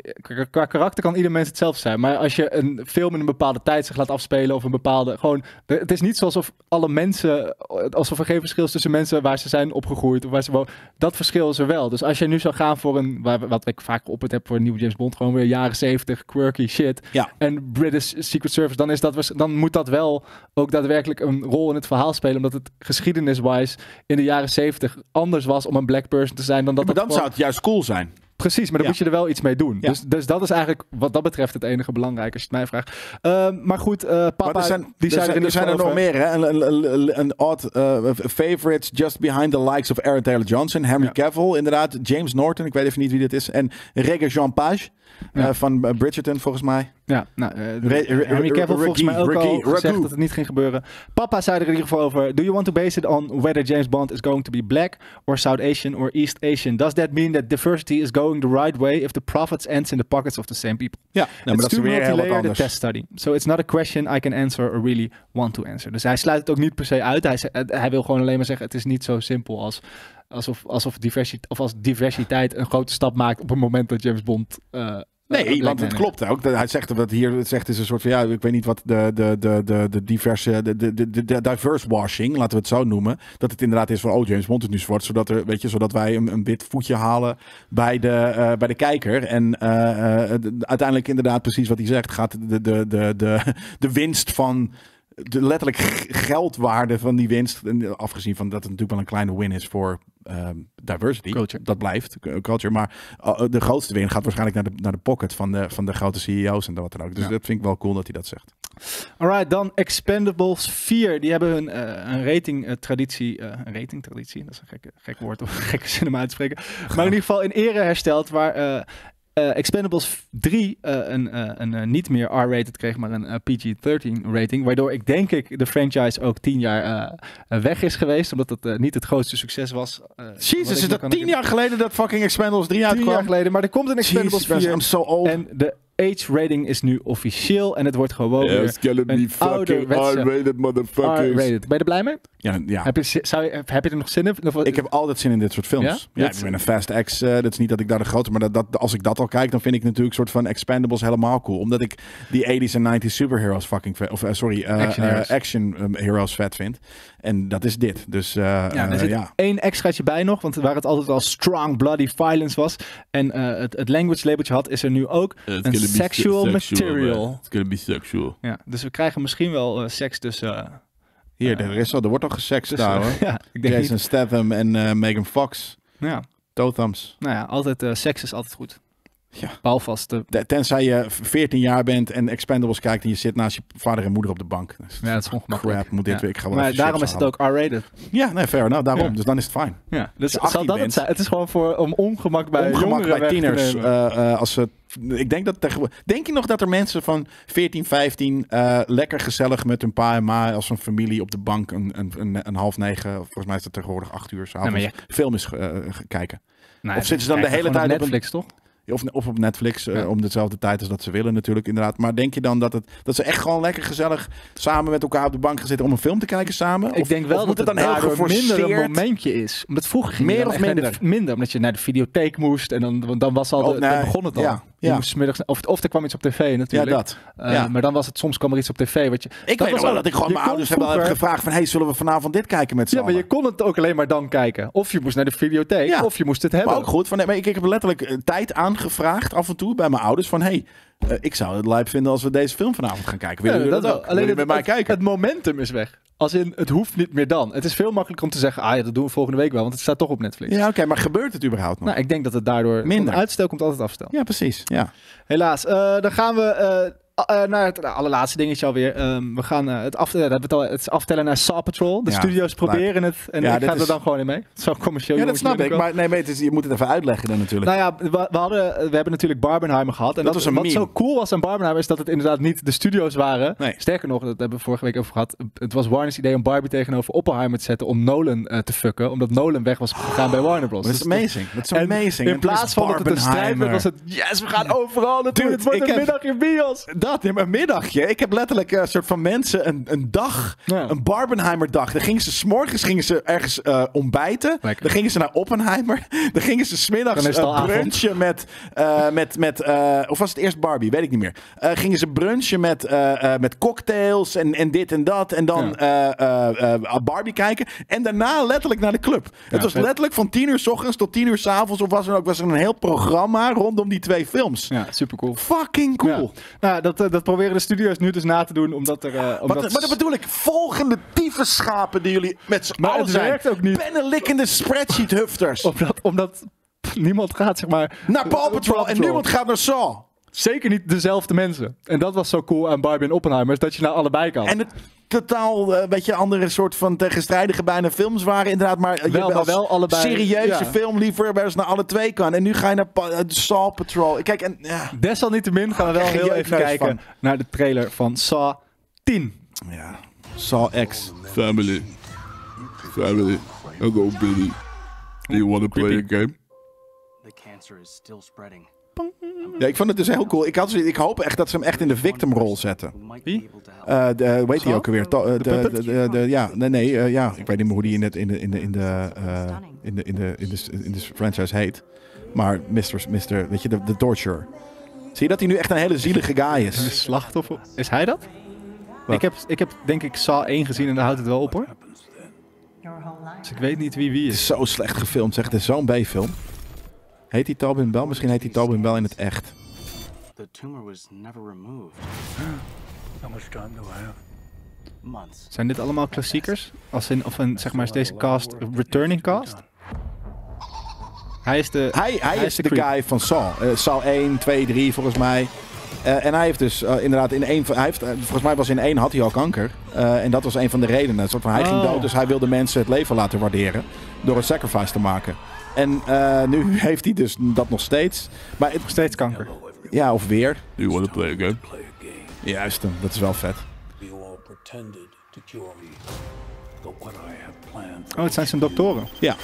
Qua, karakter kan ieder mens hetzelfde zijn. Maar als je een film in een bepaalde tijd zich laat afspelen. of een bepaalde. Gewoon. Het is niet alsof alle mensen. alsof er geen verschil is tussen mensen waar ze zijn opgegroeid. of waar ze wonen. Dat verschil is er wel. Dus als je nu zou gaan voor een. wat ik vaak op het heb voor een nieuwe James Bond. gewoon weer jaren 70 quirky shit. Ja. en British Secret Service. dan is dat. Dan moet dat wel ook daadwerkelijk een rol in het verhaal spelen. omdat het geschiedenis-wise in de jaren 70 anders was om een black person te zijn dan dat maar het dan zou het juist cool zijn. Precies, maar dan Ja. moet je er wel iets mee doen. Ja. Dus, dus dat is eigenlijk wat dat betreft het enige belangrijke als je het mij vraagt. Ehm, maar goed, eh, papa, maar er zijn, die er zijn er, zijn, er, zijn er nog meer, hè? Een, een, odd eh, favorites just behind the likes of Aaron Taylor Johnson, Henry Ja. Cavill, inderdaad, James Norton, ik weet even niet wie dit is, en Regé Jean Page eh, van eh, Bridgerton volgens mij. Ja, nou, Henry Cavill volgens mij ook Ricky- al gezegd dat het niet ging gebeuren. Papa zei er in ieder geval over. Do you want to base it on whether James Bond is going to be black or South Asian or East Asian? Does that mean that diversity is going the right way if the profits ends in the pockets of the same people? Ja, nou, maar dat is weer heel wat anders. test study. So it's not a question I can answer or really want to answer. Dus hij sluit het ook niet per se uit. Hij, hij wil gewoon alleen maar zeggen: het is niet zo simpel als alsof, alsof diversiteit, of als diversiteit een grote stap maakt op het moment dat James Bond. eh, Nee, black want het klopt ook. Hij zegt dat hier het zegt is een soort van ja, ik weet niet wat de, de, de, de, de diverse, de, de, de, de diverse washing, laten we het zo noemen. Dat het inderdaad is van oh, James Bond is nu zwart, zodat er, weet je, zodat wij een, een wit voetje halen bij de, eh, bij de kijker. En eh, eh, de- uiteindelijk inderdaad precies wat hij zegt, gaat de, de, de, de, de winst van de letterlijk geldwaarde van die winst, en afgezien van dat het natuurlijk wel een kleine win is voor ehm, diversity, Culture. dat blijft culture, maar uh, de grootste win gaat waarschijnlijk naar de, naar de pocket van de, van de grote CEO's en wat dan ook. Dus Ja. dat vind ik wel cool dat hij dat zegt. Alright, dan Expendables 4. Die hebben hun eh, een rating eh, traditie, eh, een rating traditie, dat is een gekke, gek woord om gekke zin om uit te spreken. Maar in ieder geval in ere hersteld waar eh, Expendables 3 eh, een, eh, een niet meer R-rated kreeg, maar een eh, PG-13 rating. Waardoor ik denk ik de franchise ook 10 jaar weg is geweest, omdat het eh, niet het grootste succes was. Jezus, is dat kan tien herinneren. jaar geleden dat fucking Expendables 3 Tien uitkwam? jaar geleden, maar er komt een Expendables Jezus, 4. I'm so old. En de age rating is nu officieel en het wordt gewoon weer een R-rated motherfuckers. R-rated. Ben je er blij mee? Ja, ja. Heb, je, zou je, heb je er nog zin in? Of- Ik heb altijd zin in dit soort films. Ja? Ik ben een Fast X. eh, dat is niet dat ik daar de grote... Maar dat, dat, als ik dat al kijk, dan vind ik natuurlijk soort van Expendables helemaal cool. Omdat ik die 80s en 90s superheroes fucking. Of eh, sorry, eh, Action eh, heroes. action um, heroes vet vind. En dat is dit. Dus eh, Ja, eh, er zit ja. één extraatje bij nog, want waar het altijd al strong bloody violence was en eh, het, het language labeltje had, is er nu ook een sexual material. It's gonna be sexual. Ja, dus we krijgen misschien wel eh, seks tussen... eh, Hier, er, is al, er wordt al gesext daar hoor. ja, ik denk Jason niet. Statham en eh, Megan Fox. Ja, Toe thumbs. nou ja, altijd, eh, seks is altijd goed. Ja. Behalve als de... Te- Tenzij je 14 jaar bent en Expendables kijkt en je zit naast je vader en moeder op de bank. Ja, dat is ongemakkelijk. Crap, moet dit Ja. weer. Ik ga wel Maar daarom is het ook R-rated. Ja, nee, fair enough. Daarom. Ja. Dus dan is het fijn. Ja, dus je 18 zal dat het zijn? Het is gewoon voor om ongemak bij Ongemak jongeren bij weg te tieners. eh, eh, als ze, ik denk dat tegenwoordig. Denk je nog dat er mensen van 14, 15 eh, lekker gezellig met hun pa en ma als een familie op de bank een, een, een, een half negen, volgens mij is het tegenwoordig acht uur s'avonds, Nee, maar film is kijken. Nou, of zitten ze dan de hele tijd op een- Netflix, toch? Of, of op Netflix, eh, om dezelfde tijd als dat ze willen natuurlijk, inderdaad. Maar denk je dan dat, het, dat ze echt gewoon lekker gezellig samen met elkaar op de bank gaan zitten om een film te kijken samen? Ik Of- denk wel of dat het dan heel daardoor minder een geforceerd... momentje is. Omdat vroeger ging Meer of de- minder? minder, omdat je naar de videotheek moest en dan, want dan was al de, Oh, nee, dan begon het al. ja, Je ja. moest 's middags, of, of er kwam iets op tv Ja, natuurlijk. dat. Eh, ja. Maar dan was het, soms kwam er iets op tv. Wat je, Ik dat weet was wel dat ik gewoon mijn ouders vroeger- gevraagd van... Hey, zullen we vanavond dit kijken met z'n Ja, maar je kon het ook alleen maar dan kijken. Of je moest naar de videotheek, Ja. of je moest het hebben. Maar ook goed. Van, nee, maar ik, ik heb letterlijk eh, tijd aangevraagd af en toe bij mijn ouders. Van hey, eh, ik zou het lijp vinden als we deze film vanavond gaan kijken. Willen Ja, jullie dat ook? Jullie het, met mij het- kijken? Het momentum is weg. Als in, het hoeft niet meer dan. Het is veel makkelijker om te zeggen, ah ja, dat doen we volgende week wel, want het staat toch op Netflix. ja, oké. maar gebeurt het überhaupt nog? Nou, ik denk dat het daardoor... Minder. Uitstel komt altijd afstel. ja, precies. Ja. Helaas. Eh, dan gaan we eh, a- eh, naar het allerlaatste dingetje alweer. Ehm, we gaan eh, het, af, eh, dat hebben we het, al, het aftellen naar Saw Patrol. De Ja, studio's proberen het. En Ja, ik ga er dan gewoon in mee. Zo commercieel ja, dat snap ik. Maar nee, maar het is, je moet het even uitleggen dan natuurlijk. Nou ja, we, we hadden, we hebben natuurlijk Barbenheimer gehad. En Dat dat, was een wat meme. zo cool was aan Barbenheimer is dat het inderdaad niet de studio's waren. Nee. Sterker nog, dat hebben we vorige week over gehad. Het was Warner's idee om Barbie tegenover Oppenheimer te zetten om Nolan eh, te fucken. Omdat Nolan weg was gegaan bij Warner Bros. dat is Dus amazing. Dat is amazing. In plaats van dat het een strijd was het yes, we gaan overal naartoe. Het wordt een middag in bios. Dat, in mijn middagje. Ik heb letterlijk eh, een soort van mensen een, een dag, Ja. een Barbenheimer dag. Dan gingen ze s'morgens gingen ze ergens eh, ontbijten. Lekker. Dan gingen ze naar Oppenheimer. Dan gingen ze smiddags het al eh, brunchen met, eh, met, met eh, of was het eerst Barbie? Weet ik niet meer. Eh, gingen ze brunchen met, eh, eh, met cocktails en, en dit en dat. En dan eh, eh, eh, Barbie kijken. En daarna letterlijk naar de club. het was vet. letterlijk van 10 uur s ochtends tot 10 uur s avonds. Of was er ook was er een heel programma rondom die twee films. Ja, super cool. Fucking cool. Nou, dat, eh, dat proberen de studio's nu dus na te doen, omdat er... eh, omdat Wat, maar dat bedoel ik, volgende tyfuschapen die jullie met z'n Maar allen het zijn. werkt ook niet. Pennenlikkende spreadsheet-hufters. omdat, omdat niemand gaat, zeg maar... Naar Paw Patrol en niemand gaat naar Saw. Zeker niet dezelfde mensen. En dat was zo cool aan Barbie en Oppenheimer, is dat je naar allebei kan. En het totaal een beetje andere soort van tegenstrijdige bijna films waren inderdaad. Maar je Wel, maar wel allebei- serieuze ja. filmliefhebbers naar alle twee kan. En nu ga je naar Pa- eh, Saw Patrol. Kijk, en ja. Desalniettemin gaan we wel heel even kijken van. naar de trailer van Saw 10. ja. Saw X. Family. Family. Hello, Billy. Do you want to play a game? The cancer is still spreading. Ja, ik vond het dus heel cool. Ik, had, ik hoop echt dat ze hem echt in de victimrol zetten. Who might Wie? Eh, de, hoe heet die ook alweer? To- eh, de, de, de, de- ja, nee, nee, eh, ja. Ik weet niet meer hoe die in, het, in, de, in, de, in, de, eh, in, de, in, de, in, de, in de franchise heet. Maar Mr. Mr. Weet je, de, de Torture. Zie je dat hij nu echt een hele zielige guy is? slachtoffer. Is hij dat? Wat? Ik heb, ik heb denk ik Saw 1 gezien en daar houdt het wel op hoor. Dus ik weet niet wie wie Het is. is zo slecht gefilmd, zeg. Het is zo'n B-film. Heet hij Tobin Bell? Misschien heet hij Tobin Bell in het echt. The tumor was never removed. How much time do I have? Months. Zijn dit allemaal klassiekers? Als in, of een, zeg maar, is deze cast een returning cast? Hij is de... Hij, hij, Hij is is de, de creep. guy van Saw. Eh, Saw 1, 2, 3 volgens mij. Eh, en hij heeft dus eh, inderdaad in één van... Hij heeft, volgens mij was in één had hij al kanker. Eh, en dat was een van de redenen. Een soort van, hij ging Oh. dood, dus hij wilde mensen het leven laten waarderen. Door een sacrifice te maken. En eh, nu heeft hij dus dat nog steeds. Maar het, nog steeds kanker. ja, of weer. Do you want to play a game? Juist, hem. dat is wel vet. You all pretended to cure me. But what I have planned for Oh, het zijn zijn doktoren. Ja.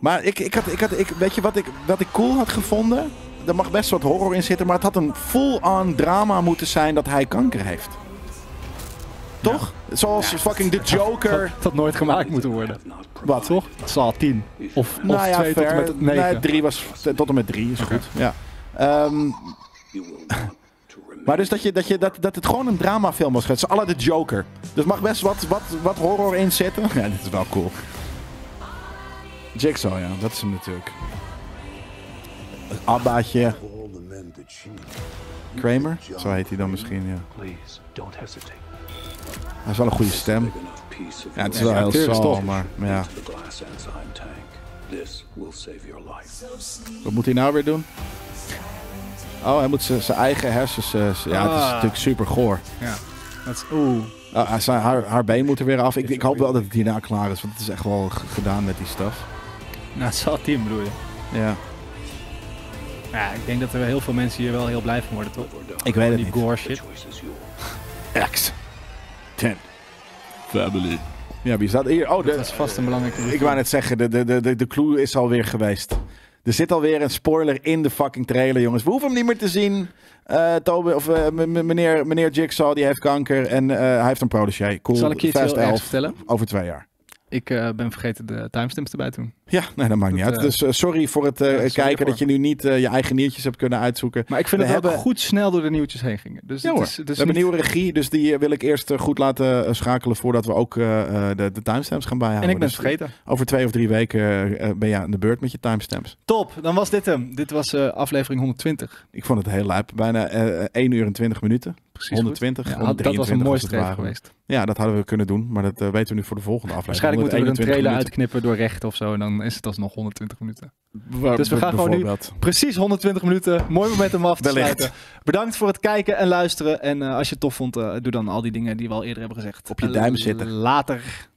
Maar ik, ik had, ik had, ik, weet je wat ik, wat ik cool had gevonden? er mag best wat horror in zitten, maar het had een full-on drama moeten zijn dat hij kanker heeft. Toch? Zoals fucking The Joker. Dat had nooit gemaakt moeten worden. Wat? Toch? Het zal 10. Of, of Nou ja, 2 tot en met 9. Nee, drie was tot en met drie is goed. Ja. Ehm, maar dus dat, je, dat, je, dat, dat het gewoon een dramafilm was. Het is alle de Joker. Dus mag best wat, wat, wat horror in zitten. Ja, dit is wel cool. Jigsaw, ja, dat is hem natuurlijk. Abbaatje Kramer, zo heet hij dan misschien, ja. Please, don't hesitate. Hij heeft wel een goede stem. Ja, het is wel heel is tof. maar ja. Wat moet hij nou weer doen? Oh, hij moet zijn zijn eigen hersens... eh, ja, het is Ah. natuurlijk super goor. Ja. Dat is, oeh. Hij zei, haar, haar been moet er weer af. Ik, ik hoop wel dat het hierna klaar is, want het is echt wel gedaan met die stuff. Nou, het zal 10 bedoel je. Ja, Ja, ik denk dat er heel veel mensen hier wel heel blij van worden, toch? ik weet het Die niet. gore The shit. is. X. 10. Family. Ja, wie staat hier? Oh, de, Dat is vast een belangrijke ik wou net zeggen, de, de, de, de, de clue is alweer geweest. Er zit alweer een spoiler in de fucking trailer, jongens. We hoeven hem niet meer te zien. Eh Tobe, of, eh, meneer, meneer Jigsaw, die heeft kanker en eh, hij heeft een protégé. Cool. Zal ik je iets heel ergs 11 vertellen? over twee jaar. Ik eh, ben vergeten de timestamps erbij te doen. Ja, nee, dat maakt niet Dat, uit. eh, Dus eh, sorry voor het ja, sorry kijken dat je nu niet je eigen nieuwtjes hebt kunnen uitzoeken. Maar ik vind We het wel hebben- goed snel door de nieuwtjes heen gingen. Dus Ja het is, het we hebben niet- nieuwe regie, dus die wil ik eerst goed laten schakelen voordat we ook de, de timestamps gaan bijhouden. En ik ben Dus vergeten. Over twee of drie weken ben je aan de beurt met je timestamps. Top, dan was dit hem. Dit was aflevering 120. Ik vond het heel lijp. Bijna eh 1 uur en 20 minuten. Precies 120, goed. Ja, had- dat was 123 een streep ware. geweest. Ja, dat hadden we kunnen doen, maar dat eh, weten we nu voor de volgende aflevering. Waarschijnlijk moeten we er een 121 trailer minuten. uitknippen door recht of zo. En dan is het alsnog 120 minuten. Dus we gaan gewoon nu-. Precies 120 minuten. Mooi moment om af te Wellicht. sluiten. Bedankt voor het kijken en luisteren. En eh, als je het tof vond, eh, doe dan al die dingen die we al eerder hebben gezegd. Op je duim zitten. Later.